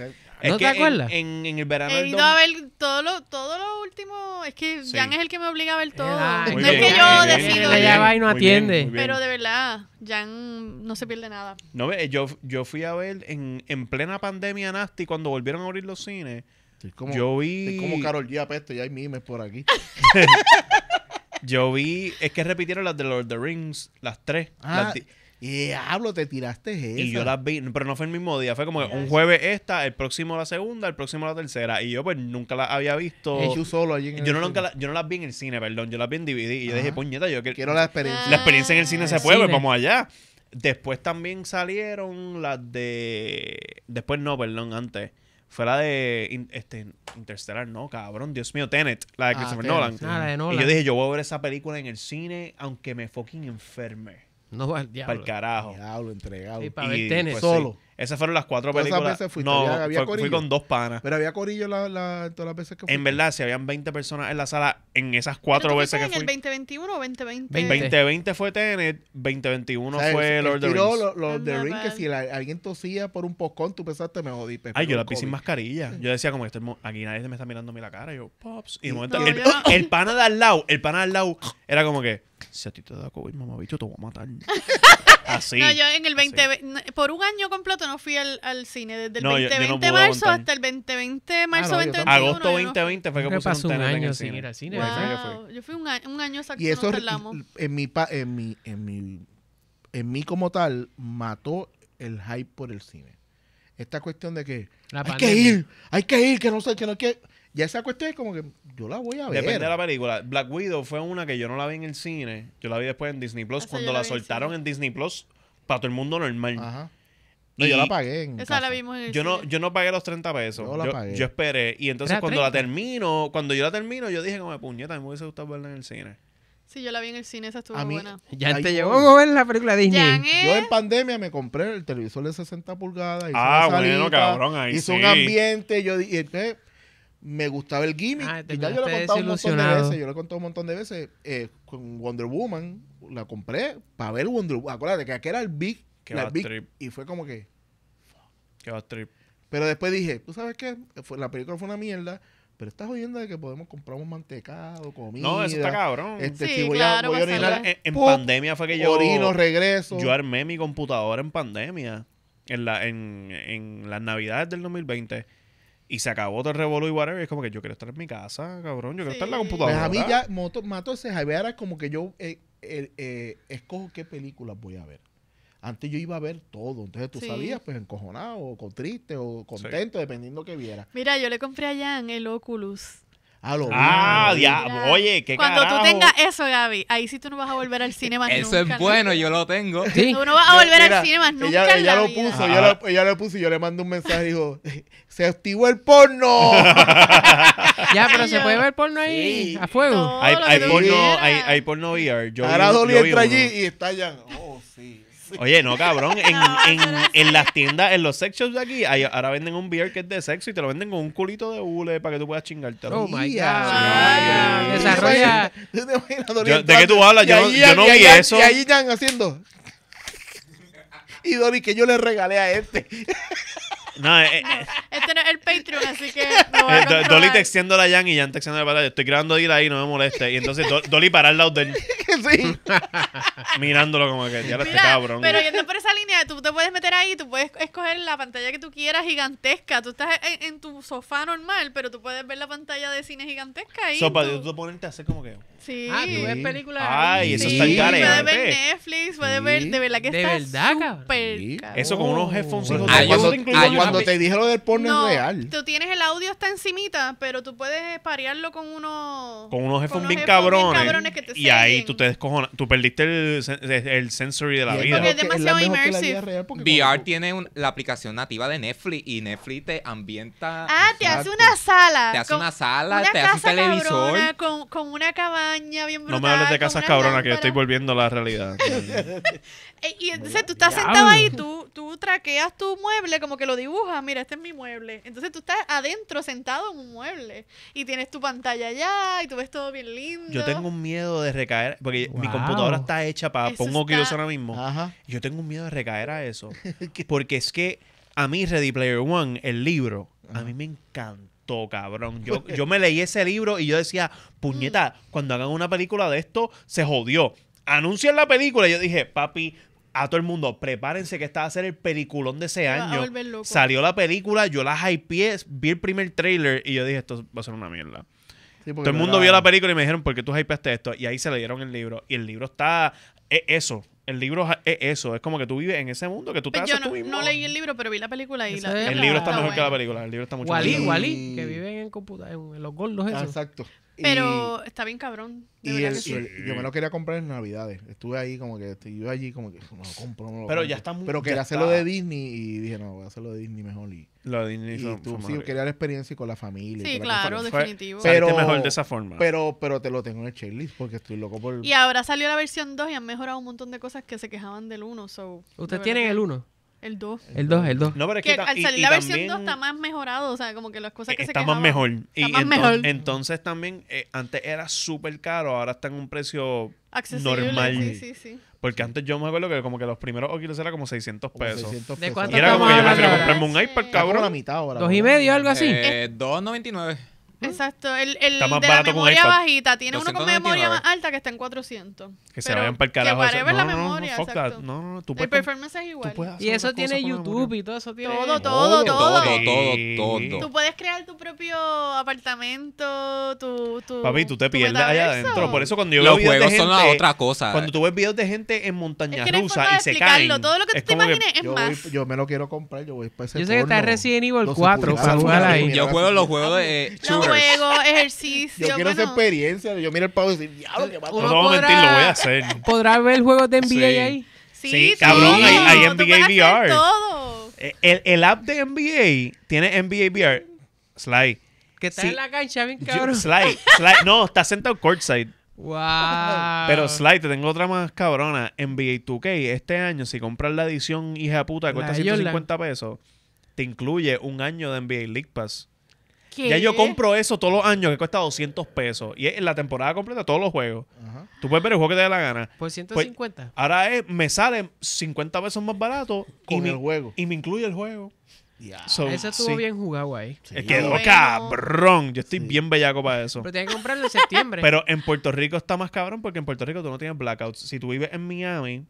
[SPEAKER 2] ¿No
[SPEAKER 4] que
[SPEAKER 2] te
[SPEAKER 4] en-
[SPEAKER 2] acuerdas?
[SPEAKER 4] En, en el verano
[SPEAKER 3] He
[SPEAKER 4] del
[SPEAKER 3] ido
[SPEAKER 4] dos-
[SPEAKER 3] a ver todo lo, todo lo último. Es que
[SPEAKER 4] Sí.
[SPEAKER 3] Jan es el que me obliga a ver todo.
[SPEAKER 2] Ay,
[SPEAKER 3] no
[SPEAKER 4] Muy
[SPEAKER 3] es
[SPEAKER 4] bien,
[SPEAKER 3] que
[SPEAKER 4] muy
[SPEAKER 3] yo
[SPEAKER 4] bien,
[SPEAKER 3] decido
[SPEAKER 4] muy
[SPEAKER 2] va y no
[SPEAKER 4] muy bien,
[SPEAKER 2] atiende.
[SPEAKER 4] muy bien.
[SPEAKER 3] Pero de verdad, Jan no se pierde nada.
[SPEAKER 4] No, ve, yo, yo fui a ver en, en plena pandemia nasty cuando volvieron a abrir los cines.
[SPEAKER 5] Estoy como,
[SPEAKER 4] Yo vi-
[SPEAKER 5] estoy como Carol G. apeste, ya hay mimes por aquí.
[SPEAKER 4] Yo vi, es que repitieron las de Lord of the Rings, las tres.
[SPEAKER 5] Ah,
[SPEAKER 4] las di-
[SPEAKER 5] diablo, te tiraste esa.
[SPEAKER 4] y yo las vi, pero no fue el mismo día, fue como que un jueves esta, el próximo la segunda, el próximo la tercera. Y yo pues nunca las había visto.
[SPEAKER 5] Y tú solo allí en el
[SPEAKER 4] Yo no,
[SPEAKER 5] cine.
[SPEAKER 4] nunca la- yo no las vi en el cine, perdón, yo las vi en DVD. Y yo
[SPEAKER 5] Ajá.
[SPEAKER 4] dije, puñeta, yo
[SPEAKER 5] Quiero la experiencia.
[SPEAKER 4] La experiencia en el cine se
[SPEAKER 2] El
[SPEAKER 4] puede, pues, vamos allá. Después también salieron las de. Después no, perdón, antes. Fue la de in- este, Interstellar, no, cabrón. Dios mío, Tenet, la de
[SPEAKER 5] Ah,
[SPEAKER 4] Christopher
[SPEAKER 5] Tenet,
[SPEAKER 4] Nolan.
[SPEAKER 5] sí.
[SPEAKER 2] Ah, la de Nolan.
[SPEAKER 4] Y yo dije, yo voy a ver esa película en el cine, aunque me fucking enferme.
[SPEAKER 2] No va al
[SPEAKER 4] Para
[SPEAKER 2] diablo.
[SPEAKER 4] el carajo.
[SPEAKER 5] Diablo, entregado.
[SPEAKER 2] Sí, Para
[SPEAKER 4] Y,
[SPEAKER 2] ver tenis.
[SPEAKER 4] pues,
[SPEAKER 5] Solo.
[SPEAKER 4] Esas fueron las cuatro
[SPEAKER 5] ¿Todas esas
[SPEAKER 4] películas.
[SPEAKER 5] veces fuiste?
[SPEAKER 4] No,
[SPEAKER 5] ¿Había- había
[SPEAKER 4] fue- fui con dos panas.
[SPEAKER 5] Pero había corillo la, la, todas las veces que
[SPEAKER 4] En
[SPEAKER 5] fuiste?
[SPEAKER 4] verdad, si habían 20 personas en la sala, en esas
[SPEAKER 3] ¿Pero
[SPEAKER 4] cuatro
[SPEAKER 3] tú
[SPEAKER 4] veces que
[SPEAKER 3] en
[SPEAKER 4] fui.
[SPEAKER 3] el 2021 o 2020?
[SPEAKER 2] 20.
[SPEAKER 4] 2020 fue Tenet, 2021
[SPEAKER 5] O sea,
[SPEAKER 4] fue
[SPEAKER 5] él
[SPEAKER 4] Lord of the Rings.
[SPEAKER 5] lo- los de
[SPEAKER 3] Anda,
[SPEAKER 5] Ring que si la- alguien tosía por un poscón, tú pensaste, me jodí.
[SPEAKER 4] Ay, yo la
[SPEAKER 5] el
[SPEAKER 4] vi sin mascarilla. Yo decía como este, aquí nadie me está mirando a mí la cara. Y yo, pops. Y de momento,
[SPEAKER 3] No,
[SPEAKER 4] el,
[SPEAKER 3] yo
[SPEAKER 4] el pana de al lado, el pana de al lado, era como que, si a ti te da COVID, mamá, bicho, te voy a matar. Así.
[SPEAKER 3] No, yo en el
[SPEAKER 4] así.
[SPEAKER 3] 2020, por un año completo no fui al, al cine, desde el
[SPEAKER 4] No, yo- yo no
[SPEAKER 3] 2020 marzo
[SPEAKER 4] aguantar.
[SPEAKER 3] hasta el 2020 marzo
[SPEAKER 5] no, yo
[SPEAKER 3] 2021.
[SPEAKER 5] tampoco.
[SPEAKER 4] Agosto
[SPEAKER 3] yo no fui.
[SPEAKER 4] 2020 fue que
[SPEAKER 2] que
[SPEAKER 4] pusieron
[SPEAKER 2] pasó un
[SPEAKER 4] Tenet en
[SPEAKER 2] año
[SPEAKER 4] el
[SPEAKER 2] sin
[SPEAKER 4] cine.
[SPEAKER 2] ir al cine.
[SPEAKER 4] Wow. que
[SPEAKER 3] yo fui un año, un año exacto.
[SPEAKER 5] Y eso en mi, pa- en mi en mi en mí como tal mató el hype por el cine. Esta cuestión de que
[SPEAKER 2] La
[SPEAKER 5] hay que
[SPEAKER 2] pandemia.
[SPEAKER 5] ir, hay que ir, que no sé, que no que ya esa cuestión es como que yo la voy a ver.
[SPEAKER 4] Depende de la película. Black Widow fue una que yo no la vi en el cine. Yo la vi después en Disney Plus.
[SPEAKER 3] Esa
[SPEAKER 4] Cuando
[SPEAKER 3] la en
[SPEAKER 4] soltaron en Disney Plus, para todo el mundo normal.
[SPEAKER 5] Ajá. No,
[SPEAKER 4] Y
[SPEAKER 5] yo la pagué en
[SPEAKER 3] Esa la vimos en el
[SPEAKER 4] Yo no, yo no pagué los 30 pesos.
[SPEAKER 5] Yo
[SPEAKER 4] Yo,
[SPEAKER 5] la pagué.
[SPEAKER 4] yo esperé. Y entonces cuando la
[SPEAKER 2] 30.
[SPEAKER 4] termino, cuando yo la termino, yo dije como de puñeta, me hubiese gustado verla en el cine.
[SPEAKER 3] Sí, yo la vi en el cine, esa estuvo
[SPEAKER 5] A mí-
[SPEAKER 3] buena.
[SPEAKER 2] Ya te
[SPEAKER 5] voy.
[SPEAKER 2] llegó a ver la película de Disney.
[SPEAKER 3] Jan
[SPEAKER 5] Yo en pandemia me compré el televisor de 60 pulgadas.
[SPEAKER 4] Ah,
[SPEAKER 5] una
[SPEAKER 4] bueno,
[SPEAKER 5] salita,
[SPEAKER 4] cabrón, ahí
[SPEAKER 5] Hizo
[SPEAKER 4] sí.
[SPEAKER 5] un ambiente. Yo di- y entonces, me gustaba el gimmick.
[SPEAKER 2] Ah,
[SPEAKER 5] y ya yo lo he contado un montón de veces. Yo lo he contado un montón de veces. eh, con Wonder Woman, la compré para ver Wonder Woman. Acuérdate que aquel era el big. La
[SPEAKER 4] bad
[SPEAKER 5] big
[SPEAKER 4] trip.
[SPEAKER 5] y fue como que.
[SPEAKER 4] Qué bad trip.
[SPEAKER 5] Pero después dije, ¿tú sabes qué? Fue- la película fue una mierda, Pero estás oyendo de que podemos comprar un mantecado, comida.
[SPEAKER 4] No, eso está cabrón.
[SPEAKER 5] Este,
[SPEAKER 3] Sí,
[SPEAKER 5] si voy
[SPEAKER 3] claro,
[SPEAKER 5] a, voy a
[SPEAKER 3] pasarla.
[SPEAKER 5] orinar,
[SPEAKER 4] en en
[SPEAKER 5] ¡pum!
[SPEAKER 4] pandemia fue que yo...
[SPEAKER 5] orino, regreso.
[SPEAKER 4] Yo armé mi computadora en pandemia. En, la, en, en las navidades del 2020. Y se acabó todo el revolú y whatever. Es como que yo quiero estar en mi casa, cabrón. Yo quiero estar en la
[SPEAKER 3] Sí.
[SPEAKER 5] Pues
[SPEAKER 4] computadora.
[SPEAKER 5] a mí ya moto- mató ese es como que yo eh, eh, eh, escojo qué películas voy a ver. Antes yo iba a ver todo. Entonces tú
[SPEAKER 3] Sí.
[SPEAKER 5] salías pues encojonado o con triste o contento, dependiendo que viera.
[SPEAKER 3] Mira, yo le compré a Jan el Oculus.
[SPEAKER 5] Ah, lo
[SPEAKER 4] Ah, ya. Oye, qué
[SPEAKER 3] Cuando
[SPEAKER 4] carajo.
[SPEAKER 3] tú tengas eso, Gaby, ahí sí tú no vas a volver al cine más
[SPEAKER 6] Eso
[SPEAKER 3] nunca.
[SPEAKER 6] es bueno, yo lo tengo.
[SPEAKER 2] Sí.
[SPEAKER 3] Tú no vas a volver
[SPEAKER 5] Mira,
[SPEAKER 3] al cine más nunca
[SPEAKER 5] Ella,
[SPEAKER 3] en
[SPEAKER 5] ella
[SPEAKER 3] la
[SPEAKER 5] lo
[SPEAKER 3] vida.
[SPEAKER 5] puso, yo lo- ella lo puso y yo le mandé un mensaje y dijo, se activó el porno.
[SPEAKER 2] Ya, pero se puede ver porno ahí
[SPEAKER 5] Sí.
[SPEAKER 2] a fuego.
[SPEAKER 4] Hay, hay porno, hay, hay porno VR. Yo
[SPEAKER 5] Ahora Dolly entra
[SPEAKER 4] uno.
[SPEAKER 5] allí y está ya. Oh, sí.
[SPEAKER 4] Oye, no, cabrón. En,
[SPEAKER 3] No,
[SPEAKER 4] en, en las tiendas, en los sex shops de aquí, hay- ahora venden un VR que es de sexo y te lo venden con un culito de hule para que tú puedas chingártelo.
[SPEAKER 2] Oh my
[SPEAKER 5] Ya,
[SPEAKER 2] God.
[SPEAKER 3] sí.
[SPEAKER 2] Desarrolla.
[SPEAKER 5] ¿Tú te imaginas a Dolly
[SPEAKER 4] Yo- ¿de
[SPEAKER 5] entrando?
[SPEAKER 4] qué tú hablas?
[SPEAKER 5] Y
[SPEAKER 4] Yo no- yo
[SPEAKER 5] Jan-
[SPEAKER 4] no
[SPEAKER 5] y
[SPEAKER 4] vi eso.
[SPEAKER 5] Y ahí Jan haciendo. Y Dolly, que yo le regalé a este.
[SPEAKER 4] No, eh, eh,
[SPEAKER 3] Este no es el Patreon, así que a
[SPEAKER 4] eh, Do- Dolly texteando a la Jan y Jan texteando a la pantalla. Estoy grabando ir ahí, no me moleste. Y entonces Do- Dolly para al lado de él,
[SPEAKER 5] sí.
[SPEAKER 4] mirándolo como que ya este cabrón.
[SPEAKER 3] pero yendo por esa línea, tú te puedes meter ahí, tú puedes escoger la pantalla que tú quieras gigantesca. Tú estás en, en tu sofá normal, pero tú puedes ver la pantalla de cine gigantesca ahí.
[SPEAKER 4] So,
[SPEAKER 3] en
[SPEAKER 4] para
[SPEAKER 3] tu-
[SPEAKER 4] tú ponerte a hacer como que.
[SPEAKER 3] Sí.
[SPEAKER 2] Ah, tú ves películas.
[SPEAKER 4] Ay, eso
[SPEAKER 3] Sí,
[SPEAKER 4] está el
[SPEAKER 3] puedes
[SPEAKER 4] garete.
[SPEAKER 3] ver Netflix, puedes ver, de verdad que
[SPEAKER 2] ¿De
[SPEAKER 3] está
[SPEAKER 2] verdad, cabrón?
[SPEAKER 3] súper
[SPEAKER 5] Sí.
[SPEAKER 4] Eso con unos headphones incluye
[SPEAKER 6] hay
[SPEAKER 4] con-
[SPEAKER 6] una
[SPEAKER 5] Cuando te dije lo del porno
[SPEAKER 3] No,
[SPEAKER 5] es real.
[SPEAKER 3] tú tienes el audio está encimita, pero tú puedes parearlo con unos...
[SPEAKER 4] con unos headphones bien cabrones.
[SPEAKER 3] cabrones que te
[SPEAKER 4] y ahí tú te descojonas. Tú perdiste el, sen- el sensory de la
[SPEAKER 5] Y es
[SPEAKER 4] vida.
[SPEAKER 3] Porque es demasiado
[SPEAKER 5] la
[SPEAKER 3] immersive.
[SPEAKER 6] VR
[SPEAKER 5] cuando tú-
[SPEAKER 6] tiene un- la aplicación nativa de Netflix y Netflix te ambienta.
[SPEAKER 3] Ah, te hace una sala.
[SPEAKER 6] Te hace una sala, te hace un televisor.
[SPEAKER 3] con una cabaña bien
[SPEAKER 4] No me hables de casas cabronas que yo estoy volviendo a la realidad.
[SPEAKER 3] Eh, Y entonces tú estás
[SPEAKER 2] Diablo.
[SPEAKER 3] sentado ahí, tú, tú traqueas tu mueble, como que lo dibujas, mira, este es mi mueble. Entonces tú estás adentro sentado en un mueble y tienes tu pantalla allá y tú ves todo bien lindo.
[SPEAKER 4] Yo tengo un miedo de recaer, porque mi computadora está hecha para
[SPEAKER 3] Eso
[SPEAKER 4] pongo
[SPEAKER 3] está-
[SPEAKER 4] ahora mismo.
[SPEAKER 5] Ajá.
[SPEAKER 4] Yo tengo un miedo de recaer a eso. Porque es que a mí Ready Player One, el libro, a mí me encantó, cabrón. Yo, yo me leí ese libro y yo decía, puñeta, cuando hagan una película de esto, se jodió. Anuncian la película y yo dije, papi, a todo el mundo, prepárense que esta va a ser el peliculón de ese año. Salió la película, yo la hypeé, vi el primer trailer y yo dije, esto va a ser una mierda.
[SPEAKER 5] Sí,
[SPEAKER 4] Todo el mundo
[SPEAKER 5] era-
[SPEAKER 4] vio la película y me dijeron, ¿por qué tú hypeaste esto? Y ahí se le dieron el libro. Y el libro está. Es eso. El libro es eso. Es como que tú vives en ese mundo que tú te
[SPEAKER 3] Pues yo
[SPEAKER 4] haces
[SPEAKER 3] no,
[SPEAKER 4] tú mismo.
[SPEAKER 3] no leí el libro, pero vi la película y la,
[SPEAKER 2] es-
[SPEAKER 3] la
[SPEAKER 4] El libro está
[SPEAKER 3] película
[SPEAKER 4] mejor que la película. El libro está mucho
[SPEAKER 2] Wally,
[SPEAKER 4] mejor.
[SPEAKER 2] Wally, que viven en en los gordos
[SPEAKER 5] Ah,
[SPEAKER 2] esos.
[SPEAKER 5] Exacto. Y-
[SPEAKER 3] Pero está bien cabrón.
[SPEAKER 5] Y, el-
[SPEAKER 3] que sí.
[SPEAKER 5] y el- yo me lo quería comprar en Navidades. Estuve ahí como que, yo allí como que, no lo compro, no lo
[SPEAKER 4] Pero
[SPEAKER 5] compro.
[SPEAKER 4] ya está mu-
[SPEAKER 5] Pero quería hacerlo de Disney y dije, no, voy a hacerlo de Disney mejor. Y,
[SPEAKER 4] Lo de Disney
[SPEAKER 5] y
[SPEAKER 4] fue-
[SPEAKER 5] tú,
[SPEAKER 4] fue
[SPEAKER 5] sí, quería la experiencia y con la familia. y
[SPEAKER 3] Sí, claro, definitivo.
[SPEAKER 5] Pero-
[SPEAKER 4] mejor de esa forma.
[SPEAKER 5] Pero, pero te lo tengo en el checklist porque estoy loco por...
[SPEAKER 3] Y ahora salió la versión 2 y han mejorado un montón de cosas que se quejaban del 1. So,
[SPEAKER 2] Ustedes
[SPEAKER 3] de
[SPEAKER 2] tienen el
[SPEAKER 3] que-
[SPEAKER 2] 1.
[SPEAKER 3] El 2.
[SPEAKER 2] El 2, el 2.
[SPEAKER 4] no, pero es
[SPEAKER 3] Que
[SPEAKER 4] que,
[SPEAKER 3] al salir
[SPEAKER 4] y
[SPEAKER 3] la versión
[SPEAKER 4] también
[SPEAKER 3] 2 está más mejorado, o sea, como que las cosas que se
[SPEAKER 4] está más
[SPEAKER 3] quejaban.
[SPEAKER 4] mejor.
[SPEAKER 3] Está
[SPEAKER 4] y
[SPEAKER 3] más
[SPEAKER 4] ento-
[SPEAKER 3] mejor.
[SPEAKER 4] entonces también, eh, antes era súper caro, ahora está en un precio
[SPEAKER 3] Accesible,
[SPEAKER 4] normal.
[SPEAKER 3] Sí, sí, sí.
[SPEAKER 4] Porque antes yo me acuerdo que como que los primeros Oculus era como 600
[SPEAKER 5] como
[SPEAKER 4] pesos.
[SPEAKER 5] 600
[SPEAKER 2] ¿De
[SPEAKER 5] pesos.
[SPEAKER 2] cuánto
[SPEAKER 4] Y era como que yo prefiero comprarme un iPad,
[SPEAKER 5] como la
[SPEAKER 4] cabrón.
[SPEAKER 5] mitad ahora.
[SPEAKER 2] Dos y medio, algo así.
[SPEAKER 6] Eh, 2.99.
[SPEAKER 3] Exacto. El, el
[SPEAKER 4] Está más
[SPEAKER 3] de la memoria bajita tiene uno con
[SPEAKER 6] 299.
[SPEAKER 3] memoria más alta que está en 400.
[SPEAKER 4] Que se vayan para el
[SPEAKER 3] que
[SPEAKER 4] carajo.
[SPEAKER 3] whatever
[SPEAKER 4] no,
[SPEAKER 3] la
[SPEAKER 4] no, no,
[SPEAKER 3] memoria.
[SPEAKER 4] No, no, no. Tú
[SPEAKER 3] El performance es igual.
[SPEAKER 2] Y eso tiene YouTube y todo eso tiene.
[SPEAKER 3] Todo, todo,
[SPEAKER 6] Todo,
[SPEAKER 3] todo.
[SPEAKER 6] todo, todo.
[SPEAKER 3] Tú puedes crear tu propio apartamento, tu... tu
[SPEAKER 4] Papi, tú te pierdes allá adentro. Por eso cuando yo
[SPEAKER 6] Los juegos son la otra cosa.
[SPEAKER 4] Cuando tú ves videos de gente en montaña
[SPEAKER 3] que
[SPEAKER 4] rusa y se
[SPEAKER 3] explicarlo.
[SPEAKER 4] caen.
[SPEAKER 3] Todo lo que tú te imagines es más.
[SPEAKER 5] yo me lo quiero comprar, yo voy ese
[SPEAKER 2] Yo sé que está Resident Evil
[SPEAKER 5] 12
[SPEAKER 2] 4 para
[SPEAKER 5] pulgadas,
[SPEAKER 2] jugar
[SPEAKER 5] mira,
[SPEAKER 2] ahí.
[SPEAKER 5] mira,
[SPEAKER 6] Yo juego los juegos de
[SPEAKER 3] juegos, ejercicio,
[SPEAKER 5] Yo quiero esa
[SPEAKER 3] bueno.
[SPEAKER 5] experiencia. Yo miro el pavo y decir, diablo, qué
[SPEAKER 4] No
[SPEAKER 5] pasa.
[SPEAKER 2] Uno
[SPEAKER 4] te voy a mentir, lo voy a hacer.
[SPEAKER 2] ¿Podrás ver juegos de NBA
[SPEAKER 4] Sí.
[SPEAKER 2] ahí?
[SPEAKER 3] Sí,
[SPEAKER 4] Sí,
[SPEAKER 3] sí,
[SPEAKER 4] cabrón,
[SPEAKER 2] hay- hay
[SPEAKER 4] NBA
[SPEAKER 3] hacer
[SPEAKER 4] VR.
[SPEAKER 3] todo.
[SPEAKER 4] Eh, El, el app de NBA tiene NBA VR. Sly.
[SPEAKER 2] Que está
[SPEAKER 4] Sí.
[SPEAKER 2] en la cancha, bien
[SPEAKER 4] Yo-
[SPEAKER 2] cabrón.
[SPEAKER 4] Sly, Sly. No, está sentado courtside.
[SPEAKER 2] Wow.
[SPEAKER 4] Pero Sly, te tengo otra más cabrona. NBA 2K, este año, si compras la edición hija puta que
[SPEAKER 2] La
[SPEAKER 4] cuesta
[SPEAKER 2] de
[SPEAKER 4] 150 pesos, te incluye un año de NBA League Pass.
[SPEAKER 3] ¿Qué?
[SPEAKER 4] Ya yo compro eso todos los años que cuesta 200 pesos. Y es en la temporada completa todos los juegos.
[SPEAKER 5] Ajá.
[SPEAKER 4] Tú puedes ver el juego que te dé la gana.
[SPEAKER 2] Por 150.
[SPEAKER 4] Ahora es, me sale 50 pesos más barato y
[SPEAKER 5] Con
[SPEAKER 4] me,
[SPEAKER 5] el juego.
[SPEAKER 4] y me incluye el juego.
[SPEAKER 5] Ya.
[SPEAKER 4] So,
[SPEAKER 2] Ese estuvo
[SPEAKER 4] sí.
[SPEAKER 2] bien jugado ahí.
[SPEAKER 5] Sí.
[SPEAKER 4] Es que, oh,
[SPEAKER 3] Bueno.
[SPEAKER 4] cabrón, yo estoy
[SPEAKER 5] Sí.
[SPEAKER 4] bien bellaco para eso.
[SPEAKER 2] Pero tienes que comprarlo en septiembre.
[SPEAKER 4] Pero en Puerto Rico está más cabrón porque en Puerto Rico tú no tienes blackouts. Si tú vives en Miami,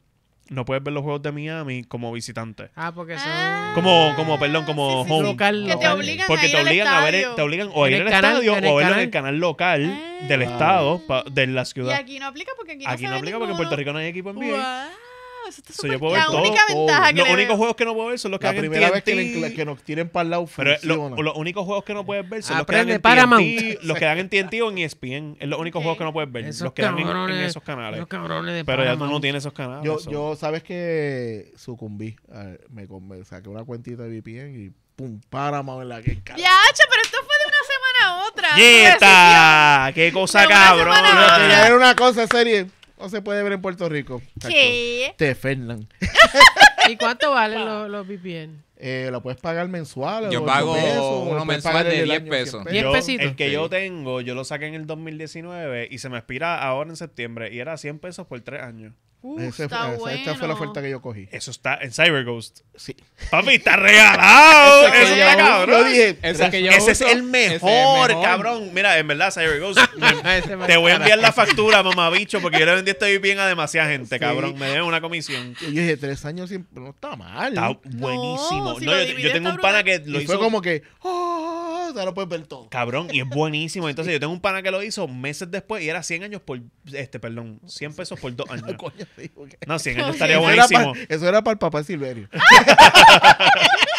[SPEAKER 4] no puedes ver los juegos de Miami como visitante.
[SPEAKER 2] ah, porque son...
[SPEAKER 3] Ah,
[SPEAKER 4] Como, como, perdón, como
[SPEAKER 3] sí, sí,
[SPEAKER 4] home.
[SPEAKER 2] Local,
[SPEAKER 3] Que te
[SPEAKER 2] local.
[SPEAKER 3] obligan
[SPEAKER 4] Porque
[SPEAKER 3] a ir
[SPEAKER 4] te
[SPEAKER 3] al
[SPEAKER 4] obligan a ver, te obligan o a
[SPEAKER 2] En
[SPEAKER 4] ir
[SPEAKER 2] el
[SPEAKER 4] al estadio o verlo en el canal local
[SPEAKER 3] Ah.
[SPEAKER 4] del estado, pa- de la
[SPEAKER 3] Y
[SPEAKER 4] ciudad.
[SPEAKER 3] aquí no aplica porque aquí no
[SPEAKER 4] Aquí no aplica porque en. Puerto Rico no hay equipo en NBA.
[SPEAKER 3] Wow, eso está
[SPEAKER 4] So,
[SPEAKER 3] súper-
[SPEAKER 4] yo puedo ver
[SPEAKER 3] La
[SPEAKER 4] todo,
[SPEAKER 3] única
[SPEAKER 5] todo.
[SPEAKER 3] ventaja que
[SPEAKER 4] Los
[SPEAKER 3] le
[SPEAKER 4] únicos
[SPEAKER 3] veo.
[SPEAKER 4] juegos que no puedo ver son los que
[SPEAKER 5] La primera vez que,
[SPEAKER 4] TNT.
[SPEAKER 5] le- que nos tiren para el lado
[SPEAKER 4] Pero lo-
[SPEAKER 5] funciona.
[SPEAKER 4] los únicos juegos que no puedes ver son los que dan
[SPEAKER 2] Aprende
[SPEAKER 4] en
[SPEAKER 2] Paramount.
[SPEAKER 4] TNT, los que dan en TNT o en ESPN. Es los únicos
[SPEAKER 3] Ok.
[SPEAKER 4] juegos que no puedes ver.
[SPEAKER 2] Esos
[SPEAKER 4] los que dan en, en esos canales.
[SPEAKER 2] Los cabrones de
[SPEAKER 4] Pero ya tú no tienes esos canales.
[SPEAKER 5] Yo,
[SPEAKER 4] so.
[SPEAKER 5] yo sabes que sucumbí. A ver, me, me saqué una cuentita de VPN y pum, Paramount en la que.
[SPEAKER 3] Ya, che, pero esto fue de una semana a otra. Tu
[SPEAKER 4] ¡Yeta! ¡Qué cosa
[SPEAKER 3] De una
[SPEAKER 4] cabrón!
[SPEAKER 3] semana a
[SPEAKER 5] Pero
[SPEAKER 3] otra.
[SPEAKER 5] que ya era una cosa serie. No se puede ver en Puerto Rico.
[SPEAKER 3] ¿Qué?
[SPEAKER 5] Te Fernan.
[SPEAKER 2] ¿Y cuánto valen los, los VPN?
[SPEAKER 5] Eh, lo puedes pagar mensual.
[SPEAKER 6] Yo
[SPEAKER 5] o
[SPEAKER 6] pago
[SPEAKER 5] pesos,
[SPEAKER 6] uno mensual de
[SPEAKER 5] en el
[SPEAKER 6] 10
[SPEAKER 5] año,
[SPEAKER 6] pesos.
[SPEAKER 5] 100
[SPEAKER 2] Diez
[SPEAKER 4] Yo-
[SPEAKER 2] pesitos.
[SPEAKER 4] El que
[SPEAKER 6] Sí.
[SPEAKER 4] yo tengo, yo lo saqué en el 2019 y se me expira ahora en septiembre y era 100 pesos por 3 años.
[SPEAKER 3] Uh,
[SPEAKER 5] Ese-
[SPEAKER 3] está
[SPEAKER 5] esa-
[SPEAKER 3] bueno.
[SPEAKER 5] Esta fue la oferta que yo cogí.
[SPEAKER 4] Eso está en CyberGhost.
[SPEAKER 5] Sí.
[SPEAKER 4] Papi, está regalado.
[SPEAKER 6] Ese
[SPEAKER 4] Eso
[SPEAKER 6] Yo
[SPEAKER 4] cabrón.
[SPEAKER 5] dije,
[SPEAKER 6] Ese que yo
[SPEAKER 4] Ese es el mejor, cabrón. Mira, en verdad, CyberGhost.
[SPEAKER 2] Me
[SPEAKER 4] te voy a enviar la factura, mamabicho, porque yo le vendí este VPN a demasiada gente,
[SPEAKER 5] Sí.
[SPEAKER 4] cabrón. Me deben una comisión.
[SPEAKER 5] yo dije, tres años siempre no está mal.
[SPEAKER 4] Está buenísimo.
[SPEAKER 3] Si
[SPEAKER 4] No,
[SPEAKER 3] lo
[SPEAKER 4] yo, tengo un pana que lo
[SPEAKER 5] y
[SPEAKER 4] hizo.
[SPEAKER 5] fue como que, oh, ahora puedes ver todo.
[SPEAKER 4] Cabrón, y es buenísimo. Entonces, yo tengo un pana que lo hizo meses después y era 100 años por. Este, perdón, 100 pesos por dos años.
[SPEAKER 5] coño, sí, porque-
[SPEAKER 4] No, 100 años estaría buenísimo.
[SPEAKER 5] eso era para el papá Silverio.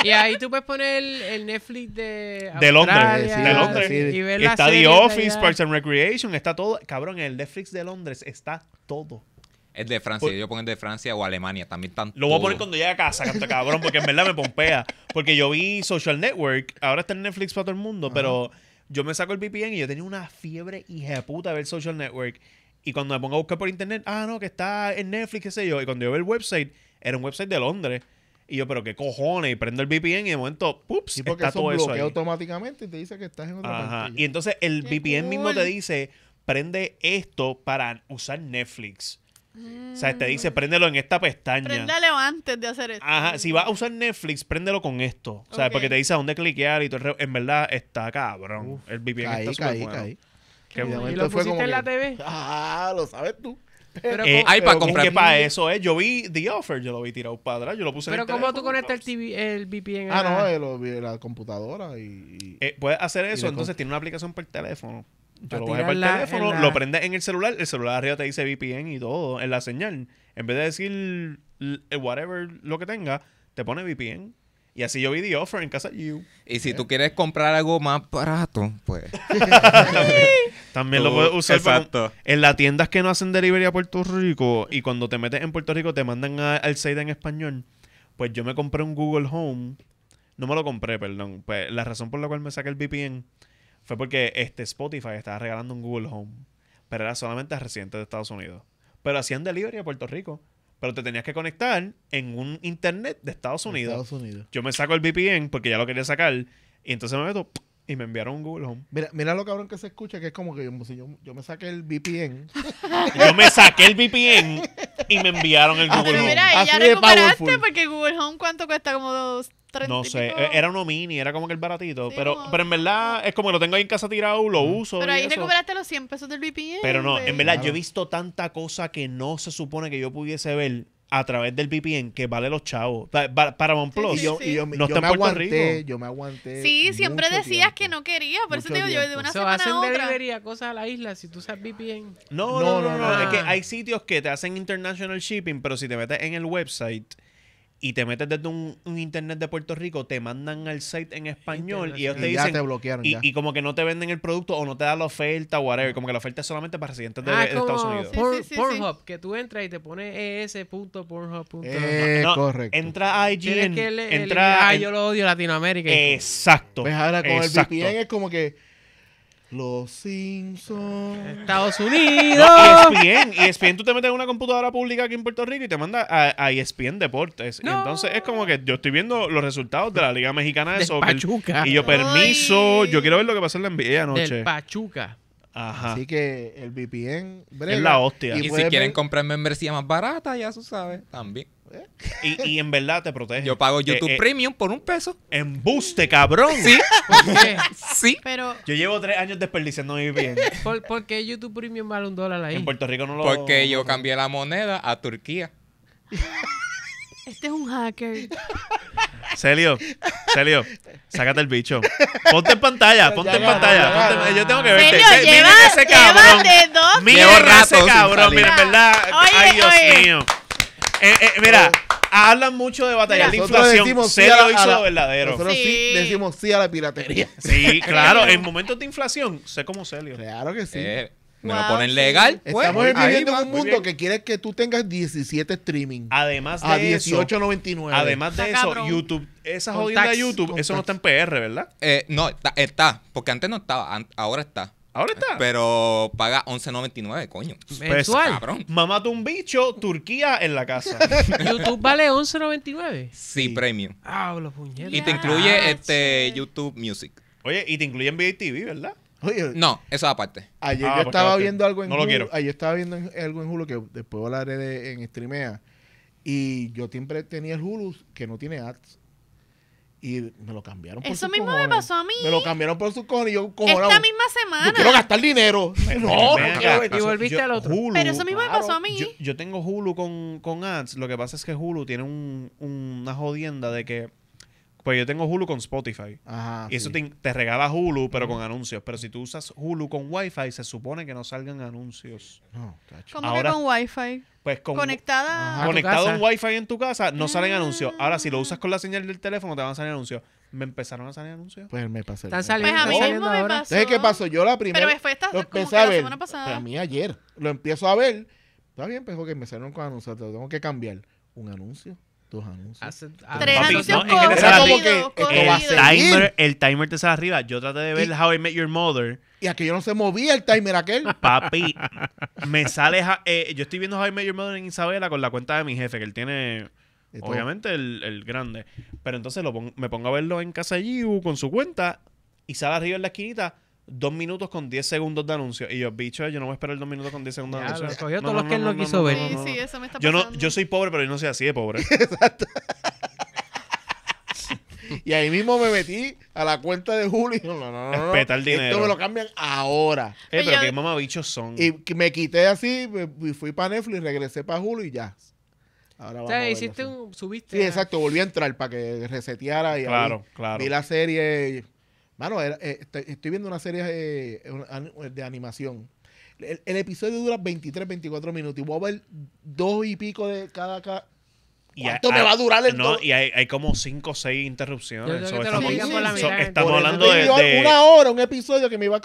[SPEAKER 2] Y ahí tú puedes poner el, el Netflix de
[SPEAKER 4] De Londres,
[SPEAKER 5] sí,
[SPEAKER 4] de Londres.
[SPEAKER 2] Y ver
[SPEAKER 4] Está The Office. Parks and Recreation, está todo. Cabrón, en el Netflix de Londres está todo.
[SPEAKER 6] Es de Francia.
[SPEAKER 4] Por-
[SPEAKER 6] Yo pongo el de Francia o Alemania. También están
[SPEAKER 4] Lo voy a poner cuando llegue a casa, canto cabrón, porque en verdad me pompea. Porque yo vi Social Network, ahora está en Netflix para todo el mundo, pero yo me saco el VPN y yo tenía una fiebre hija de puta de ver Social Network. Y cuando me pongo a buscar por internet, ah, no, que está en Netflix, qué sé yo. Y cuando yo veo el website, era un website de Londres. Y yo, pero qué cojones, y prendo el VPN y de momento, ups,
[SPEAKER 5] Sí, porque
[SPEAKER 4] está
[SPEAKER 5] eso
[SPEAKER 4] todo eso
[SPEAKER 5] bloquea
[SPEAKER 4] ahí.
[SPEAKER 5] automáticamente y te dice que estás en otra
[SPEAKER 4] Ajá. Y entonces el
[SPEAKER 3] Qué
[SPEAKER 4] VPN mismo te dice, prende esto para usar Netflix. O sea, te dice, préndelo en esta pestaña.
[SPEAKER 3] Préndalo antes de hacer esto.
[SPEAKER 4] Ajá, si vas a usar Netflix, préndelo con esto. O sea, porque te dice a dónde cliquear y todo el re- En verdad, está cabrón. el VPN
[SPEAKER 5] Caí,
[SPEAKER 4] está
[SPEAKER 5] caí,
[SPEAKER 4] bueno.
[SPEAKER 5] caí.
[SPEAKER 4] Qué
[SPEAKER 5] Y de
[SPEAKER 4] bueno.
[SPEAKER 2] ¿Y
[SPEAKER 5] momento
[SPEAKER 2] lo
[SPEAKER 5] fue como
[SPEAKER 2] en la
[SPEAKER 5] que-
[SPEAKER 2] TV?
[SPEAKER 5] Ah, lo sabes tú.
[SPEAKER 2] Pero,
[SPEAKER 4] Eh,
[SPEAKER 2] ¿cómo,
[SPEAKER 6] Ay, para comprar.
[SPEAKER 4] Para eso es. Yo vi The Offer, yo lo vi tirado para atrás, yo lo puse en
[SPEAKER 2] pero
[SPEAKER 4] el
[SPEAKER 2] ¿cómo tú conectas el, TV, el VPN?
[SPEAKER 5] Ah,
[SPEAKER 2] a-
[SPEAKER 5] no, eh, vi en la computadora y... y-
[SPEAKER 4] Eh, puedes hacer eso, entonces
[SPEAKER 5] con-
[SPEAKER 4] tiene una aplicación para el teléfono. Yo lo bajé para el teléfono,
[SPEAKER 2] en la-
[SPEAKER 4] lo prendes en el celular, el celular arriba te dice VPN y todo, en la señal. En vez de decir eh, whatever lo que tenga, te pone VPN. Y así yo vi The Offer en casa de You.
[SPEAKER 6] Y si tú quieres comprar algo más barato, pues.
[SPEAKER 4] También lo
[SPEAKER 6] Tú-
[SPEAKER 4] puedes usar para-
[SPEAKER 6] Exacto.
[SPEAKER 4] en las tiendas que no hacen delivery a Puerto Rico y cuando te metes en Puerto Rico te mandan a- al site en español. Pues yo me compré un Google Home. No me lo compré, perdón. Pues la razón por la cual me saqué el VPN fue porque este Spotify estaba regalando un Google Home. Pero era solamente a residentes de Estados Unidos. Pero hacían delivery a Puerto Rico. Pero te tenías que conectar en un internet de Estados Unidos.
[SPEAKER 5] Estados Unidos.
[SPEAKER 4] Yo me saco el VPN porque ya lo quería sacar. Y entonces me meto y me enviaron un Google Home.
[SPEAKER 5] Mira, mira lo cabrón que se escucha, que es como que yo, si yo, yo me saqué el VPN.
[SPEAKER 4] Yo me saqué el VPN y me enviaron el
[SPEAKER 5] Ah,
[SPEAKER 4] Google
[SPEAKER 3] Pero
[SPEAKER 4] Home.
[SPEAKER 3] mira,
[SPEAKER 5] Así
[SPEAKER 3] ya
[SPEAKER 5] de
[SPEAKER 3] recuperaste
[SPEAKER 5] powerful.
[SPEAKER 3] porque Google Home, ¿cuánto cuesta? Como dos, treinta
[SPEAKER 4] No sé, era uno mini, era como que el baratito.
[SPEAKER 3] Sí,
[SPEAKER 4] pero,
[SPEAKER 3] como-
[SPEAKER 4] pero en verdad es como que lo tengo ahí en casa tirado, lo uso.
[SPEAKER 3] Pero
[SPEAKER 4] y
[SPEAKER 3] ahí
[SPEAKER 4] eso.
[SPEAKER 3] recuperaste los 100 pesos del VPN.
[SPEAKER 4] Pero no, en verdad yo he visto tanta cosa que no se supone que yo pudiese ver a través del VPN que vale los chavos. Pa- pa- Paramount
[SPEAKER 3] Sí,
[SPEAKER 4] Plus.
[SPEAKER 5] Y yo, y yo,
[SPEAKER 4] No
[SPEAKER 5] yo
[SPEAKER 4] está en
[SPEAKER 5] me
[SPEAKER 4] Puerto
[SPEAKER 5] aguanté,
[SPEAKER 4] Rico.
[SPEAKER 5] yo me aguanté.
[SPEAKER 3] Sí, siempre decías que no quería. Por eso te digo yo, de una semana
[SPEAKER 2] hacen
[SPEAKER 3] a otra.
[SPEAKER 2] delivery a cosas a la isla si tú usas VPN.
[SPEAKER 4] No,
[SPEAKER 5] No,
[SPEAKER 4] no, no,
[SPEAKER 5] no,
[SPEAKER 4] no,
[SPEAKER 2] no.
[SPEAKER 4] Es que hay sitios que te hacen international shipping, pero si te metes en el website y te metes desde un, un internet de Puerto Rico, te mandan al site en español y ellos te
[SPEAKER 5] Y ya
[SPEAKER 4] dicen.
[SPEAKER 5] te bloquearon,
[SPEAKER 4] y,
[SPEAKER 5] ya.
[SPEAKER 4] y como que no te venden el producto o no te dan la oferta, whatever. Como que la oferta es solamente para residentes de,
[SPEAKER 2] ah,
[SPEAKER 4] de Estados Unidos.
[SPEAKER 3] Sí,
[SPEAKER 2] Porn-
[SPEAKER 3] sí, sí, sí.
[SPEAKER 2] Pornhub, que tú entras y te pone es.pornhub.
[SPEAKER 5] Eh,
[SPEAKER 4] No,
[SPEAKER 5] correcto.
[SPEAKER 4] Entra a IGN.
[SPEAKER 2] que
[SPEAKER 4] entra
[SPEAKER 2] ah,
[SPEAKER 4] en-
[SPEAKER 2] yo lo odio Latinoamérica.
[SPEAKER 4] Exacto.
[SPEAKER 5] Pues ahora con
[SPEAKER 4] exacto.
[SPEAKER 5] el VPN es como que los Simpsons.
[SPEAKER 2] Estados
[SPEAKER 4] No,
[SPEAKER 2] Unidos.
[SPEAKER 4] ESPN, ESPN tú te metes en una computadora pública aquí en Puerto Rico y te manda a, a ESPN Deportes. Y
[SPEAKER 2] No.
[SPEAKER 4] entonces es como que yo estoy viendo los resultados de la Liga Mexicana de
[SPEAKER 2] Del
[SPEAKER 4] Soccer.
[SPEAKER 2] Pachuca.
[SPEAKER 4] Y yo, permiso,
[SPEAKER 3] Ay.
[SPEAKER 4] yo quiero ver lo que pasó en la NBA anoche.
[SPEAKER 2] Del Pachuca.
[SPEAKER 4] Ajá.
[SPEAKER 5] Así que el VPN brega,
[SPEAKER 4] Es la hostia.
[SPEAKER 6] Y, si quieren
[SPEAKER 5] ver-
[SPEAKER 6] comprar membresía más barata, ya tú sabes, también.
[SPEAKER 4] Y, y en verdad te protege.
[SPEAKER 6] Yo pago
[SPEAKER 4] Eh,
[SPEAKER 6] YouTube
[SPEAKER 4] eh,
[SPEAKER 6] Premium por un peso.
[SPEAKER 4] Embuste, cabrón.
[SPEAKER 6] Sí,
[SPEAKER 2] ¿Por qué?
[SPEAKER 6] sí.
[SPEAKER 3] Pero
[SPEAKER 4] Yo llevo tres años desperdiciando mi bien.
[SPEAKER 2] ¿Por, por qué YouTube Premium vale un dólar ahí?
[SPEAKER 4] En Puerto Rico no lo.
[SPEAKER 6] Porque yo cambié la moneda a Turquía.
[SPEAKER 3] este es un hacker.
[SPEAKER 4] Celio, Celio, sácate el bicho. Ponte en pantalla, ponte en
[SPEAKER 5] ya,
[SPEAKER 4] pantalla.
[SPEAKER 5] ya,
[SPEAKER 4] ponte-
[SPEAKER 5] ya.
[SPEAKER 4] yo tengo que verte. Miren
[SPEAKER 3] lleva,
[SPEAKER 4] ese
[SPEAKER 3] lleva
[SPEAKER 4] cabrón.
[SPEAKER 3] de dos.
[SPEAKER 4] Miren ese cabrón,
[SPEAKER 6] salir.
[SPEAKER 4] miren, ¿verdad?
[SPEAKER 3] Oye,
[SPEAKER 4] Ay, Dios
[SPEAKER 3] oye.
[SPEAKER 4] mío. Eh, eh, mira, hablan mucho de batallar la inflación.
[SPEAKER 5] decimos sí a la- a
[SPEAKER 4] hizo
[SPEAKER 5] la-
[SPEAKER 4] lo verdadero.
[SPEAKER 5] Nosotros sí.
[SPEAKER 3] Sí.
[SPEAKER 5] decimos sí a la piratería.
[SPEAKER 4] Sí, claro. En momentos de inflación, sé como Celio.
[SPEAKER 5] Claro que sí.
[SPEAKER 6] Eh, me
[SPEAKER 3] Wow,
[SPEAKER 6] lo ponen
[SPEAKER 3] sí.
[SPEAKER 6] legal. pues,
[SPEAKER 5] Estamos viviendo en un mundo que quiere que tú tengas 17 streaming
[SPEAKER 4] Además de
[SPEAKER 5] a
[SPEAKER 4] eso,
[SPEAKER 5] 18.99.
[SPEAKER 4] además de eso,
[SPEAKER 3] cabrón.
[SPEAKER 4] YouTube, esa jodida de YouTube, eso no está en PR, ¿verdad?
[SPEAKER 6] Eh, no, está, está, porque antes no estaba, ahora está.
[SPEAKER 4] Ahora está.
[SPEAKER 6] Pero paga 11.99, coño.
[SPEAKER 2] Mensual.
[SPEAKER 6] Cabrón.
[SPEAKER 4] Mamá un bicho, Turquía en la casa.
[SPEAKER 2] YouTube vale 11.99.
[SPEAKER 6] Sí, premium.
[SPEAKER 2] Ah, los puñetas.
[SPEAKER 6] Y te incluye este
[SPEAKER 3] che.
[SPEAKER 6] YouTube Music.
[SPEAKER 4] Oye, y te incluyen VTV, ¿verdad?
[SPEAKER 5] Oye,
[SPEAKER 6] No, eso aparte.
[SPEAKER 5] ayer
[SPEAKER 4] Ah,
[SPEAKER 5] yo
[SPEAKER 4] porque
[SPEAKER 5] estaba
[SPEAKER 4] no
[SPEAKER 5] viendo algo en
[SPEAKER 4] no lo
[SPEAKER 5] Hulu.
[SPEAKER 4] quiero.
[SPEAKER 5] Ayer estaba viendo en- algo en Hulu que después hablaré de, en Streamea. Y yo siempre tenía el Hulu que no tiene ads. Y me lo cambiaron por
[SPEAKER 3] Eso mismo me pasó a mí.
[SPEAKER 5] Me lo cambiaron por sus cojones y yo.
[SPEAKER 3] Esta misma
[SPEAKER 5] Yo
[SPEAKER 3] semana.
[SPEAKER 5] quiero gastar dinero. No, no quiero.
[SPEAKER 2] Y volviste al otro.
[SPEAKER 4] Hulu,
[SPEAKER 3] Pero eso mismo me pasó a mí.
[SPEAKER 4] Yo, yo tengo Hulu con, con ads. Lo que pasa es que Hulu tiene un- una jodienda de que. Pues yo tengo Hulu con Spotify.
[SPEAKER 5] Ajá,
[SPEAKER 4] y eso te, te regala Hulu, pero con anuncios. Pero si tú usas Hulu con Wi-Fi, se supone que no salgan anuncios.
[SPEAKER 5] No, tacho.
[SPEAKER 3] Como
[SPEAKER 4] Ahora-
[SPEAKER 3] que con Wi-Fi.
[SPEAKER 4] Pues con,
[SPEAKER 3] Conectada.
[SPEAKER 2] Ajá.
[SPEAKER 4] conectado a un. Wi-Fi en tu casa, no salen
[SPEAKER 3] Ah.
[SPEAKER 4] anuncios. Ahora, si lo usas con la señal del teléfono, te van a salir anuncios. ¿Me empezaron a salir anuncios?
[SPEAKER 5] Pues me pasé.
[SPEAKER 2] Están
[SPEAKER 3] Pues
[SPEAKER 2] saliendo,
[SPEAKER 3] a mí mismo
[SPEAKER 2] saliendo
[SPEAKER 3] me
[SPEAKER 2] ahora.
[SPEAKER 3] pasó.
[SPEAKER 5] Entonces, ¿qué pasó? Yo la primera.
[SPEAKER 3] Pero fue esta,
[SPEAKER 5] lo
[SPEAKER 3] como que
[SPEAKER 5] a
[SPEAKER 3] la
[SPEAKER 5] ver.
[SPEAKER 3] semana pasada.
[SPEAKER 5] Para mí ayer. Lo empiezo a ver. Está bien, pero que me salieron con anuncios. Lo tengo que cambiar. Un anuncio, dos anuncios.
[SPEAKER 2] Hace- ah,
[SPEAKER 3] Tres
[SPEAKER 4] Papi,
[SPEAKER 3] anuncios
[SPEAKER 4] no, es que te
[SPEAKER 5] sale
[SPEAKER 3] corridos,
[SPEAKER 5] como que esto
[SPEAKER 3] corridos.
[SPEAKER 5] va a
[SPEAKER 4] El timer, el timer te sale arriba. Yo traté de ver
[SPEAKER 5] Y-
[SPEAKER 4] How I Met Your Mother.
[SPEAKER 5] Y aquello no se movía el timer aquel.
[SPEAKER 4] Papi, me sale. eh, yo estoy viendo How I Met Your Mother en Isabela con la cuenta de mi jefe, que él tiene.
[SPEAKER 5] De.
[SPEAKER 4] Obviamente el, el grande. Pero entonces lo me pongo a verlo en casa Giu con su cuenta y sale arriba en la esquinita. Dos minutos con 10 segundos de anuncio. Y yo, bicho, yo no voy a esperar dos minutos con 10 segundos de anuncio.
[SPEAKER 2] cogió todos los que él no quiso ver.
[SPEAKER 3] Sí,
[SPEAKER 4] no,
[SPEAKER 3] sí,
[SPEAKER 4] no.
[SPEAKER 3] eso me está
[SPEAKER 4] Yo, no, yo soy pobre, pero yo no soy así de pobre.
[SPEAKER 5] Y ahí mismo me metí a la cuenta de Julio. No, no, no, no. no.
[SPEAKER 4] Respeta el dinero.
[SPEAKER 5] Esto me lo cambian ahora.
[SPEAKER 4] Eh, pero qué mamabichos son.
[SPEAKER 5] Y me quité así, me- fui para Netflix, regresé para Hulu y ya. Ahora
[SPEAKER 2] O
[SPEAKER 5] vamos
[SPEAKER 2] sea,
[SPEAKER 5] a verlo
[SPEAKER 2] hiciste un... Subiste...
[SPEAKER 5] Sí,
[SPEAKER 2] a-
[SPEAKER 5] exacto, volví a entrar para que reseteara y ahí
[SPEAKER 4] Claro, claro.
[SPEAKER 5] vi la serie. Mano, eh, estoy, viendo una serie eh, an- de animación. El, episodio dura 23, 24 minutos y voy a ver dos y pico de cada
[SPEAKER 4] Y
[SPEAKER 5] ¿Cuánto
[SPEAKER 4] hay-
[SPEAKER 5] me va a durar el
[SPEAKER 4] No, y hay, hay como 5 o 6 interrupciones. So, estamos, so, estamos hablando de, de-
[SPEAKER 5] Una hora, un episodio que me iba a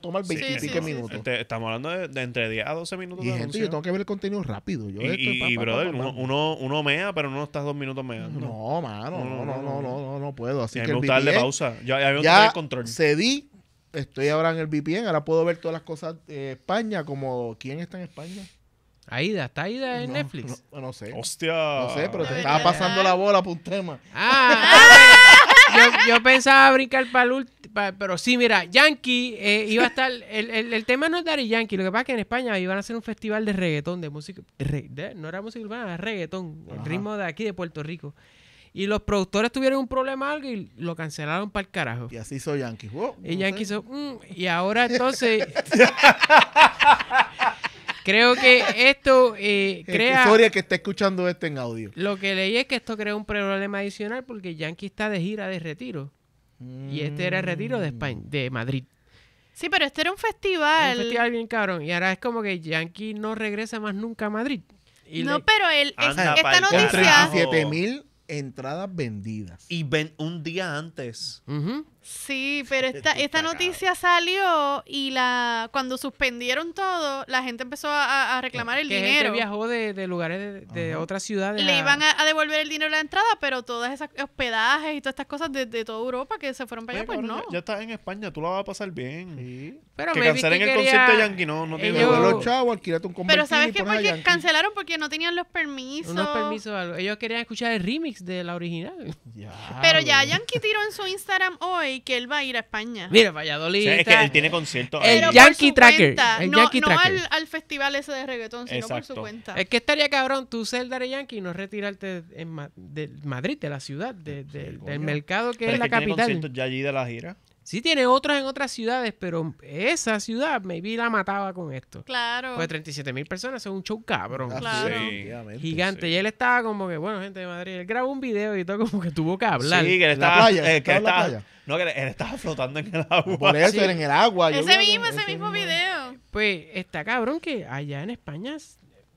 [SPEAKER 5] tomar
[SPEAKER 3] Sí,
[SPEAKER 5] 20 y
[SPEAKER 3] sí,
[SPEAKER 5] pico
[SPEAKER 3] sí,
[SPEAKER 5] minutos.
[SPEAKER 4] este, estamos hablando de, de entre 10 a 12 minutos
[SPEAKER 5] Y
[SPEAKER 4] de
[SPEAKER 5] gente, yo tengo que ver el contenido rápido. Yo
[SPEAKER 4] Y,
[SPEAKER 5] esto,
[SPEAKER 4] y-
[SPEAKER 5] pa,
[SPEAKER 4] y,
[SPEAKER 5] pa, pa,
[SPEAKER 4] brother,
[SPEAKER 5] pa, pa.
[SPEAKER 4] uno, uno, uno mea, pero no estás dos minutos meando.
[SPEAKER 5] No, mano, no, no, no, no, no, no puedo. Así
[SPEAKER 4] Y
[SPEAKER 5] que
[SPEAKER 4] me
[SPEAKER 5] el
[SPEAKER 4] gusta darle
[SPEAKER 5] VPN,
[SPEAKER 4] pausa. Yo, a mí me gusta
[SPEAKER 5] ya
[SPEAKER 4] control.
[SPEAKER 5] cedí. Estoy ahora en el VPN. Ahora puedo ver todas las cosas de España, como quién está en España.
[SPEAKER 2] Aida, está Aida en
[SPEAKER 5] No,
[SPEAKER 2] Netflix.
[SPEAKER 5] No, no sé.
[SPEAKER 4] Hostia.
[SPEAKER 5] No sé, pero te estaba pasando la bola por un tema.
[SPEAKER 2] Ah, yo, yo pensaba brincar para el último, pero sí, mira, Yankee eh, iba a estar, el, el, el tema no es Daddy Yankee, lo que pasa es que en España iban a hacer un festival de reggaetón, de música, re- de- no era música urbana, era reggaetón, el ritmo de aquí de Puerto Rico. Y los productores tuvieron un problema algo y lo cancelaron para el carajo.
[SPEAKER 5] Y así soy Yankee. Wow,
[SPEAKER 2] Y
[SPEAKER 5] no
[SPEAKER 2] Yankee
[SPEAKER 5] sé.
[SPEAKER 2] hizo, "Mm", y ahora entonces creo que esto eh,
[SPEAKER 5] Eh, que
[SPEAKER 2] crea
[SPEAKER 5] el que está escuchando esto en audio.
[SPEAKER 2] lo que leí es que esto crea un problema adicional porque Yankee está de gira de retiro. Y este era el retiro de España, de Madrid.
[SPEAKER 3] Sí, pero este era un
[SPEAKER 2] Es
[SPEAKER 3] festival.
[SPEAKER 2] un festival bien cabrón. Y ahora es como que Yankee no regresa más nunca a Madrid. Y
[SPEAKER 3] no,
[SPEAKER 2] le-
[SPEAKER 3] pero él, es- esta
[SPEAKER 4] Noticia.
[SPEAKER 3] noticia.
[SPEAKER 5] 37 mil entradas vendidas.
[SPEAKER 4] Y ven un día antes.
[SPEAKER 2] Ujú.
[SPEAKER 3] Sí, pero esta, esta noticia salió y la cuando suspendieron todo, la gente empezó a, a reclamar el
[SPEAKER 2] que gente
[SPEAKER 3] dinero.
[SPEAKER 2] viajó de, de lugares de, de otras ciudades.
[SPEAKER 3] Le
[SPEAKER 2] a-
[SPEAKER 3] iban a, a devolver el dinero de la entrada, pero todas esas hospedajes y todas estas cosas de, de toda Europa que se fueron para allá,
[SPEAKER 4] Oye,
[SPEAKER 3] pues
[SPEAKER 4] cabrón,
[SPEAKER 3] no.
[SPEAKER 4] ya, ya estás en España, tú la vas a pasar bien.
[SPEAKER 5] Sí.
[SPEAKER 2] Pero
[SPEAKER 4] que cancelen el
[SPEAKER 2] quería-
[SPEAKER 4] concierto de Yankee, no, no tiene
[SPEAKER 2] ellos-
[SPEAKER 5] los chavos, alquilate un
[SPEAKER 3] Pero ¿sabes qué?
[SPEAKER 5] a
[SPEAKER 3] Porque cancelaron porque no tenían los permisos.
[SPEAKER 2] unos permisos. algo. Ellos querían escuchar el remix de la original.
[SPEAKER 5] Ya,
[SPEAKER 3] Pero ya. Yankee tiró en su Instagram hoy hoy que él va a ir a España.
[SPEAKER 2] Mira,
[SPEAKER 4] O
[SPEAKER 2] Valladolid.
[SPEAKER 4] sea, es que él tiene conciertos.
[SPEAKER 2] El
[SPEAKER 3] Pero
[SPEAKER 4] ahí.
[SPEAKER 3] por
[SPEAKER 2] Yankee
[SPEAKER 3] su
[SPEAKER 2] Tracker,
[SPEAKER 3] cuenta,
[SPEAKER 2] el
[SPEAKER 3] no,
[SPEAKER 2] Yankee
[SPEAKER 3] no
[SPEAKER 2] Tracker.
[SPEAKER 3] al, al festival ese de reggaetón, sino por
[SPEAKER 4] Exacto.
[SPEAKER 3] su cuenta.
[SPEAKER 2] Es que estaría cabrón tú ser Daddy Yankee y no retirarte en Ma- de Madrid, de la ciudad, de- de- del
[SPEAKER 5] coño.
[SPEAKER 2] mercado que
[SPEAKER 4] Pero
[SPEAKER 2] es la
[SPEAKER 4] que tiene
[SPEAKER 2] capital.
[SPEAKER 4] conciertos ya allí de la gira.
[SPEAKER 2] Sí tiene otros en otras ciudades, pero esa ciudad maybe la mataba con esto.
[SPEAKER 3] Claro.
[SPEAKER 2] Pues 37 mil personas es un show cabrón.
[SPEAKER 3] Claro.
[SPEAKER 5] sí,
[SPEAKER 2] Gigante.
[SPEAKER 5] sí.
[SPEAKER 2] Y él estaba como que, bueno, gente de Madrid, él grabó un video y todo como que tuvo que hablar.
[SPEAKER 4] Sí, que él
[SPEAKER 5] ¿En la
[SPEAKER 4] estaba,
[SPEAKER 5] playa?
[SPEAKER 4] eh, que
[SPEAKER 5] ¿Estaba en la
[SPEAKER 4] estaba-
[SPEAKER 5] playa?
[SPEAKER 4] No, que él, él estaba flotando en el agua.
[SPEAKER 5] Por eso
[SPEAKER 2] Sí.
[SPEAKER 5] era en el agua. yo
[SPEAKER 3] ese mismo, ese mismo video.
[SPEAKER 2] Pues está cabrón que allá en España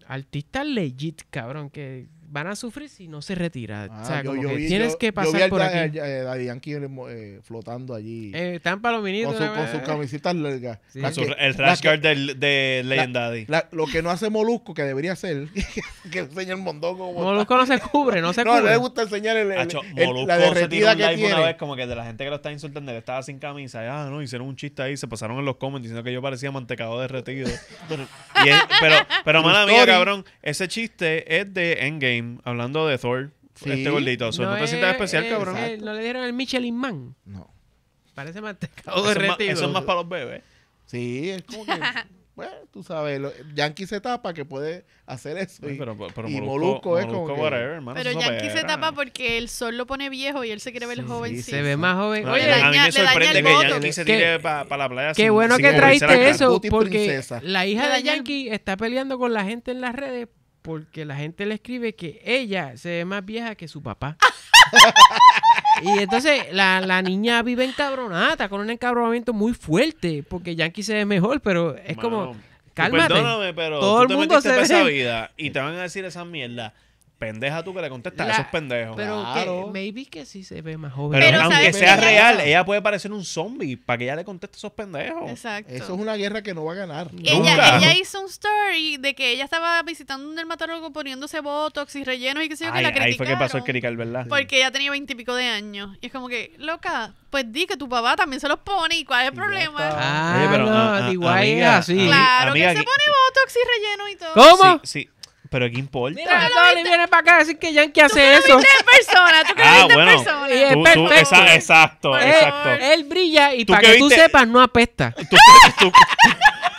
[SPEAKER 2] artistas legit, cabrón, que van a sufrir si no se retira.
[SPEAKER 5] Ah,
[SPEAKER 2] o sea,
[SPEAKER 5] yo-
[SPEAKER 2] como
[SPEAKER 5] yo
[SPEAKER 2] que
[SPEAKER 5] vi-
[SPEAKER 2] tienes
[SPEAKER 5] yo-
[SPEAKER 2] que
[SPEAKER 5] yo vi
[SPEAKER 2] pasar
[SPEAKER 5] al
[SPEAKER 2] por
[SPEAKER 5] Da-
[SPEAKER 2] aquí.
[SPEAKER 5] eh, Daddy Yankee eh, flotando allí.
[SPEAKER 2] Eh, están palominitos.
[SPEAKER 5] con, su, con sus camisetas largas.
[SPEAKER 2] Sí.
[SPEAKER 5] La
[SPEAKER 4] Con su-
[SPEAKER 5] que-
[SPEAKER 4] el rash guard del- de Legend Daddy.
[SPEAKER 5] la- lo que no hace Molusco, que debería hacer, que enseña el mondongo.
[SPEAKER 2] Molusco no se cubre, no se
[SPEAKER 5] está. No,
[SPEAKER 2] cubre.
[SPEAKER 5] le gusta enseñar el, el-
[SPEAKER 4] Hacho,
[SPEAKER 5] el-
[SPEAKER 4] Molusco
[SPEAKER 5] la
[SPEAKER 4] se tiró
[SPEAKER 5] derretida
[SPEAKER 4] un
[SPEAKER 5] que
[SPEAKER 4] live
[SPEAKER 5] tiene.
[SPEAKER 4] una vez como que de la gente que lo estaba insultando, él estaba sin camisa. y, ah, no, hicieron un chiste ahí, se pasaron en los comments diciendo que yo parecía mantecado derretido. Y es- pero, pero mala mía, cabrón, ese chiste es de Endgame, hablando de Thor,
[SPEAKER 5] Sí.
[SPEAKER 4] este gordito. So, no, te
[SPEAKER 2] es-
[SPEAKER 4] sientas especial,
[SPEAKER 2] es-
[SPEAKER 4] cabrón.
[SPEAKER 2] es- no le dieron el Michelin Man.
[SPEAKER 5] No.
[SPEAKER 2] Parece mantecado
[SPEAKER 4] Eso es, más,
[SPEAKER 2] derretido.
[SPEAKER 4] eso es más para los bebés.
[SPEAKER 5] Sí, es como que. bueno, tú sabes, lo- Yankee se tapa que puede hacer eso. y-
[SPEAKER 4] pero, pero
[SPEAKER 5] y
[SPEAKER 4] Molusco,
[SPEAKER 5] Molusco es como
[SPEAKER 4] Molusco,
[SPEAKER 5] que-
[SPEAKER 4] whatever, hermano,
[SPEAKER 3] Pero Yankee se tapa porque el sol lo pone viejo y él se quiere ver
[SPEAKER 2] Sí,
[SPEAKER 3] joven.
[SPEAKER 2] sí, se ve más joven.
[SPEAKER 4] No,
[SPEAKER 2] Oye,
[SPEAKER 4] a mí
[SPEAKER 3] daña-
[SPEAKER 4] me
[SPEAKER 3] le daña
[SPEAKER 4] sorprende
[SPEAKER 3] el
[SPEAKER 4] que. Yankee se
[SPEAKER 2] Qué-
[SPEAKER 4] tire para la playa
[SPEAKER 2] Qué
[SPEAKER 4] sin-
[SPEAKER 2] bueno
[SPEAKER 4] sin
[SPEAKER 2] que
[SPEAKER 4] cara.
[SPEAKER 2] eso, porque
[SPEAKER 5] princesa.
[SPEAKER 2] la hija de Yankee está peleando con la gente en las redes porque la gente le escribe que ella se ve más vieja que su papá. y entonces la, la niña vive encabronada, está con un encabronamiento muy fuerte porque Yankee se ve mejor, pero es como,
[SPEAKER 4] Mano,
[SPEAKER 2] cálmate.
[SPEAKER 4] Perdóname, pero
[SPEAKER 2] Todo
[SPEAKER 4] tú
[SPEAKER 2] el
[SPEAKER 4] te
[SPEAKER 2] mundo se
[SPEAKER 4] para esa
[SPEAKER 2] ve-
[SPEAKER 4] vida y te van a decir esa mierda. Pendeja tú que le contestas
[SPEAKER 2] La-
[SPEAKER 4] a esos pendejos.
[SPEAKER 2] Pero
[SPEAKER 5] Claro.
[SPEAKER 2] que maybe que sí se ve más joven.
[SPEAKER 4] Pero,
[SPEAKER 3] Pero
[SPEAKER 4] aunque
[SPEAKER 3] ¿sabes
[SPEAKER 4] sea
[SPEAKER 3] qué?
[SPEAKER 4] real, ella puede parecer un zombie para que ella le conteste a esos pendejos.
[SPEAKER 3] Exacto.
[SPEAKER 5] Eso es una guerra que no va a ganar.
[SPEAKER 3] Ella,
[SPEAKER 4] Nunca.
[SPEAKER 3] ella hizo un story de que ella estaba visitando un dermatólogo poniéndose botox y rellenos y que sé yo que
[SPEAKER 4] Ay,
[SPEAKER 3] la
[SPEAKER 4] ahí
[SPEAKER 3] criticaron.
[SPEAKER 4] fue que pasó el crical, ¿verdad?
[SPEAKER 3] Porque ella tenía veintipico de años. Y es como que, loca, pues di que tu papá también se los pone y cuál es el problema.
[SPEAKER 2] Ah,
[SPEAKER 4] Oye, pero,
[SPEAKER 2] no,
[SPEAKER 4] a- a-
[SPEAKER 2] igual es así.
[SPEAKER 3] Claro
[SPEAKER 4] amiga,
[SPEAKER 3] que se pone botox y relleno y todo.
[SPEAKER 2] ¿Cómo?
[SPEAKER 4] Sí, sí. Pero ¿qué importa?
[SPEAKER 2] Mira, Dolly viene para acá a decir que Yankee hace eso.
[SPEAKER 3] En persona, tú que
[SPEAKER 4] Ah,
[SPEAKER 3] lo viste
[SPEAKER 4] bueno.
[SPEAKER 3] en persona.
[SPEAKER 2] Y es
[SPEAKER 4] Tú- tú-
[SPEAKER 2] perfecto.
[SPEAKER 4] esa- exacto,
[SPEAKER 3] Por
[SPEAKER 4] exacto.
[SPEAKER 2] Él brilla y
[SPEAKER 4] ¿Tú
[SPEAKER 2] para
[SPEAKER 4] qué
[SPEAKER 2] que tú
[SPEAKER 4] viste?
[SPEAKER 2] sepas, no apesta.
[SPEAKER 4] Tú, tú-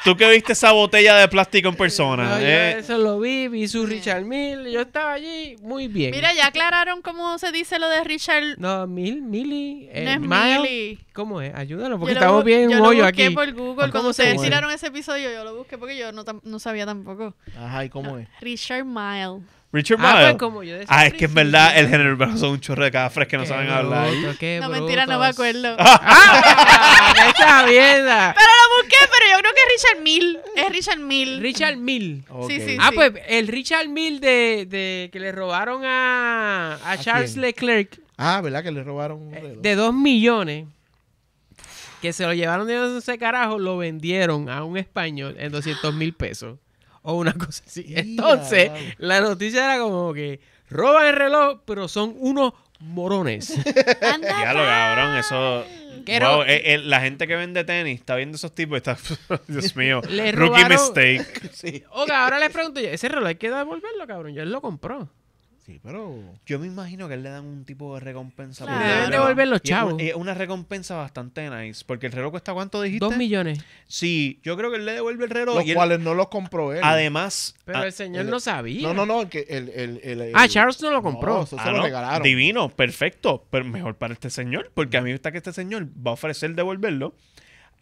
[SPEAKER 4] tú que viste esa botella de plástico en persona.
[SPEAKER 2] No, yo
[SPEAKER 4] eh,
[SPEAKER 2] eso lo vi, vi su Richard Mill, yo estaba allí muy bien.
[SPEAKER 3] Mira, ya aclararon cómo se dice lo de Richard.
[SPEAKER 2] No, Mil, Millie, eh,
[SPEAKER 3] No es
[SPEAKER 2] Mile.
[SPEAKER 3] Millie.
[SPEAKER 2] ¿Cómo es? Ayúdanos, porque
[SPEAKER 3] Yo lo
[SPEAKER 2] estamos bien en
[SPEAKER 3] yo
[SPEAKER 2] un
[SPEAKER 3] lo
[SPEAKER 2] hoyo
[SPEAKER 3] busqué
[SPEAKER 2] aquí.
[SPEAKER 3] por Google.
[SPEAKER 2] ¿Cómo
[SPEAKER 3] Cuando
[SPEAKER 2] se
[SPEAKER 3] ustedes tiraron ese episodio, yo lo busqué porque yo no, tam- no sabía tampoco.
[SPEAKER 5] Ajá, ¿y cómo es?
[SPEAKER 3] Richard Mile.
[SPEAKER 4] Richard
[SPEAKER 2] Ah, pues como yo decía
[SPEAKER 4] Ah, es que en verdad el género urbano son un chorro de cafres que no saben hablar.
[SPEAKER 2] bruto, qué
[SPEAKER 3] No, mentira, no me acuerdo.
[SPEAKER 2] ¡Ah! ¡Esa mierda!
[SPEAKER 3] Pero lo busqué, pero yo creo que es Richard Mill. Es Richard Mill.
[SPEAKER 2] Richard Mill.
[SPEAKER 3] Sí, sí.
[SPEAKER 2] Ah, pues el Richard Mill de, de que le robaron a, a Charles
[SPEAKER 5] quién?
[SPEAKER 2] Leclerc
[SPEAKER 5] Ah, ¿verdad? Que le robaron
[SPEAKER 2] eh, de 2 millones. Que se lo llevaron de sé carajo, lo vendieron a un español en 200 mil pesos. O una cosa así. Entonces,
[SPEAKER 5] diablo.
[SPEAKER 2] la noticia era como que roban el reloj, pero son unos morones.
[SPEAKER 3] Anda,
[SPEAKER 4] Ya lo cabrón, eso. Wow, eh, eh, la gente que vende tenis está viendo esos tipos y está. Dios mío.
[SPEAKER 2] Le
[SPEAKER 4] rookie
[SPEAKER 2] robaron-
[SPEAKER 4] mistake.
[SPEAKER 5] Sí.
[SPEAKER 2] Oiga, ahora les pregunto yo, ese reloj hay que devolverlo, cabrón. Ya él lo compró.
[SPEAKER 5] Sí, pero.
[SPEAKER 4] Yo me imagino que él le dan un tipo de recompensa.
[SPEAKER 3] Claro.
[SPEAKER 2] deben devolver los chavos.
[SPEAKER 4] Es una recompensa bastante nice. Porque el reloj cuesta cuánto dijiste?
[SPEAKER 2] Dos millones.
[SPEAKER 4] Sí, yo creo que él le devuelve el reloj.
[SPEAKER 5] Los
[SPEAKER 4] y él-
[SPEAKER 5] cuales no los compró él.
[SPEAKER 4] además.
[SPEAKER 2] Pero
[SPEAKER 4] ah,
[SPEAKER 2] el señor
[SPEAKER 5] el-
[SPEAKER 2] no sabía.
[SPEAKER 5] No, no, no. el que El, el, el- el-
[SPEAKER 2] Ah, Charles no lo compró.
[SPEAKER 5] No, eso
[SPEAKER 4] ah,
[SPEAKER 5] se lo
[SPEAKER 4] no,
[SPEAKER 5] regalaron.
[SPEAKER 4] Divino, perfecto. Pero mejor para este señor. Porque a mí me gusta que este señor va a ofrecer devolverlo.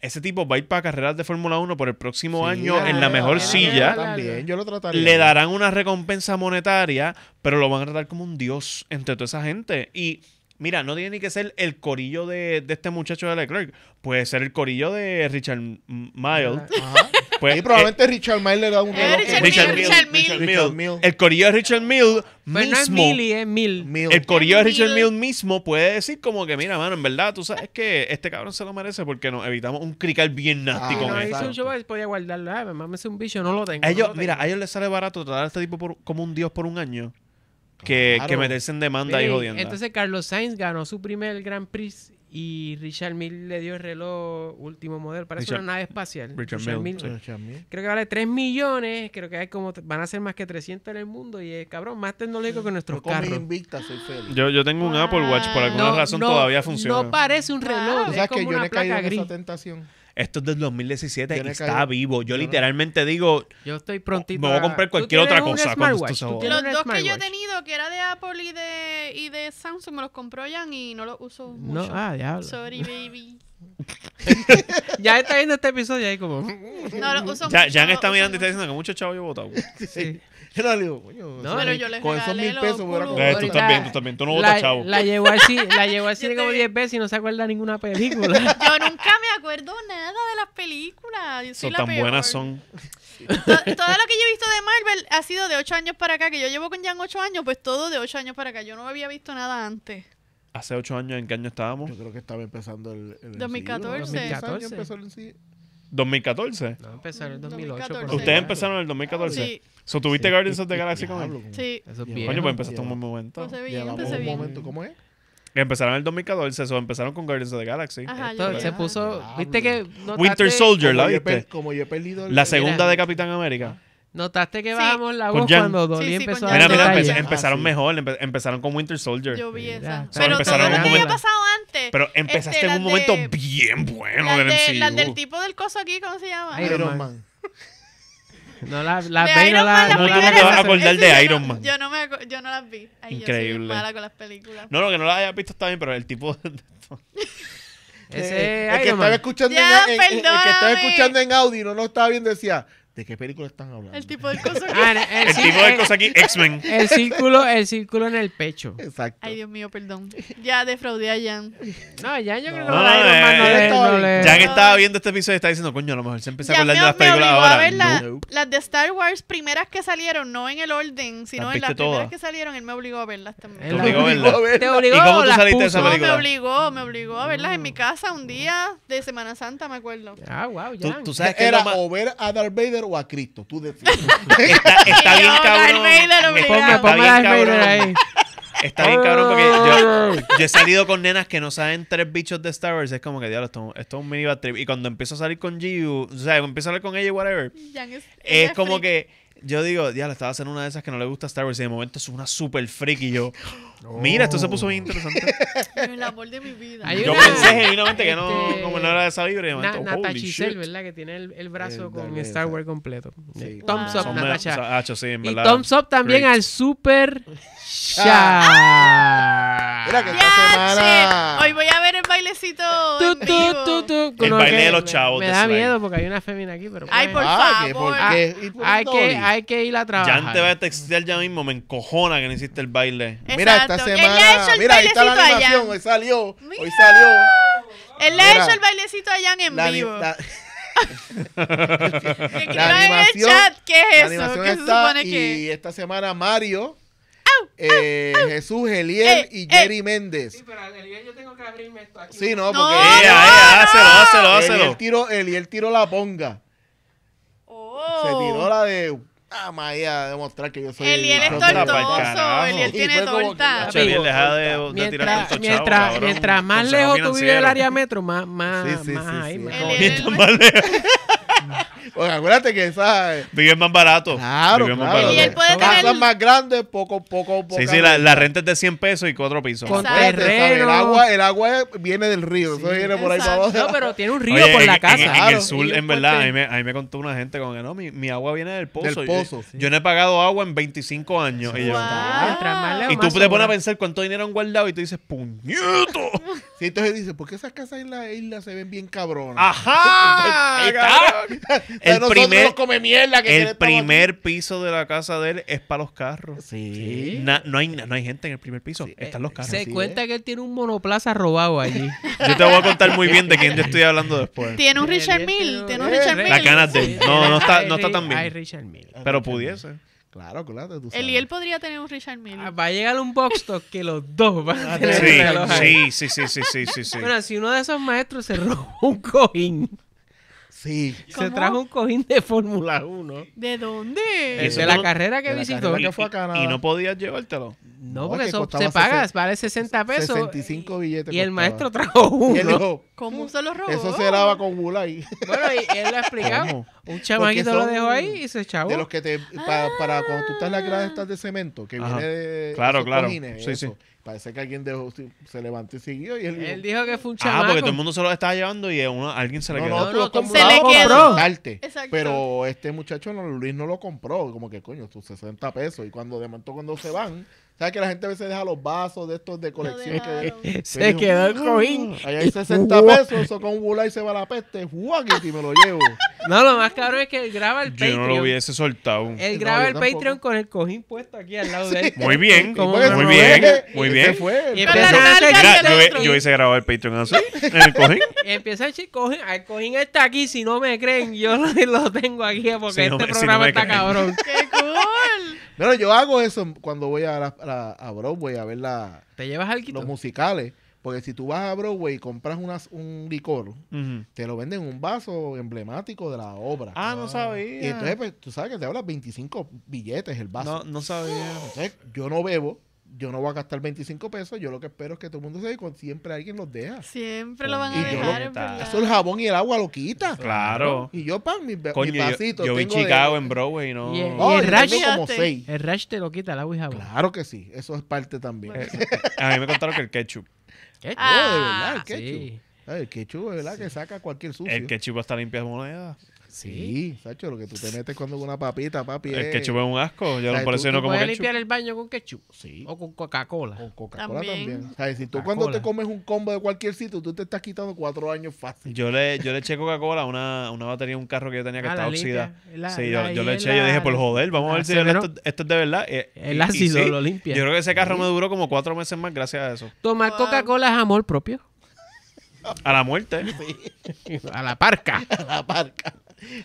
[SPEAKER 4] Ese tipo va a ir para carreras de Fórmula 1 por el próximo
[SPEAKER 5] Sí,
[SPEAKER 4] año en la mejor silla.
[SPEAKER 5] También, yo lo trataría.
[SPEAKER 4] le darán una recompensa monetaria, pero lo van a tratar como un dios entre toda esa gente. Y mira, no tiene ni que ser el corillo de, de este muchacho de Leclerc. Puede ser el corillo de Richard M- Mile.
[SPEAKER 5] Ajá.
[SPEAKER 4] Pues,
[SPEAKER 5] y probablemente Richard Mille le da un
[SPEAKER 3] Eh,
[SPEAKER 5] reloj.
[SPEAKER 3] Richard
[SPEAKER 4] eh, Richard
[SPEAKER 3] Richard.
[SPEAKER 4] Mille. El corillo de Richard Mille
[SPEAKER 2] Pero no es
[SPEAKER 4] mismo.
[SPEAKER 2] Millie, es.
[SPEAKER 4] El corillo de Richard.
[SPEAKER 3] Mille
[SPEAKER 4] mismo puede decir como que, mira, mano, en verdad, tú sabes que este cabrón se lo merece porque nos evitamos un crical bien nasty
[SPEAKER 5] Ah,
[SPEAKER 4] con
[SPEAKER 2] no, un
[SPEAKER 5] exacto.
[SPEAKER 2] show, podía guardarlo. Me mames un bicho, no lo tengo.
[SPEAKER 4] A ellos,
[SPEAKER 2] no lo
[SPEAKER 4] mira, a ellos les sale barato tratar a este tipo por- como un dios por un año que,
[SPEAKER 5] Claro.
[SPEAKER 4] que meterse en demanda y jodiendo.
[SPEAKER 2] Entonces Carlos Sainz ganó su primer Grand Prix y Richard Mille le dio el reloj último modelo. Parece
[SPEAKER 4] Richard-
[SPEAKER 2] una nave espacial.
[SPEAKER 4] Richard Mille, sí.
[SPEAKER 2] Creo que vale 3 millones. Creo que hay como van a ser más que 300 en el mundo. Y es cabrón, más tecnológico que nuestros
[SPEAKER 5] Yo
[SPEAKER 2] carros.
[SPEAKER 5] Invicta soy feliz.
[SPEAKER 4] Yo, yo tengo un Apple Watch, por alguna
[SPEAKER 2] No,
[SPEAKER 4] razón
[SPEAKER 2] no,
[SPEAKER 4] todavía funciona.
[SPEAKER 2] No parece un reloj,
[SPEAKER 5] ¿Tú
[SPEAKER 2] es
[SPEAKER 5] sabes que
[SPEAKER 2] como
[SPEAKER 5] yo
[SPEAKER 2] una
[SPEAKER 5] he caído
[SPEAKER 2] placa
[SPEAKER 5] en
[SPEAKER 2] gris.
[SPEAKER 5] esa tentación?
[SPEAKER 4] Esto es del 2017
[SPEAKER 5] Yo
[SPEAKER 4] y está
[SPEAKER 5] caído-
[SPEAKER 4] vivo. Yo
[SPEAKER 5] yo no-
[SPEAKER 4] literalmente digo,
[SPEAKER 2] Yo estoy prontito.
[SPEAKER 4] Me voy a comprar cualquier
[SPEAKER 2] ¿Tú
[SPEAKER 4] otra cosa cuando esto se
[SPEAKER 2] ¿Tú
[SPEAKER 4] joda.
[SPEAKER 2] tienes
[SPEAKER 3] Los dos que yo he tenido, que era de Apple y de, y de Samsung, me los compró Jan y no los uso
[SPEAKER 2] No,
[SPEAKER 3] mucho.
[SPEAKER 2] ah, diablo.
[SPEAKER 3] Sorry, baby.
[SPEAKER 2] Ya está viendo este episodio y ahí como.
[SPEAKER 3] No los uso
[SPEAKER 4] ya,
[SPEAKER 3] mucho.
[SPEAKER 4] Jan está mirando y está diciendo que mucho chavo yo he votado.
[SPEAKER 2] Sí.
[SPEAKER 5] Le digo, coño.
[SPEAKER 2] No,
[SPEAKER 3] Pero
[SPEAKER 5] mil-
[SPEAKER 3] yo les
[SPEAKER 5] con esos mil pesos hubiera
[SPEAKER 3] culos.
[SPEAKER 5] comprado.
[SPEAKER 4] Eh, tú estás bien, tú bien. Tú no votas chavo.
[SPEAKER 2] la llevó al cine, la llevó
[SPEAKER 3] Yo
[SPEAKER 2] como
[SPEAKER 3] te-
[SPEAKER 2] 10 veces y no se acuerda de ninguna película.
[SPEAKER 3] Yo nunca me acuerdo nada de las películas. Yo soy
[SPEAKER 4] Son
[SPEAKER 3] la
[SPEAKER 4] tan
[SPEAKER 3] peor.
[SPEAKER 4] buenas son.
[SPEAKER 3] To- todo lo que yo he visto de Marvel ha sido de 8 años para acá. Que yo llevo con Jan 8 años, pues todo de 8 años para acá. Yo no había visto nada antes.
[SPEAKER 4] Hace ocho años, ¿en qué año estábamos?
[SPEAKER 5] Yo creo que estaba empezando el, el
[SPEAKER 3] 2014.
[SPEAKER 5] MCU, ¿no?
[SPEAKER 2] 2014.
[SPEAKER 5] empezó el.
[SPEAKER 4] 2014.
[SPEAKER 2] No, empezó en el 2008.
[SPEAKER 3] 2014.
[SPEAKER 2] por
[SPEAKER 4] Ustedes empezaron en el 2014.
[SPEAKER 3] Sí,
[SPEAKER 4] So, ¿Tuviste Guardians of the Galaxy con él?
[SPEAKER 3] sí.
[SPEAKER 2] Eso es viejo.
[SPEAKER 4] Coño, pues empezaste un buen momento.
[SPEAKER 3] Empecé bien, empecé
[SPEAKER 5] un
[SPEAKER 3] bien.
[SPEAKER 5] momento, ¿cómo es?
[SPEAKER 4] Empezaron en el 2014, so empezaron con Guardians of the Galaxy.
[SPEAKER 3] Ajá,
[SPEAKER 2] Esto se puso. ¿Viste que notaste,
[SPEAKER 4] Winter Soldier, ¿la viste?
[SPEAKER 5] Como yo he perdido el-
[SPEAKER 4] La segunda de Capitán América.
[SPEAKER 2] Notaste que
[SPEAKER 3] Sí.
[SPEAKER 2] bajamos la
[SPEAKER 4] Con
[SPEAKER 2] voz
[SPEAKER 4] Jan.
[SPEAKER 2] cuando Dolly
[SPEAKER 3] Sí, sí,
[SPEAKER 2] empezó
[SPEAKER 3] con
[SPEAKER 2] a
[SPEAKER 3] Jan.
[SPEAKER 4] Mira,
[SPEAKER 2] dar
[SPEAKER 4] mira,
[SPEAKER 3] Dale.
[SPEAKER 4] empe-
[SPEAKER 2] detalles.
[SPEAKER 4] empezaron
[SPEAKER 5] sí.
[SPEAKER 4] mejor, empe- empezaron con Winter Soldier.
[SPEAKER 3] Yo vi
[SPEAKER 2] Mira,
[SPEAKER 3] esa.
[SPEAKER 2] so
[SPEAKER 3] Pero todo
[SPEAKER 4] empezaron
[SPEAKER 3] lo que había
[SPEAKER 4] momento-
[SPEAKER 3] pasado antes.
[SPEAKER 4] Pero empezaste
[SPEAKER 3] este,
[SPEAKER 4] en
[SPEAKER 3] las
[SPEAKER 4] un momento
[SPEAKER 3] de-
[SPEAKER 4] bien bueno
[SPEAKER 3] las,
[SPEAKER 4] del
[SPEAKER 3] de-
[SPEAKER 4] MCU.
[SPEAKER 3] las del tipo del coso aquí, ¿cómo se llama?
[SPEAKER 2] Iron
[SPEAKER 5] Iron
[SPEAKER 2] Man.
[SPEAKER 5] Man.
[SPEAKER 2] No la, la
[SPEAKER 3] De
[SPEAKER 2] ve,
[SPEAKER 3] Iron
[SPEAKER 2] no la,
[SPEAKER 3] Man, las
[SPEAKER 2] no la
[SPEAKER 4] ¿Cómo tú no
[SPEAKER 3] primeras-
[SPEAKER 4] te vas a acordar
[SPEAKER 3] Ese
[SPEAKER 4] de
[SPEAKER 3] yo no-
[SPEAKER 4] Iron Man?
[SPEAKER 3] Yo no, me, acu- yo no las vi. Ay, yo soy
[SPEAKER 4] Increíble.
[SPEAKER 3] mala con las películas.
[SPEAKER 4] No, no, que no la hayas visto está bien, pero el tipo...
[SPEAKER 2] Ese es
[SPEAKER 5] el que
[SPEAKER 2] Iron
[SPEAKER 5] estaba
[SPEAKER 2] Man.
[SPEAKER 5] escuchando
[SPEAKER 3] Ya,
[SPEAKER 5] en, en- el que estaba
[SPEAKER 3] perdóname.
[SPEAKER 5] escuchando en audio y no lo estaba viendo decía, ¿de qué película están hablando?
[SPEAKER 3] El tipo del coso aquí.
[SPEAKER 2] Ah, el,
[SPEAKER 4] tipo de
[SPEAKER 2] el-
[SPEAKER 4] cosa aquí, X-Men.
[SPEAKER 2] el círculo, el círculo en el pecho.
[SPEAKER 5] Exacto.
[SPEAKER 3] Ay, Dios mío, perdón. Ya defraudé a Jan.
[SPEAKER 2] No, ya yo creo que
[SPEAKER 4] No,
[SPEAKER 2] Iron Man no
[SPEAKER 4] eh,
[SPEAKER 2] le,
[SPEAKER 5] estaba
[SPEAKER 2] no
[SPEAKER 4] Jan
[SPEAKER 3] No.
[SPEAKER 4] estaba viendo este episodio y está diciendo, coño, a lo mejor se empieza a acordar de las películas
[SPEAKER 3] obligó a
[SPEAKER 4] ahora.
[SPEAKER 3] ver la-
[SPEAKER 5] No.
[SPEAKER 3] las de Star Wars primeras que salieron, no en el orden, sino
[SPEAKER 4] ¿Las
[SPEAKER 3] en las primeras
[SPEAKER 4] todas?
[SPEAKER 3] que salieron. Él me obligó a verlas también.
[SPEAKER 2] Él
[SPEAKER 4] obligó a verla.
[SPEAKER 5] a verla.
[SPEAKER 2] Te obligó
[SPEAKER 4] ¿Y cómo tú saliste de esa?
[SPEAKER 3] No, me
[SPEAKER 4] película?
[SPEAKER 3] obligó, me obligó a verlas en mi casa un día de Semana Santa, me acuerdo.
[SPEAKER 2] Ah, wow, ya.
[SPEAKER 4] tú sabes que
[SPEAKER 5] Era o ver a Darth Vader o a Cristo. Tú decides.
[SPEAKER 4] está, bien cabrón.
[SPEAKER 2] Ponme,
[SPEAKER 4] está
[SPEAKER 2] ponme Darth Vader ahí.
[SPEAKER 4] Está bien cabrón porque yo, yo he salido con nenas que no saben tres bichos de Star Wars. Es como que, diablo, esto, esto es un mini bad trip. Y cuando empiezo a salir con Giu, o sea, empiezo a hablar con ella y whatever,
[SPEAKER 3] es,
[SPEAKER 4] como
[SPEAKER 3] freak.
[SPEAKER 4] que yo digo, diablo, estaba haciendo una de esas que no le gusta Star Wars y de momento es una super freak y yo, mira, esto se puso bien interesante.
[SPEAKER 3] El amor de mi vida.
[SPEAKER 2] Hay
[SPEAKER 4] Yo
[SPEAKER 2] una-
[SPEAKER 4] pensé genuinamente que no,
[SPEAKER 2] este,
[SPEAKER 4] como no era de esa vibra, y de
[SPEAKER 2] Na-
[SPEAKER 4] momento,
[SPEAKER 2] Nata Chisel. ¿verdad? Que tiene el, el brazo
[SPEAKER 5] El
[SPEAKER 2] con Star. Wars completo.
[SPEAKER 5] Sí.
[SPEAKER 2] Thumbs
[SPEAKER 3] Wow.
[SPEAKER 2] up,
[SPEAKER 4] o sea, sí,
[SPEAKER 2] Y thumbs up también
[SPEAKER 4] Great.
[SPEAKER 2] al Super.
[SPEAKER 5] Mira que esta
[SPEAKER 3] Ya,
[SPEAKER 5] semana.
[SPEAKER 3] Hoy voy a ver bailecito
[SPEAKER 2] tu,
[SPEAKER 3] vivo.
[SPEAKER 2] tu, tu.
[SPEAKER 4] El
[SPEAKER 2] No,
[SPEAKER 4] baile
[SPEAKER 2] que
[SPEAKER 4] de los
[SPEAKER 2] me-
[SPEAKER 4] chavos
[SPEAKER 2] Me
[SPEAKER 4] de
[SPEAKER 2] da miedo porque hay una fémina aquí, pero.
[SPEAKER 3] Ay,
[SPEAKER 2] pues,
[SPEAKER 3] por
[SPEAKER 5] Ah,
[SPEAKER 3] favor.
[SPEAKER 5] por qué. ¿Y por
[SPEAKER 2] hay, que, hay que ir a trabajar.
[SPEAKER 4] Jan te va a textear ya mismo, me encojona que no hiciste el baile.
[SPEAKER 5] Mira, esta
[SPEAKER 3] Exacto.
[SPEAKER 5] Semana.
[SPEAKER 3] le ha hecho el
[SPEAKER 5] Mira, ahí está la animación. Hoy salió. Hoy
[SPEAKER 3] Mira.
[SPEAKER 5] salió.
[SPEAKER 3] Él le ha hecho el bailecito a Jan en
[SPEAKER 5] La,
[SPEAKER 3] vivo.
[SPEAKER 5] la-
[SPEAKER 3] Que escriban en el
[SPEAKER 5] animación-
[SPEAKER 3] chat qué
[SPEAKER 5] la
[SPEAKER 3] es eso.
[SPEAKER 5] animación
[SPEAKER 3] ¿Qué se supone
[SPEAKER 5] Y
[SPEAKER 3] que
[SPEAKER 5] esta semana Mario, eh, Jesús, Eliel
[SPEAKER 3] Eh,
[SPEAKER 5] y
[SPEAKER 3] eh.
[SPEAKER 5] Jerry Méndez.
[SPEAKER 2] pero yo tengo que abrirme esto aquí.
[SPEAKER 5] Sí, no,
[SPEAKER 3] No,
[SPEAKER 5] porque.
[SPEAKER 4] ¡Ea,
[SPEAKER 3] no,
[SPEAKER 4] ea, hácelo, hácelo,
[SPEAKER 5] Eliel
[SPEAKER 4] hácelo!
[SPEAKER 5] tiró, Eliel tiró la ponga.
[SPEAKER 3] Oh.
[SPEAKER 5] Se tiró la de. Ah, María, demostrar que yo soy.
[SPEAKER 3] Eliel es
[SPEAKER 4] torta
[SPEAKER 3] tortoso. Eliel tiene
[SPEAKER 5] que-
[SPEAKER 3] torta.
[SPEAKER 4] Hacho, bien, deja de, de tirar
[SPEAKER 2] Mientras,
[SPEAKER 4] tanto chavo,
[SPEAKER 2] mientras,
[SPEAKER 4] cabrón.
[SPEAKER 2] mientras más lejos tú vives del área metro, más, más,
[SPEAKER 5] Sí, sí,
[SPEAKER 2] más
[SPEAKER 5] sí,
[SPEAKER 2] ahí,
[SPEAKER 5] sí.
[SPEAKER 3] Eliel-
[SPEAKER 4] más lejos,
[SPEAKER 5] Oye, acuérdate que esa. eh,
[SPEAKER 4] Vives más barato.
[SPEAKER 5] Claro,
[SPEAKER 4] más barato.
[SPEAKER 3] Y él puede
[SPEAKER 5] Casas
[SPEAKER 3] tener-
[SPEAKER 5] más grandes, poco, poco, poco.
[SPEAKER 4] Sí, sí, la, la renta es de 100 pesos y cuatro pisos.
[SPEAKER 2] Con terreno.
[SPEAKER 5] El agua, el agua viene del río. eso viene por ahí para abajo.
[SPEAKER 2] No, pero tiene un río
[SPEAKER 4] Oye,
[SPEAKER 2] por
[SPEAKER 4] en-
[SPEAKER 2] la casa.
[SPEAKER 4] En, en
[SPEAKER 5] Claro.
[SPEAKER 4] el sur, en verdad, a
[SPEAKER 2] puente.
[SPEAKER 4] mí, me, a mí me contó una gente como que no, mi, mi agua viene del pozo.
[SPEAKER 5] Del
[SPEAKER 4] Yo-
[SPEAKER 5] pozo,
[SPEAKER 4] Yo, no he pagado agua en 25 años. Y, yo,
[SPEAKER 3] Wow.
[SPEAKER 4] Y tú te pones a pensar cuánto dinero han guardado y tú dices, puñeto.
[SPEAKER 5] Sí, entonces dice, ¿por qué esas casas en la isla se ven bien cabronas?
[SPEAKER 4] Ajá.
[SPEAKER 5] Ahí está.
[SPEAKER 4] El primer,
[SPEAKER 5] nos come mierda que
[SPEAKER 4] el
[SPEAKER 5] estamos
[SPEAKER 4] primer piso de la casa de él es para los carros.
[SPEAKER 5] Sí.
[SPEAKER 4] Na- no, hay, no hay gente en el primer piso. Están los carros.
[SPEAKER 2] Se cuenta que él tiene un monoplaza robado allí.
[SPEAKER 4] Yo te voy a contar muy bien de quién yo estoy hablando después.
[SPEAKER 3] Tiene un Richard
[SPEAKER 2] tiene-
[SPEAKER 3] Mill. Tiene un
[SPEAKER 5] Eh,
[SPEAKER 3] Richard
[SPEAKER 5] la
[SPEAKER 3] Mill.
[SPEAKER 4] ganas de él. No, no está,
[SPEAKER 2] Hay
[SPEAKER 4] no está tan
[SPEAKER 2] Hay
[SPEAKER 4] bien.
[SPEAKER 2] Richard Mille.
[SPEAKER 4] Pero pudiese.
[SPEAKER 5] Claro, claro. Tú sabes.
[SPEAKER 3] Eliel podría tener un Richard Mill.
[SPEAKER 2] Ah, Va a llegar un box stock que los dos van a
[SPEAKER 5] Sí,
[SPEAKER 2] tener el
[SPEAKER 4] sí, sí, sí, sí, sí, sí, sí.
[SPEAKER 2] Bueno, si uno de esos maestros se robó un cojín.
[SPEAKER 5] Sí.
[SPEAKER 2] Se trajo un cojín de Fórmula 1.
[SPEAKER 3] ¿De dónde?
[SPEAKER 2] De la
[SPEAKER 4] no-
[SPEAKER 2] carrera que
[SPEAKER 5] de la
[SPEAKER 2] visitó.
[SPEAKER 5] carrera
[SPEAKER 4] Y,
[SPEAKER 5] que fue a
[SPEAKER 4] y-
[SPEAKER 5] Canadá.
[SPEAKER 4] y no podías llevártelo.
[SPEAKER 2] No,
[SPEAKER 5] No,
[SPEAKER 2] porque
[SPEAKER 5] que
[SPEAKER 2] eso se paga, vale 60 pesos.
[SPEAKER 5] 65 billetes.
[SPEAKER 2] Y el maestro trajo
[SPEAKER 5] Y él
[SPEAKER 2] uno.
[SPEAKER 5] dijo,
[SPEAKER 3] ¿Cómo se lo robó?
[SPEAKER 5] eso se lava con Bulay.
[SPEAKER 2] Bueno, y él lo ha explicado. Un chamaquito lo dejó ahí y se echó.
[SPEAKER 5] De los que te. pa- para cuando tú estás en las gradas estas de cemento, que
[SPEAKER 4] Ajá.
[SPEAKER 5] viene de.
[SPEAKER 4] Claro,
[SPEAKER 5] esos
[SPEAKER 4] claro.
[SPEAKER 5] cojines,
[SPEAKER 4] Sí,
[SPEAKER 5] eso.
[SPEAKER 4] sí.
[SPEAKER 5] Parece que alguien dejó, se levantó y siguió. Y él, dijo,
[SPEAKER 2] Él dijo que fue un
[SPEAKER 4] Ah,
[SPEAKER 2] chamaco.
[SPEAKER 4] porque todo el mundo se lo estaba llevando y a uno- a alguien se le
[SPEAKER 5] No,
[SPEAKER 4] quedó.
[SPEAKER 5] no,
[SPEAKER 2] No,
[SPEAKER 5] tú lo.
[SPEAKER 3] Exacto.
[SPEAKER 5] Pero este muchacho, no, Luis, no lo compró. Como que, coño, tus 60 pesos. Y cuando de momento cuando se van, ¿sabes que la gente a veces deja los vasos de estos de colección? que.
[SPEAKER 2] Se
[SPEAKER 5] dijo,
[SPEAKER 2] quedó el cojín.
[SPEAKER 5] Ahí hay 60 pesos, eso con un bula y se va a la peste. ¡Juaquiti! Y me lo llevo.
[SPEAKER 2] No, lo más cabrón es que él graba el
[SPEAKER 4] Yo no lo
[SPEAKER 2] Patreon.
[SPEAKER 4] hubiese soltado.
[SPEAKER 2] Él
[SPEAKER 5] No,
[SPEAKER 2] graba
[SPEAKER 5] yo
[SPEAKER 2] el
[SPEAKER 5] tampoco.
[SPEAKER 2] Patreon con el cojín puesto aquí al lado de él.
[SPEAKER 4] Muy bien, muy
[SPEAKER 2] no
[SPEAKER 5] se
[SPEAKER 4] bien, muy bien.
[SPEAKER 5] Fue.
[SPEAKER 2] Y
[SPEAKER 3] la
[SPEAKER 2] a hacer-
[SPEAKER 4] yo, yo hubiese grabado el Patreon así, en el cojín.
[SPEAKER 2] Y empieza a decir, cojín, el cojín está aquí, si no me creen, yo lo, lo tengo aquí porque
[SPEAKER 4] Si no
[SPEAKER 2] este
[SPEAKER 4] me- si
[SPEAKER 2] programa
[SPEAKER 4] no me
[SPEAKER 2] está
[SPEAKER 4] creen.
[SPEAKER 2] cabrón.
[SPEAKER 3] ¡Qué cool!
[SPEAKER 5] Bueno, yo hago eso cuando voy a, la- a, la- a Broadway a ver la,
[SPEAKER 2] ¿Te llevas
[SPEAKER 5] los musicales. Porque si tú vas a Broadway y compras unas- un licor, te lo venden en un vaso emblemático de la obra.
[SPEAKER 4] Ah, no sabía.
[SPEAKER 5] Y entonces, pues, tú sabes que te hablas 25 billetes el vaso.
[SPEAKER 4] no, no sabía.
[SPEAKER 5] Entonces, yo no bebo, yo no voy a gastar 25 pesos. Yo lo que espero es que todo el mundo se dé cuenta, siempre alguien los deja.
[SPEAKER 3] Siempre lo van
[SPEAKER 5] Y
[SPEAKER 3] a dejar,
[SPEAKER 4] lo-.
[SPEAKER 5] Eso el jabón y el agua lo quita.
[SPEAKER 4] Claro.
[SPEAKER 5] Y yo, pan, mi,
[SPEAKER 4] Coño, yo,
[SPEAKER 5] vasito.
[SPEAKER 4] yo vi
[SPEAKER 5] de-
[SPEAKER 4] Chicago en Broadway, no.
[SPEAKER 2] Y-
[SPEAKER 5] Oh,
[SPEAKER 2] y el rash-
[SPEAKER 5] como seis.
[SPEAKER 2] El rash te lo quita el agua y jabón.
[SPEAKER 5] Claro que sí, eso es parte también.
[SPEAKER 3] Bueno.
[SPEAKER 4] A mí me contaron que el ketchup.
[SPEAKER 3] Ah,
[SPEAKER 5] Oh, de verdad, el ketchup.
[SPEAKER 2] sí.
[SPEAKER 5] Ay, el ketchup, de verdad, que saca cualquier sucio.
[SPEAKER 4] El ketchup hasta limpia de moneda.
[SPEAKER 5] Sí, Sacho, lo que tú te metes cuando una papita, papi.
[SPEAKER 4] El
[SPEAKER 5] es-
[SPEAKER 4] ketchup es un asco. Yo no por eso
[SPEAKER 5] tú-
[SPEAKER 4] yo no
[SPEAKER 2] ¿Tú
[SPEAKER 4] como
[SPEAKER 2] puedes
[SPEAKER 4] ketchup.
[SPEAKER 2] limpiar el baño con ketchup?
[SPEAKER 5] Sí.
[SPEAKER 2] ¿O con Coca-Cola?
[SPEAKER 5] Con Coca-Cola
[SPEAKER 3] También.
[SPEAKER 5] también. O sea, si tú cuando te comes un combo de cualquier sitio, tú te estás quitando cuatro años fácil.
[SPEAKER 4] Yo le, yo le eché Coca-Cola a una, una batería de un carro que yo tenía que
[SPEAKER 2] Ah, limpia.
[SPEAKER 4] oxidada.
[SPEAKER 2] La-
[SPEAKER 4] sí,
[SPEAKER 2] la-
[SPEAKER 4] yo, yo le eché, yo dije, por
[SPEAKER 2] la-
[SPEAKER 4] joder, vamos a ver si esto, esto es de verdad. Eh,
[SPEAKER 2] El
[SPEAKER 4] y- y
[SPEAKER 2] ácido
[SPEAKER 4] sí,
[SPEAKER 2] lo limpia.
[SPEAKER 4] Yo creo que ese carro me duró como cuatro meses más gracias a eso.
[SPEAKER 2] Tomar. Coca-Cola es amor propio.
[SPEAKER 4] A la muerte.
[SPEAKER 2] A la parca.
[SPEAKER 5] la parca.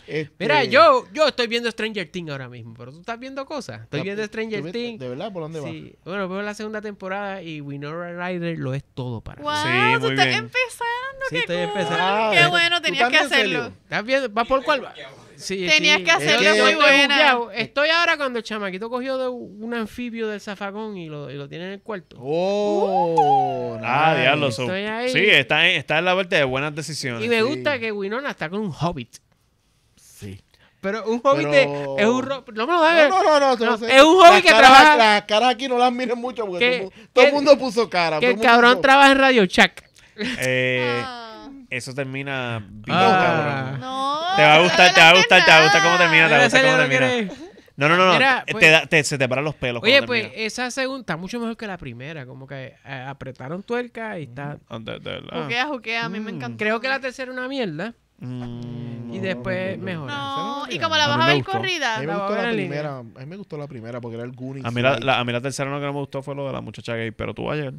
[SPEAKER 5] Este,
[SPEAKER 2] Mira, yo, yo estoy viendo Stranger Things ahora mismo, pero tú estás viendo cosas. Estoy
[SPEAKER 5] la-
[SPEAKER 2] viendo
[SPEAKER 5] ¿tú
[SPEAKER 2] Stranger Things.
[SPEAKER 5] ¿De verdad? ¿Por dónde va?
[SPEAKER 2] Sí. Bueno, veo la segunda temporada y Winona Ryder lo es todo para mí.
[SPEAKER 3] Wow,
[SPEAKER 4] Sí,
[SPEAKER 3] tú estás empezando.
[SPEAKER 2] Sí,
[SPEAKER 3] qué
[SPEAKER 2] estoy
[SPEAKER 3] cool.
[SPEAKER 2] empezando.
[SPEAKER 5] Ah,
[SPEAKER 3] Qué
[SPEAKER 5] ¿tú-
[SPEAKER 3] bueno, tenías que hacerlo.
[SPEAKER 2] ¿Estás viendo? ¿Vas por cuál? va? Sí,
[SPEAKER 3] Tenías
[SPEAKER 2] sí.
[SPEAKER 3] que hacerlo,
[SPEAKER 5] Es que-
[SPEAKER 3] muy buena.
[SPEAKER 2] Estoy ahora cuando el chamaquito cogió de un anfibio del zafacón y lo, y lo tiene en el cuarto.
[SPEAKER 5] Oh,
[SPEAKER 4] Ah,
[SPEAKER 5] nice.
[SPEAKER 4] diablo. so-
[SPEAKER 2] Estoy ahí.
[SPEAKER 4] Sí, está en, está en la vuelta de buenas decisiones.
[SPEAKER 2] Y me
[SPEAKER 5] Sí.
[SPEAKER 2] gusta que Winona está con un hobbit. Pero un hobbit
[SPEAKER 5] Pero-
[SPEAKER 2] de- es un... ro- No me lo hagas.
[SPEAKER 5] No, no, no, no.
[SPEAKER 2] es un hobby
[SPEAKER 5] Las
[SPEAKER 2] que
[SPEAKER 5] caras-
[SPEAKER 2] trabaja-
[SPEAKER 5] Las caras aquí no las miren mucho porque
[SPEAKER 2] Que-
[SPEAKER 5] todo, el mundo- todo el
[SPEAKER 2] que-
[SPEAKER 5] mundo puso cara.
[SPEAKER 2] que el cabrón
[SPEAKER 5] puso-
[SPEAKER 2] trabaja en Radio Shack.
[SPEAKER 4] Eh,
[SPEAKER 3] Ah.
[SPEAKER 4] eso termina bien,
[SPEAKER 2] Ah.
[SPEAKER 4] cabrón.
[SPEAKER 3] No.
[SPEAKER 4] Te va a gustar, te va a gustar, te va a gustar cómo termina, te va a gustar cómo
[SPEAKER 2] no
[SPEAKER 4] termina. No, no, no, no.
[SPEAKER 2] Mira,
[SPEAKER 4] te
[SPEAKER 2] pues-
[SPEAKER 4] da- te- se te paran los pelos.
[SPEAKER 2] Oye, pues
[SPEAKER 4] termina.
[SPEAKER 2] esa segunda está mucho mejor que la primera. Como que eh, apretaron tuerca y está...
[SPEAKER 4] Ah, de- de.
[SPEAKER 3] Juquea, juquea, a mí me
[SPEAKER 4] Mm.
[SPEAKER 3] encantó.
[SPEAKER 2] Creo que la tercera es una mierda.
[SPEAKER 4] Mm,
[SPEAKER 2] Y después.
[SPEAKER 3] No,
[SPEAKER 5] Esa
[SPEAKER 3] y como la vas a ver
[SPEAKER 4] gustó.
[SPEAKER 5] A
[SPEAKER 3] corrida.
[SPEAKER 5] mí me
[SPEAKER 2] La
[SPEAKER 5] gustó la primera. A mí me gustó la primera porque era el Goonies.
[SPEAKER 4] A mí, la- a mí la tercera no que no me gustó fue lo de la muchacha gay, pero tú ayer.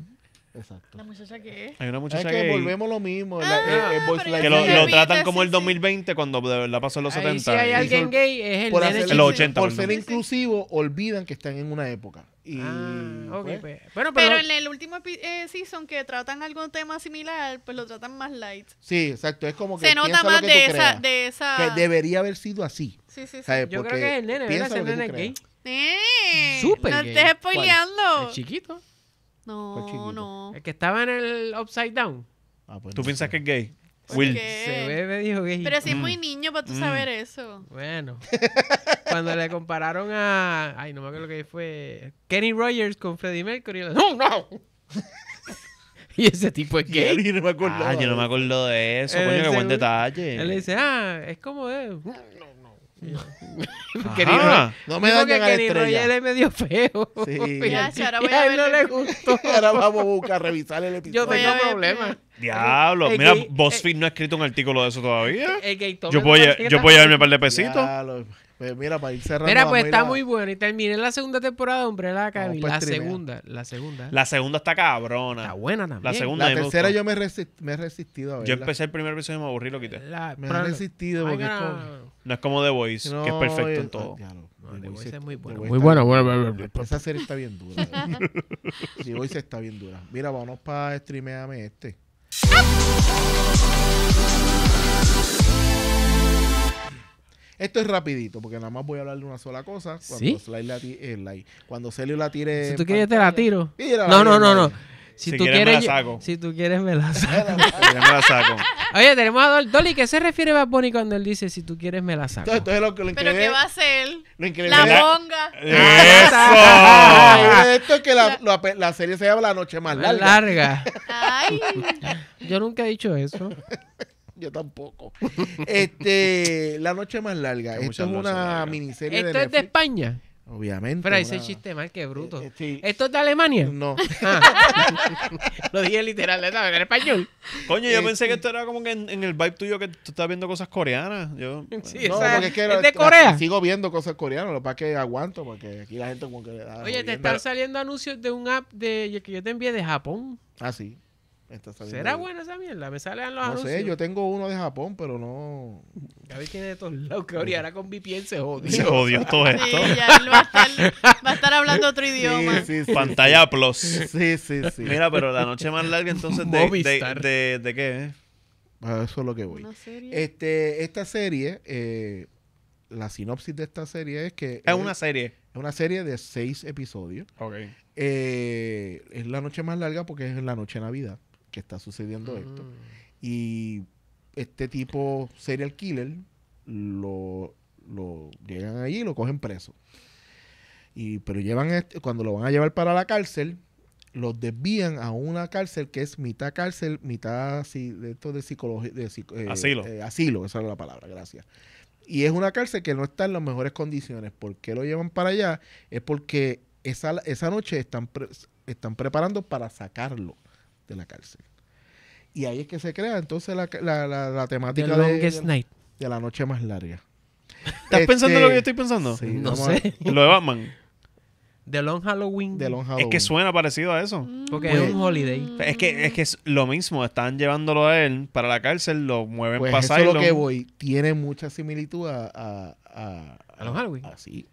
[SPEAKER 5] Exacto.
[SPEAKER 3] La muchacha que es.
[SPEAKER 4] Hay una
[SPEAKER 5] Es
[SPEAKER 4] muchacha
[SPEAKER 5] que
[SPEAKER 4] gay
[SPEAKER 5] volvemos lo mismo.
[SPEAKER 3] Ah,
[SPEAKER 5] la- el- el Boys
[SPEAKER 4] que lo, lo tratan como el
[SPEAKER 3] sí.
[SPEAKER 4] 2020 cuando de verdad pasó en los
[SPEAKER 2] Ahí
[SPEAKER 4] 70.
[SPEAKER 2] si hay alguien gay es el
[SPEAKER 5] Por, hacer,
[SPEAKER 4] los 80,
[SPEAKER 5] por ser inclusivo, olvidan que están en una época. Y,
[SPEAKER 2] Ah, ok,
[SPEAKER 5] pues,
[SPEAKER 2] pues. Bueno, pero,
[SPEAKER 3] Pero en el último eh, season que tratan algún tema similar, pues lo tratan más light.
[SPEAKER 5] Sí, exacto. Es como que
[SPEAKER 3] Se nota más
[SPEAKER 5] que
[SPEAKER 3] de
[SPEAKER 5] tú
[SPEAKER 3] esa,
[SPEAKER 5] creas.
[SPEAKER 3] de esa.
[SPEAKER 5] Que debería haber sido así.
[SPEAKER 3] Sí, sí, sí.
[SPEAKER 5] ¿sabes?
[SPEAKER 2] yo creo que es el nene, ¿verdad?
[SPEAKER 5] que tú
[SPEAKER 2] nene es gay.
[SPEAKER 3] Eh,
[SPEAKER 2] Súper
[SPEAKER 3] no estés spoileando.
[SPEAKER 2] El chiquito.
[SPEAKER 3] No,
[SPEAKER 5] ¿Cuál chiquito?
[SPEAKER 3] no.
[SPEAKER 2] El que estaba en el Upside Down.
[SPEAKER 5] Ah, pues
[SPEAKER 4] ¿Tú
[SPEAKER 5] no
[SPEAKER 4] piensas
[SPEAKER 5] sé.
[SPEAKER 4] que es gay?
[SPEAKER 3] ¿Por
[SPEAKER 4] Will.
[SPEAKER 3] qué?
[SPEAKER 2] Se ve medio gay.
[SPEAKER 3] Pero si es muy
[SPEAKER 4] Mm.
[SPEAKER 3] niño para tú
[SPEAKER 4] Mm.
[SPEAKER 3] saber eso.
[SPEAKER 2] Bueno. Cuando le compararon a. Ay, no me acuerdo que fue. Kenny Rogers con Freddie Mercury. él, ¡No, no! y ese tipo es gay.
[SPEAKER 5] él no me acordaba
[SPEAKER 4] Ah, yo no me acuerdo de eso.
[SPEAKER 2] Él
[SPEAKER 4] Coño, qué buen detalle.
[SPEAKER 2] Él le dice, ah, es como de. No,
[SPEAKER 4] Ajá.
[SPEAKER 5] No me dañen a
[SPEAKER 2] Kenny
[SPEAKER 5] estrella.
[SPEAKER 2] es medio feo.
[SPEAKER 5] Sí.
[SPEAKER 3] Ya, ahora
[SPEAKER 2] y
[SPEAKER 3] voy a
[SPEAKER 2] a él no le gustó.
[SPEAKER 5] Ahora vamos a buscar, revisar el
[SPEAKER 2] Yo
[SPEAKER 5] episodio.
[SPEAKER 3] Voy
[SPEAKER 2] tengo problemas.
[SPEAKER 4] Diablo.
[SPEAKER 2] El
[SPEAKER 4] Mira, BuzzFeed no ha escrito un artículo de eso todavía.
[SPEAKER 2] El gay
[SPEAKER 4] Yo puedo, yo puedo llevarme un par de pesitos.
[SPEAKER 5] Ya, lo- pues mira, para ir cerrando.
[SPEAKER 2] Mira, pues está
[SPEAKER 5] a-
[SPEAKER 2] muy bueno. Y terminé la segunda temporada de Umbrella Academy. La
[SPEAKER 5] streamear.
[SPEAKER 2] segunda. La segunda.
[SPEAKER 4] La segunda está cabrona.
[SPEAKER 2] Está buena también.
[SPEAKER 4] La segunda
[SPEAKER 5] La
[SPEAKER 4] me
[SPEAKER 5] tercera yo me, he resistido a verla.
[SPEAKER 4] Yo empecé el primer episodio y me aburrí y lo quité.
[SPEAKER 2] La-
[SPEAKER 5] Me he resistido porque es como...
[SPEAKER 2] no.
[SPEAKER 4] Es como The Voice, que es perfecto
[SPEAKER 5] eh,
[SPEAKER 4] en todo.
[SPEAKER 5] ya lo-
[SPEAKER 2] No,
[SPEAKER 5] The
[SPEAKER 2] The
[SPEAKER 5] Voice es-
[SPEAKER 2] es muy.
[SPEAKER 5] Voice
[SPEAKER 2] Muy buena, buena, buena.
[SPEAKER 5] Esa serie está bien dura. The Voice está bien dura. Mira, vamos para streameame este. Esto es rapidito, porque nada más voy a hablar de una sola cosa. Cuando,
[SPEAKER 2] ¿Sí?
[SPEAKER 5] Sly la ti- eh, Sly- cuando Celio la tire.
[SPEAKER 2] Si tú quieres te la tiro.
[SPEAKER 5] Tírala
[SPEAKER 2] No, no, no, no. Si,
[SPEAKER 4] Si
[SPEAKER 2] tú
[SPEAKER 4] quieres, me la saco.
[SPEAKER 2] si tú quieres me la saco.
[SPEAKER 4] Ya me la saco.
[SPEAKER 2] Oye, tenemos a Dol- Dolly, ¿qué se refiere Bad Bunny cuando él dice si tú quieres me la saco?
[SPEAKER 5] Entonces, entonces lo, que- lo
[SPEAKER 3] Pero ¿qué va a hacer?
[SPEAKER 5] lo increíble
[SPEAKER 3] La
[SPEAKER 5] increíble de esto es que la, la- la serie se llama La Noche Más
[SPEAKER 2] Más
[SPEAKER 5] Larga.
[SPEAKER 2] larga.
[SPEAKER 3] Ay.
[SPEAKER 2] Yo nunca he dicho eso.
[SPEAKER 5] Yo tampoco. este, La Noche Más Larga. Esto es una
[SPEAKER 4] largas.
[SPEAKER 5] miniserie
[SPEAKER 2] Esto
[SPEAKER 5] de
[SPEAKER 2] es de. España.
[SPEAKER 5] Obviamente.
[SPEAKER 2] Pero ese
[SPEAKER 5] una-
[SPEAKER 2] chiste mal, que bruto.
[SPEAKER 5] Eh, eh, sí.
[SPEAKER 2] ¿Esto es de Alemania?
[SPEAKER 5] No.
[SPEAKER 2] Ah. Lo dije literal, ¿sabes? En español.
[SPEAKER 4] Coño, yo
[SPEAKER 5] Eh,
[SPEAKER 4] pensé que esto era como que en, en el vibe tuyo que tú estás viendo cosas coreanas. Yo,
[SPEAKER 2] Sí,
[SPEAKER 5] No,
[SPEAKER 2] o sea,
[SPEAKER 5] porque es que
[SPEAKER 2] es de
[SPEAKER 5] la-
[SPEAKER 2] Corea.
[SPEAKER 5] sigo viendo cosas coreanas, lo que pasa es que aguanto porque aquí la gente como que le da.
[SPEAKER 2] Oye, te están saliendo anuncios de un app de que yo te envié de Japón.
[SPEAKER 5] Ah, sí. Me está saliendo
[SPEAKER 2] ¿Será
[SPEAKER 5] ahí.
[SPEAKER 2] buena esa mierda? Me salen los
[SPEAKER 5] No
[SPEAKER 2] anuncios.
[SPEAKER 5] sé, yo tengo uno de Japón, pero no.
[SPEAKER 2] Gaby tiene de todos lados. Que ahora con VPN se jodió.
[SPEAKER 4] se odió todo
[SPEAKER 3] Sí,
[SPEAKER 4] esto.
[SPEAKER 3] ya él va a estar, va a estar hablando otro idioma.
[SPEAKER 5] Sí, sí, sí.
[SPEAKER 4] Pantalla Plus.
[SPEAKER 5] Sí, sí, sí.
[SPEAKER 4] Mira, pero la noche más larga entonces de, de, de, de qué? eh?
[SPEAKER 5] A eso es lo que voy.
[SPEAKER 3] Una serie.
[SPEAKER 5] Este, esta serie, eh, la sinopsis de esta serie es que
[SPEAKER 4] Es una serie.
[SPEAKER 5] es una serie de seis episodios.
[SPEAKER 4] Ok.
[SPEAKER 5] Eh, es la noche más larga porque es en la noche de Navidad que está sucediendo esto. Y este tipo serial killer lo, lo llegan allí y lo cogen preso. Y, pero llevan este- cuando lo van a llevar para la cárcel, los desvían a una cárcel que es mitad cárcel, mitad sí, de esto de psicología. De, eh,
[SPEAKER 4] Asilo.
[SPEAKER 5] eh, asilo, esa es la palabra, gracias. Y es una cárcel que no está en las mejores condiciones. ¿Por qué lo llevan para allá? Es porque esa, esa noche están, pre- están preparando para sacarlo de la cárcel. Y ahí es que se crea entonces la, la, la, la
[SPEAKER 2] The
[SPEAKER 5] temática de,
[SPEAKER 2] Night.
[SPEAKER 5] de la noche más larga.
[SPEAKER 4] ¿Estás pensando
[SPEAKER 5] Este,
[SPEAKER 4] lo que yo estoy pensando?
[SPEAKER 5] Sí,
[SPEAKER 2] No
[SPEAKER 5] a-
[SPEAKER 2] sé.
[SPEAKER 4] Lo de Batman.
[SPEAKER 2] The Long Halloween.
[SPEAKER 5] de Long
[SPEAKER 4] Es
[SPEAKER 5] Halloween.
[SPEAKER 4] que suena parecido a eso.
[SPEAKER 2] Porque
[SPEAKER 5] Pues-
[SPEAKER 2] es un holiday.
[SPEAKER 4] Es que, es que es lo mismo. Están llevándolo a él para la cárcel, lo mueven
[SPEAKER 5] Pues
[SPEAKER 4] para
[SPEAKER 5] eso es lo que voy. Tiene mucha similitud a... A, a,
[SPEAKER 2] ¿A los Halloween?
[SPEAKER 5] a- sí.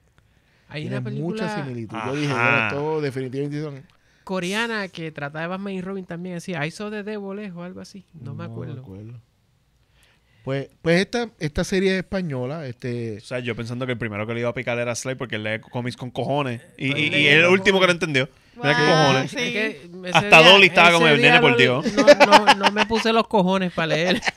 [SPEAKER 2] Hay
[SPEAKER 5] Tiene
[SPEAKER 2] una película
[SPEAKER 5] mucha similitud.
[SPEAKER 4] Ajá.
[SPEAKER 5] Yo dije, bueno, esto definitivamente son...
[SPEAKER 2] coreana que trata de Batman y Robin también. Decía, I saw the devil eh, o algo así. No, me acuerdo.
[SPEAKER 5] Pues, pues esta, esta serie española, este...
[SPEAKER 4] O sea, yo pensando que el primero que le iba a picar era Slay porque él lee cómics con cojones. Y,
[SPEAKER 2] Pues
[SPEAKER 4] y, el último que lo entendió. Mira qué cojones.
[SPEAKER 3] sí.
[SPEAKER 2] Es que ese
[SPEAKER 4] Hasta Dolly estaba como el nene por Dios.
[SPEAKER 2] No, no, no me puse los cojones para leer.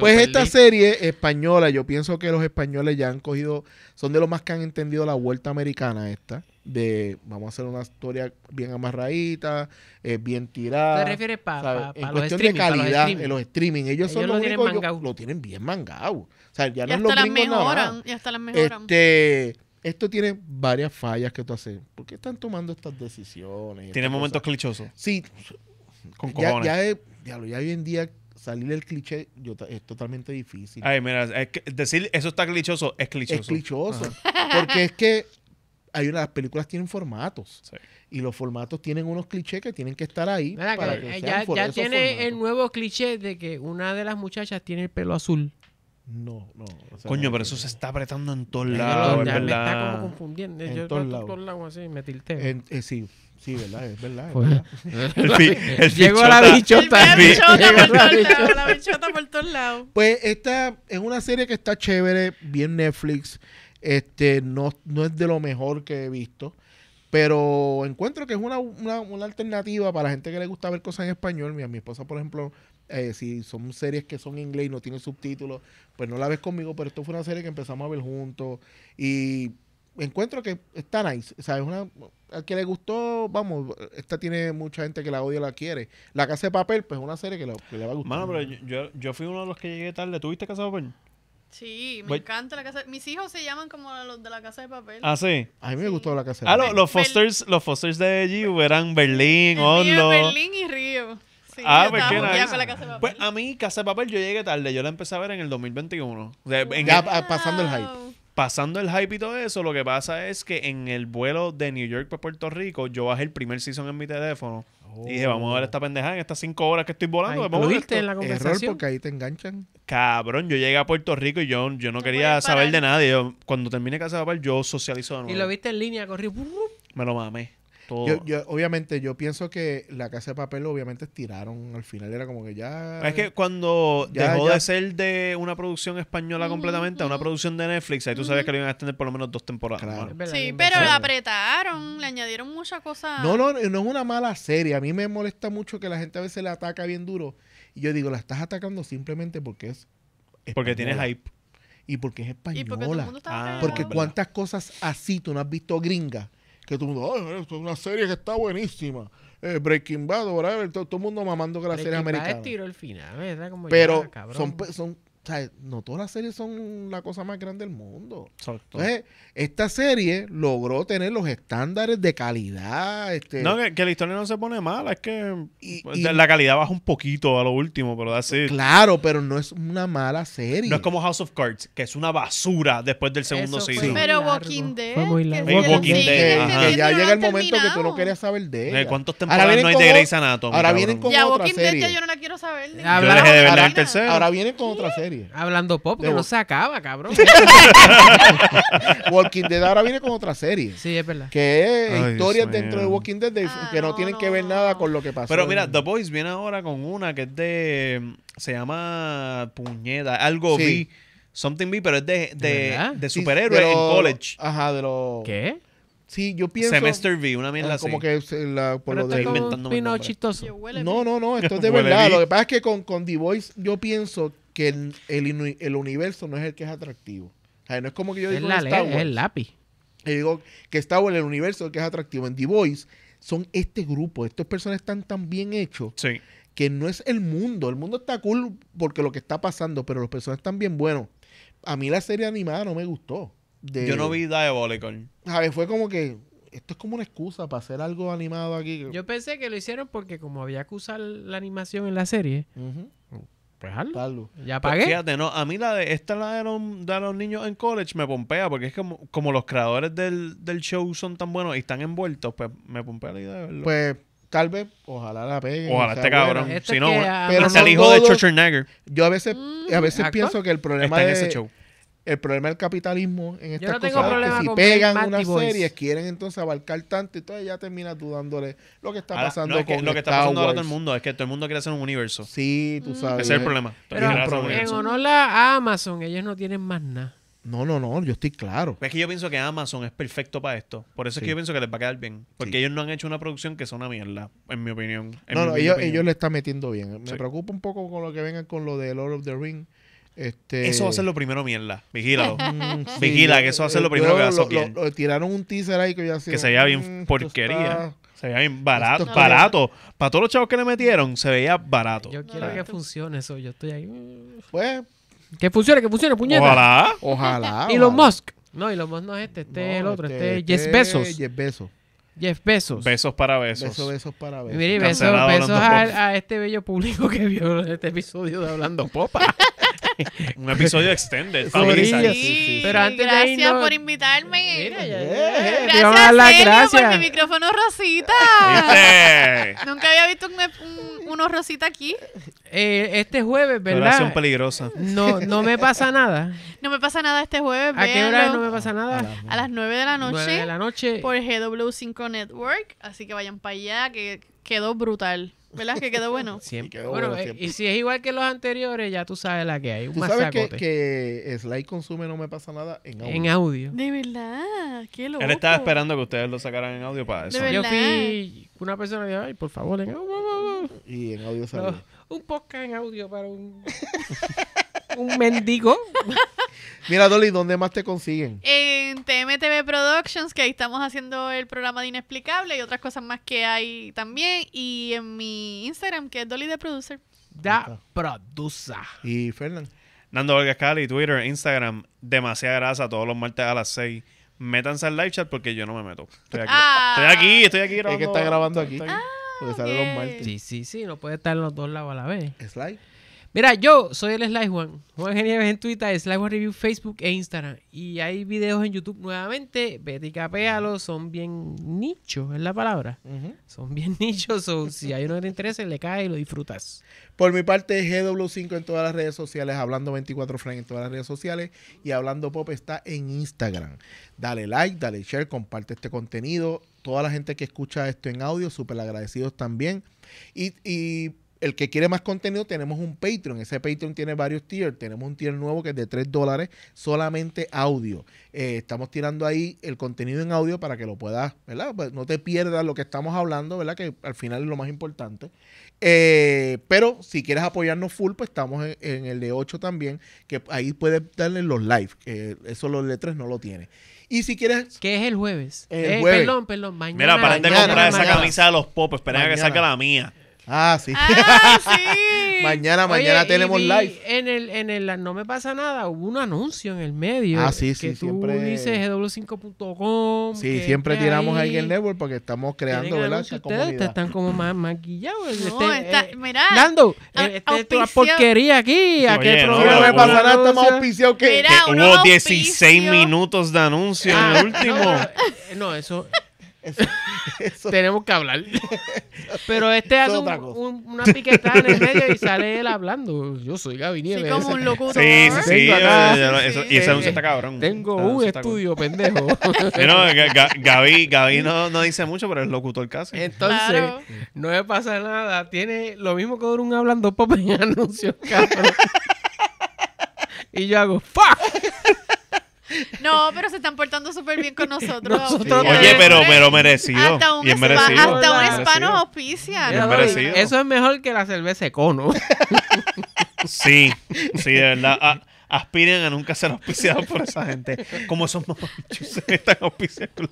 [SPEAKER 5] Pues esta serie española, yo pienso que los españoles ya han cogido, son de los más que han entendido la vuelta americana esta, de vamos a hacer una historia bien amarradita, eh, bien tirada.
[SPEAKER 2] ¿Te refieres para pa, pa
[SPEAKER 5] en
[SPEAKER 2] los
[SPEAKER 5] cuestión de
[SPEAKER 2] los
[SPEAKER 5] calidad
[SPEAKER 2] streaming?
[SPEAKER 5] en los streaming. Ellos, son
[SPEAKER 2] Ellos
[SPEAKER 5] los
[SPEAKER 2] lo tienen
[SPEAKER 5] únicos, ellos lo tienen bien mangado. O sea, ya
[SPEAKER 3] Y
[SPEAKER 5] no es
[SPEAKER 3] hasta
[SPEAKER 5] los
[SPEAKER 3] las
[SPEAKER 5] nada
[SPEAKER 3] mejoran. Y hasta las mejoran.
[SPEAKER 5] Este, esto tiene varias fallas que tú haces. ¿Por qué están tomando estas decisiones?
[SPEAKER 4] Tiene momentos
[SPEAKER 5] cosas?
[SPEAKER 4] clichosos.
[SPEAKER 5] Sí,
[SPEAKER 4] Con
[SPEAKER 5] ya,
[SPEAKER 4] cojones.
[SPEAKER 5] ya, es- diablo, ya hoy en día salir el cliché yo, es totalmente difícil.
[SPEAKER 4] Ay, mira, es que decir eso está clichoso es clichoso.
[SPEAKER 5] es clichoso. Porque es que hay una, las películas tienen formatos.
[SPEAKER 4] Sí.
[SPEAKER 5] Y los formatos tienen unos clichés que tienen que estar ahí
[SPEAKER 2] Mira,
[SPEAKER 5] para
[SPEAKER 2] que,
[SPEAKER 5] que sean
[SPEAKER 2] ya,
[SPEAKER 5] for-
[SPEAKER 2] ya
[SPEAKER 5] esos
[SPEAKER 2] tiene
[SPEAKER 5] formatos.
[SPEAKER 2] el nuevo cliché de que una de las muchachas tiene el pelo azul.
[SPEAKER 5] No, no. o sea,
[SPEAKER 4] Coño, pero eso se está apretando en todos lados,
[SPEAKER 2] me está como confundiendo.
[SPEAKER 5] En
[SPEAKER 2] Yo
[SPEAKER 5] todos
[SPEAKER 2] estoy
[SPEAKER 5] lados.
[SPEAKER 2] todos lados así, me tilteo.
[SPEAKER 5] En- eh, sí, sí, ¿verdad? Es verdad. es
[SPEAKER 2] Pues,
[SPEAKER 5] verdad.
[SPEAKER 4] El, fi- el
[SPEAKER 2] Llegó la.
[SPEAKER 3] El
[SPEAKER 2] bichota.
[SPEAKER 3] bichota
[SPEAKER 2] Llegó
[SPEAKER 3] por
[SPEAKER 2] la
[SPEAKER 3] todos
[SPEAKER 2] bichota.
[SPEAKER 3] lados. La bichota por todos lados.
[SPEAKER 5] Pues esta es una serie que está chévere, bien Netflix. Este, no, no es de lo mejor que he visto. Pero encuentro que es una, una, una alternativa para la gente que le gusta ver cosas en español. Mira, mi esposa, por ejemplo, eh, si son series que son en inglés y no tienen subtítulos, pues no la ves conmigo. Pero esto fue una serie que empezamos a ver juntos. Y encuentro que está nice. O sea, es una. Al que le gustó, vamos, esta tiene mucha gente que la odia la quiere. La Casa de Papel, pues es una serie que, le- que le va a gustar.
[SPEAKER 4] Mano, pero yo, yo, yo fui uno de los que llegué tarde. ¿Tuviste Casado Papel?
[SPEAKER 3] Sí, me
[SPEAKER 4] Voy-
[SPEAKER 3] encanta la casa. Mis hijos se llaman como los de la casa de papel.
[SPEAKER 4] Ah, sí.
[SPEAKER 5] A mí me gustó la Casa de
[SPEAKER 4] Ah,
[SPEAKER 5] Papel.
[SPEAKER 4] lo- los Fosters, los Fosters de Giu eran Berlín,
[SPEAKER 3] El mío es
[SPEAKER 4] Oslo.
[SPEAKER 3] Berlín y Río. Sí,
[SPEAKER 4] Ah,
[SPEAKER 3] yo
[SPEAKER 4] pues
[SPEAKER 3] estaba
[SPEAKER 4] qué
[SPEAKER 3] buqueada
[SPEAKER 4] nice.
[SPEAKER 3] con la casa de papel.
[SPEAKER 4] Pues a mí, Casa de Papel, yo llegué tarde. Yo la empecé a ver en el 2021. O sea, en
[SPEAKER 5] Ya
[SPEAKER 4] el-
[SPEAKER 5] pa- pasando el hype.
[SPEAKER 3] Wow.
[SPEAKER 4] pasando el hype y todo eso, lo que pasa es que en el vuelo de New York para Puerto Rico, yo bajé el primer season en mi teléfono. Y dije, vamos a ver esta pendejada en estas cinco horas que estoy volando.
[SPEAKER 2] Incluiste
[SPEAKER 4] esto.
[SPEAKER 2] en la
[SPEAKER 5] Error
[SPEAKER 2] conversación.
[SPEAKER 5] porque ahí te enganchan.
[SPEAKER 4] Cabrón, yo llegué a Puerto Rico y yo, yo no
[SPEAKER 3] No
[SPEAKER 4] quería saber de nadie. Yo, cuando termine Casa de Papel, yo socializo de
[SPEAKER 2] Y lo viste en línea, corrí.
[SPEAKER 4] Me lo mamé. Todo.
[SPEAKER 5] Yo, yo- obviamente, yo pienso que la casa de papel, obviamente, estiraron. Al final era como que ya.
[SPEAKER 4] Es que cuando
[SPEAKER 5] Ya,
[SPEAKER 4] dejó
[SPEAKER 5] ya.
[SPEAKER 4] de ser de una producción española completamente a una producción de Netflix, ahí tú sabías
[SPEAKER 3] Ujú.
[SPEAKER 4] que lo iban a extender por lo menos dos temporadas.
[SPEAKER 5] Claro.
[SPEAKER 3] Sí,
[SPEAKER 2] la
[SPEAKER 3] pero la apretaron, le añadieron muchas cosas.
[SPEAKER 5] No, no, no es una mala serie. A mí me molesta mucho que la gente a veces le ataca bien duro. Y yo digo, la estás atacando simplemente porque es.
[SPEAKER 4] Porque tienes hype.
[SPEAKER 5] Y porque es
[SPEAKER 3] Y porque todo el
[SPEAKER 5] española.
[SPEAKER 3] mundo
[SPEAKER 4] Ah.
[SPEAKER 5] Porque cuántas cosas así tú no has visto gringa. Que todo el mundo, "Ay, esto es una serie que está buenísima. Eh, Breaking Bad, whatever", todo, todo el mundo mamando que la serie es
[SPEAKER 2] Breaking Bad
[SPEAKER 5] americana.
[SPEAKER 2] tiró el final, ¿verdad? Como
[SPEAKER 5] Pero
[SPEAKER 2] ya,
[SPEAKER 5] son, son, sea, no todas las series son la cosa más grande del mundo.
[SPEAKER 4] Exacto.
[SPEAKER 5] Entonces, esta serie logró tener los estándares de calidad. Este,
[SPEAKER 4] No, que, que la historia no se pone mala, es que
[SPEAKER 5] Y-
[SPEAKER 4] pues,
[SPEAKER 5] y-
[SPEAKER 4] la calidad baja un poquito a lo último, pero así.
[SPEAKER 5] Claro, pero no es una mala serie.
[SPEAKER 4] No es como House of Cards, que es una basura después del segundo
[SPEAKER 2] Eso fue
[SPEAKER 4] season.
[SPEAKER 3] Pero Walking Dead.
[SPEAKER 2] Fue muy largo.
[SPEAKER 4] Walking Dead,
[SPEAKER 5] ya llega el momento que tú no querías saber de ella.
[SPEAKER 4] ¿Cuántas
[SPEAKER 5] Ahora
[SPEAKER 4] temporadas
[SPEAKER 5] vienen
[SPEAKER 4] no hay
[SPEAKER 5] con
[SPEAKER 4] de Grey's Anatomy?
[SPEAKER 5] ahora vienen con
[SPEAKER 3] Ya
[SPEAKER 5] otra
[SPEAKER 3] Walking Dead ya yo no la quiero saber.
[SPEAKER 5] ahora vienen con otra serie.
[SPEAKER 2] Hablando pop, que
[SPEAKER 5] De
[SPEAKER 2] no se acaba, cabrón.
[SPEAKER 5] Walking Dead ahora viene con otra serie.
[SPEAKER 2] sí, es verdad.
[SPEAKER 5] Que es
[SPEAKER 4] Ay,
[SPEAKER 5] historias
[SPEAKER 4] Dios
[SPEAKER 5] dentro de. Walking Dead de-
[SPEAKER 3] Ah,
[SPEAKER 5] que no,
[SPEAKER 3] no,
[SPEAKER 5] tienen que
[SPEAKER 3] no,
[SPEAKER 5] ver nada
[SPEAKER 3] no.
[SPEAKER 5] con lo que pasó.
[SPEAKER 4] Pero mira,
[SPEAKER 5] en-
[SPEAKER 4] The Boys viene ahora con una que es de. Se llama Puñeta, algo
[SPEAKER 5] Sí.
[SPEAKER 4] B. Something B, pero es de,
[SPEAKER 2] ¿De
[SPEAKER 4] de,
[SPEAKER 2] verdad?
[SPEAKER 4] de
[SPEAKER 5] Sí,
[SPEAKER 4] superhéroes en college.
[SPEAKER 5] Ajá, de los.
[SPEAKER 2] ¿Qué?
[SPEAKER 5] Sí, yo pienso.
[SPEAKER 4] Semester V, una mierda
[SPEAKER 5] ah,
[SPEAKER 4] así.
[SPEAKER 5] como que la- por
[SPEAKER 2] Pero
[SPEAKER 5] lo de.
[SPEAKER 2] pino
[SPEAKER 4] nombre.
[SPEAKER 2] chistoso.
[SPEAKER 5] No, no, no, esto es de verdad. Lo que pasa es que con, con The Voice yo pienso que el, el, universo no es el que es atractivo. O sea, no es como que yo
[SPEAKER 2] Es
[SPEAKER 5] digo
[SPEAKER 2] la
[SPEAKER 5] Star
[SPEAKER 2] es el lápiz.
[SPEAKER 5] Yo digo que Star Wars, el universo, es el que es atractivo. En The Voice son este grupo, estas personas están tan bien hechos
[SPEAKER 4] Sí.
[SPEAKER 5] que no es el mundo. El mundo está cool porque lo que está pasando, pero los personajes están bien buenos. A mí la serie animada no me gustó. De-
[SPEAKER 4] Yo no vi Diabolical.
[SPEAKER 5] ¿sabes? Fue como que esto es como una excusa para hacer algo animado aquí.
[SPEAKER 2] Yo pensé que lo hicieron porque como había que usar la animación en la serie, pues hazlo.
[SPEAKER 5] hazlo.
[SPEAKER 2] Ya
[SPEAKER 4] Pues
[SPEAKER 2] pagué.
[SPEAKER 4] Fíjate, no, a mí la de esta la de los, de los niños en college me pompea porque es como, como los creadores del, del show son tan buenos y están envueltos, pues me pompea la idea de verlo.
[SPEAKER 5] Pues tal vez, ojalá la peguen.
[SPEAKER 4] Ojalá este cabrón.
[SPEAKER 2] Esto
[SPEAKER 4] Si
[SPEAKER 2] es
[SPEAKER 4] no,
[SPEAKER 2] que
[SPEAKER 4] bueno,
[SPEAKER 5] Pero
[SPEAKER 4] es el hijo de
[SPEAKER 5] todo-
[SPEAKER 4] Schwarzenegger.
[SPEAKER 5] Yo a veces,
[SPEAKER 3] Mm.
[SPEAKER 5] a veces
[SPEAKER 2] ¿Actor?
[SPEAKER 5] pienso que el problema
[SPEAKER 4] Está en
[SPEAKER 5] de-
[SPEAKER 4] ese show.
[SPEAKER 5] El problema del capitalismo en estas
[SPEAKER 2] no
[SPEAKER 5] cosas es que si pegan unas series quieren entonces abarcar tanto y entonces ya terminas dudándole lo que está
[SPEAKER 4] Ahora,
[SPEAKER 5] pasando
[SPEAKER 4] no, es que
[SPEAKER 5] con
[SPEAKER 4] lo que está
[SPEAKER 5] Star
[SPEAKER 4] pasando ahora todo el mundo es que todo el mundo quiere hacer un universo.
[SPEAKER 5] Sí, tú sabes.
[SPEAKER 4] Ese es el problema.
[SPEAKER 2] Pero en honor a Amazon, ellos no tienen más nada.
[SPEAKER 5] No, no, no, yo estoy claro.
[SPEAKER 4] Es que yo pienso que Amazon es perfecto para esto. Por eso es que yo pienso que les va a quedar bien. Porque
[SPEAKER 5] Sí.
[SPEAKER 4] ellos no han hecho una producción que sea una mierda, en mi opinión. En
[SPEAKER 5] no,
[SPEAKER 4] mi
[SPEAKER 5] no, ellos,
[SPEAKER 4] opinión.
[SPEAKER 5] ellos le están metiendo bien. Me
[SPEAKER 4] Sí.
[SPEAKER 5] preocupa un poco con lo que vengan con lo de Lord of the Ring. Este,
[SPEAKER 4] Eso va a ser lo primero mierda. Vigílalo.
[SPEAKER 5] Mm, sí,
[SPEAKER 4] Vigila, que eso va a ser lo
[SPEAKER 5] yo
[SPEAKER 4] primero que va a
[SPEAKER 5] lo- lo- Tiraron un teaser ahí que yo hacía.
[SPEAKER 4] que se veía
[SPEAKER 5] mm,
[SPEAKER 4] bien
[SPEAKER 5] esto
[SPEAKER 4] porquería.
[SPEAKER 5] está-
[SPEAKER 4] Se veía bien barato. Barato. Para todos los chavos que le metieron, se veía barato.
[SPEAKER 2] Yo quiero que funcione eso. Yo estoy ahí. mm.
[SPEAKER 5] Pues,
[SPEAKER 2] Que funcione, que funcione, puñeta.
[SPEAKER 4] Ojalá.
[SPEAKER 5] ojalá.
[SPEAKER 2] Elon
[SPEAKER 5] ojalá.
[SPEAKER 2] Musk. No, Elon Musk no es este, este
[SPEAKER 5] No,
[SPEAKER 2] es el otro, este,
[SPEAKER 5] este
[SPEAKER 2] es Jeff Bezos.
[SPEAKER 5] Jeff Bezos.
[SPEAKER 2] Jeff Bezos.
[SPEAKER 4] Besos para besos.
[SPEAKER 5] Besos, besos para besos.
[SPEAKER 2] Mire, besos, besos a, a este bello público que vio este episodio de Hablando Popa.
[SPEAKER 4] Un episodio extended.
[SPEAKER 5] Sí, sí, sí.
[SPEAKER 2] Pero antes de
[SPEAKER 3] gracias
[SPEAKER 2] irnos-
[SPEAKER 3] por invitarme.
[SPEAKER 2] Mira, ya,
[SPEAKER 5] Eh,
[SPEAKER 2] ya,
[SPEAKER 3] Gracias,
[SPEAKER 2] dar las
[SPEAKER 3] Celio, por
[SPEAKER 2] gracias.
[SPEAKER 3] mi micrófono rosita. Nunca había visto un, un- uno rosita aquí.
[SPEAKER 2] Eh, este jueves,
[SPEAKER 4] Relación
[SPEAKER 2] ¿verdad?
[SPEAKER 4] peligrosa.
[SPEAKER 2] No, no me pasa nada.
[SPEAKER 3] No me pasa nada este jueves.
[SPEAKER 2] ¿A qué hora no me pasa
[SPEAKER 5] A
[SPEAKER 2] nada?
[SPEAKER 3] A las 9 de la
[SPEAKER 2] Nueve
[SPEAKER 3] noche
[SPEAKER 2] de la noche.
[SPEAKER 3] por GW5 Network. Así que vayan para allá, que quedó brutal. ¿Verdad? Que quedó bueno.
[SPEAKER 2] Siempre.
[SPEAKER 5] Y quedó
[SPEAKER 2] Bueno,
[SPEAKER 5] bueno
[SPEAKER 2] eh,
[SPEAKER 5] siempre.
[SPEAKER 2] y si es igual que los anteriores, ya tú sabes la que hay. Un
[SPEAKER 5] Tú sabes que,
[SPEAKER 2] masacote.
[SPEAKER 5] que Sly consume no me pasa nada en audio.
[SPEAKER 2] En audio.
[SPEAKER 3] De verdad, qué loco.
[SPEAKER 4] Él estaba esperando que ustedes lo sacaran en audio para eso.
[SPEAKER 3] De
[SPEAKER 2] Yo fui una persona que dijo, ay, por favor, en audio.
[SPEAKER 5] Y en audio
[SPEAKER 2] No,
[SPEAKER 5] sale.
[SPEAKER 2] un podcast en audio para un, un mendigo.
[SPEAKER 5] Mira, Dolly, ¿dónde más te consiguen?
[SPEAKER 3] En TMTV Productions, que ahí estamos haciendo el programa de Inexplicable y otras cosas más que hay también. Y en mi Instagram, que es Dolly the Producer.
[SPEAKER 2] Da produza.
[SPEAKER 5] Y Fernán.
[SPEAKER 4] Nando Vargas Cali, Twitter, Instagram, demasiada grasa todos los martes a las 6. Métanse al live chat porque yo no me meto. Estoy aquí.
[SPEAKER 3] Ah.
[SPEAKER 4] Estoy aquí, estoy aquí grabando.
[SPEAKER 5] Es que está grabando aquí.
[SPEAKER 4] Estoy
[SPEAKER 5] Porque sale los martes.
[SPEAKER 2] Sí, sí, sí, no puede estar en los dos lados a la vez.
[SPEAKER 5] Sly.
[SPEAKER 2] Mira, yo soy el Sly Juan. Juan G. Nieves en Twitter, Sly Juan Review, Facebook e Instagram. Y hay videos en YouTube nuevamente. Vete y capéalo. Son bien nichos, es la palabra. Son bien nichos. o si hay uno que te interesa, le cae y lo disfrutas.
[SPEAKER 5] Por mi parte, GW5 en todas las redes sociales, Hablando 24 Frank en todas las redes sociales y Hablando Pop está en Instagram. Dale like, dale share, comparte este contenido. Toda la gente que escucha esto en audio, súper agradecidos también. Y, y el que quiere más contenido, tenemos un Patreon. Ese Patreon tiene varios tiers. Tenemos un tier nuevo que es de 3 dólares, solamente audio. Eh, estamos tirando ahí el contenido en audio para que lo puedas, ¿verdad? Pues no te pierdas lo que estamos hablando, ¿verdad? Que al final es lo más importante. Eh, pero si quieres apoyarnos full, pues estamos en, en el de 8 también, que ahí puedes darle los live. que eso los de 3 no lo tiene. Y si quieres,
[SPEAKER 2] ¿Qué es el jueves?
[SPEAKER 5] El
[SPEAKER 2] Eh,
[SPEAKER 5] jueves.
[SPEAKER 2] Perdón, perdón. Mañana.
[SPEAKER 4] Mira, para de
[SPEAKER 5] mañana,
[SPEAKER 4] comprar esa
[SPEAKER 5] mañana.
[SPEAKER 4] camisa de los pop, esperen a que salga la mía.
[SPEAKER 5] Ah, sí,
[SPEAKER 3] ¡Ah, sí!
[SPEAKER 5] mañana,
[SPEAKER 2] Oye,
[SPEAKER 5] mañana
[SPEAKER 2] y
[SPEAKER 5] tenemos
[SPEAKER 2] vi
[SPEAKER 5] live.
[SPEAKER 2] En el, en el No Me Pasa Nada hubo un anuncio en el medio.
[SPEAKER 5] Ah, sí,
[SPEAKER 2] que
[SPEAKER 5] sí,
[SPEAKER 2] tú
[SPEAKER 5] siempre-
[SPEAKER 2] dices gw5.com.
[SPEAKER 5] Sí,
[SPEAKER 2] que
[SPEAKER 5] siempre tiramos ahí en el network porque estamos creando, ¿verdad? Esta
[SPEAKER 2] ustedes,
[SPEAKER 5] comunidad.
[SPEAKER 2] están como más maquillados.
[SPEAKER 3] No,
[SPEAKER 2] Este,
[SPEAKER 3] está-
[SPEAKER 2] eh,
[SPEAKER 3] mira,
[SPEAKER 2] Nando,
[SPEAKER 3] au-
[SPEAKER 2] eh, este es una
[SPEAKER 3] auspicio-
[SPEAKER 2] porquería aquí. ¿A qué
[SPEAKER 4] Oye, no,
[SPEAKER 2] programa
[SPEAKER 5] No me
[SPEAKER 4] Hubo-
[SPEAKER 5] pasa nada, estamos
[SPEAKER 2] anuncio?
[SPEAKER 5] auspiciados que...
[SPEAKER 3] Mira,
[SPEAKER 4] Que hubo 16
[SPEAKER 3] auspicios.
[SPEAKER 4] minutos de anuncio en
[SPEAKER 2] Ah,
[SPEAKER 4] el último.
[SPEAKER 2] No, eh, no, eso
[SPEAKER 5] Eso- eso-
[SPEAKER 2] tenemos que hablar. Pero este
[SPEAKER 5] es
[SPEAKER 2] hace un- un- una piquetada en el medio y sale él hablando. Yo soy Gaby
[SPEAKER 3] Sí, como un locutor.
[SPEAKER 4] Sí, sí, sí.
[SPEAKER 2] Tengo acá-
[SPEAKER 4] eso- y ese anuncio está cabrón.
[SPEAKER 2] Tengo un estudio, pendejo.
[SPEAKER 4] cool. No, Ga- Ga- Gaby, Gaby no, no dice mucho, pero es locutor casi.
[SPEAKER 2] Entonces,
[SPEAKER 3] Claro.
[SPEAKER 2] no me pasa nada. Tiene lo mismo que un hablando pop en anuncios, cabrón. y yo hago ¡Fuck!
[SPEAKER 3] No, pero se están portando súper bien con nosotros.
[SPEAKER 4] Oye, pero, pero merecido.
[SPEAKER 3] Hasta un,
[SPEAKER 4] Bien
[SPEAKER 3] spa,
[SPEAKER 4] merecido.
[SPEAKER 3] hasta un
[SPEAKER 2] Merecido.
[SPEAKER 3] spa nos auspicia.
[SPEAKER 2] Eso es mejor que la cerveza Econo.
[SPEAKER 4] Sí, sí, de verdad. A- aspiren a nunca ser auspiciados por esa gente. Como esos mamachuchos se están auspiciando.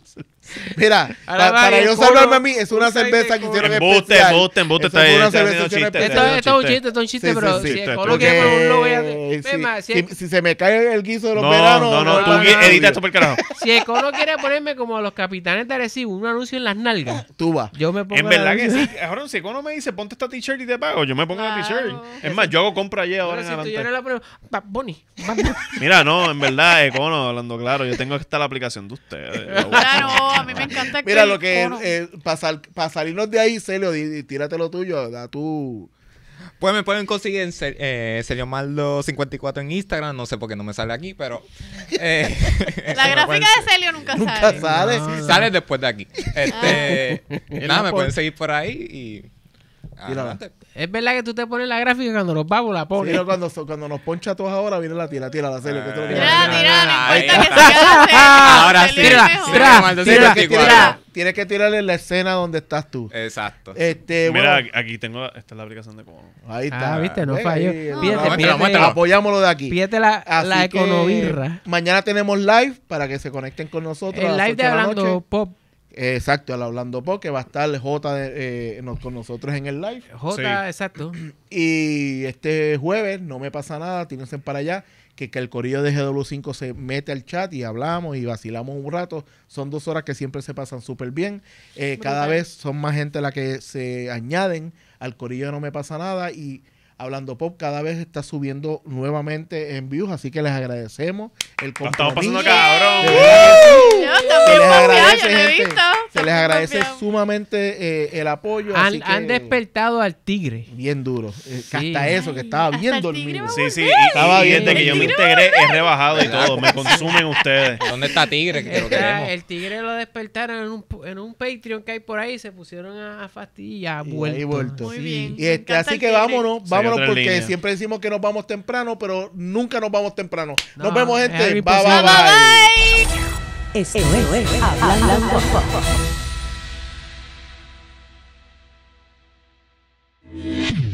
[SPEAKER 5] Mira,
[SPEAKER 2] Ahora
[SPEAKER 5] pa-
[SPEAKER 2] va,
[SPEAKER 5] para yo
[SPEAKER 2] el
[SPEAKER 5] salvarme a mí, es
[SPEAKER 2] un
[SPEAKER 5] una cerveza que hicieron
[SPEAKER 4] Embuste,
[SPEAKER 5] especial.
[SPEAKER 4] embuste, embuste,
[SPEAKER 5] Eso
[SPEAKER 4] está bien,
[SPEAKER 5] una
[SPEAKER 4] está bien,
[SPEAKER 5] cerveza
[SPEAKER 4] chiste,
[SPEAKER 5] especial.
[SPEAKER 2] Esto,
[SPEAKER 4] no,
[SPEAKER 2] esto es un
[SPEAKER 4] chiste.
[SPEAKER 2] esto es un chiste,
[SPEAKER 5] Sí,
[SPEAKER 2] pero
[SPEAKER 5] sí,
[SPEAKER 2] si. Econo quiere poner un logo ya- Ve
[SPEAKER 5] sí,
[SPEAKER 2] más, si,
[SPEAKER 5] si, si se me cae el guiso de los
[SPEAKER 4] No,
[SPEAKER 5] veranos...
[SPEAKER 4] no, no,
[SPEAKER 2] no,
[SPEAKER 4] tú
[SPEAKER 2] no,
[SPEAKER 4] gui-
[SPEAKER 2] no,
[SPEAKER 4] edita
[SPEAKER 5] no.
[SPEAKER 4] esto por carajo.
[SPEAKER 2] si Econo quiere ponerme como los capitanes de Arecibo, un anuncio en las nalgas,
[SPEAKER 5] Tú vas.
[SPEAKER 2] yo me pongo
[SPEAKER 4] En
[SPEAKER 2] el
[SPEAKER 4] verdad que
[SPEAKER 2] anuncio.
[SPEAKER 4] sí. Ahora, si uno me dice, ponte esta t-shirt y te pago, yo me pongo la
[SPEAKER 3] Claro.
[SPEAKER 4] t-shirt. Es más, yo hago compra allí ahora
[SPEAKER 2] Pero
[SPEAKER 4] en
[SPEAKER 2] si tú ya no
[SPEAKER 4] adelante.
[SPEAKER 2] la ponemos, Bad Bunny, Bad Bunny.
[SPEAKER 4] Mira, no, en verdad, Econo, hablando claro, yo tengo que estar la aplicación de ustedes.
[SPEAKER 3] No, a mí me encanta que
[SPEAKER 5] Mira, lo que
[SPEAKER 3] cono-
[SPEAKER 5] para salirnos de ahí, Celio, di- tírate lo tuyo, da tu...
[SPEAKER 6] Pues me pueden conseguir en Ser- eh, Sergio Maldo 54 en Instagram. No sé por qué no me sale aquí, pero. eh,
[SPEAKER 3] La gráfica de Celio nunca,
[SPEAKER 5] Nunca
[SPEAKER 3] sale.
[SPEAKER 5] sale.
[SPEAKER 2] No, no.
[SPEAKER 6] Sale después de aquí. Este,
[SPEAKER 2] En
[SPEAKER 6] nada, me pueden seguir por ahí y.
[SPEAKER 5] Tírala.
[SPEAKER 6] Adelante.
[SPEAKER 2] Es verdad que tú te pones la gráfica cuando los vagos la
[SPEAKER 5] Sí,
[SPEAKER 2] pones.
[SPEAKER 5] no, cuando, cuando nos poncha todos ahora, viene la tira, tira la Celio. que
[SPEAKER 6] Tira. Ahora sí.
[SPEAKER 2] Tira, tira.
[SPEAKER 5] Tienes que
[SPEAKER 6] 54.
[SPEAKER 5] tirarle- la escena donde estás tú.
[SPEAKER 6] Exacto.
[SPEAKER 5] Este,
[SPEAKER 4] Mira,
[SPEAKER 5] bueno,
[SPEAKER 4] aquí tengo, esta es la aplicación de Econo.
[SPEAKER 5] ahí está.
[SPEAKER 2] Ah, viste, no falló.
[SPEAKER 5] Apoyámoslo de aquí.
[SPEAKER 2] pídete la,
[SPEAKER 5] Así
[SPEAKER 2] la econovirra.
[SPEAKER 5] Mañana tenemos live para que se conecten con nosotros. a
[SPEAKER 2] El
[SPEAKER 5] las
[SPEAKER 2] live de Hablando
[SPEAKER 5] noche.
[SPEAKER 2] Pop.
[SPEAKER 5] Eh, Exacto, el Hablando Pop, que va a estar J de- eh, con nosotros en el live.
[SPEAKER 2] J,
[SPEAKER 4] Sí.
[SPEAKER 2] exacto.
[SPEAKER 5] Y este jueves, no me pasa nada, tírense para allá, que, que el corillo de GW5 se mete al chat y hablamos y vacilamos un rato. Son dos horas que siempre se pasan súper bien. Eh, cada vez son más gente la que se añaden al corillo de No Me Pasa Nada y Hablando Pop cada vez está subiendo nuevamente en views, así que les agradecemos el
[SPEAKER 4] Lo estamos
[SPEAKER 5] compromiso.
[SPEAKER 4] pasando cabrón.
[SPEAKER 5] De Se
[SPEAKER 3] también
[SPEAKER 5] les agradece, gente. Se les agradece sumamente eh, el apoyo. así
[SPEAKER 2] Han,
[SPEAKER 5] que
[SPEAKER 2] han despertado al tigre.
[SPEAKER 5] Bien duro. Eh,
[SPEAKER 2] Sí.
[SPEAKER 5] Hasta eso, que estaba bien dormido.
[SPEAKER 4] Sí, sí, y,
[SPEAKER 5] Estaba bien
[SPEAKER 4] desde que yo me integré he rebajado y todo. Me consumen ustedes.
[SPEAKER 6] ¿Dónde está Tigre? Que lo
[SPEAKER 2] Está-
[SPEAKER 6] queremos.
[SPEAKER 2] el tigre lo despertaron en un, en un Patreon que hay por ahí. Se pusieron a, a fastidiar.
[SPEAKER 5] Y ahí
[SPEAKER 2] vuelto.
[SPEAKER 5] vuelto.
[SPEAKER 3] Muy
[SPEAKER 2] Sí.
[SPEAKER 3] bien.
[SPEAKER 5] Y este, así que vámonos,
[SPEAKER 4] Sí,
[SPEAKER 5] porque siempre decimos que nos vamos temprano, pero nunca nos vamos temprano. Nos vemos, gente. Bye, bye, bye.
[SPEAKER 3] bye.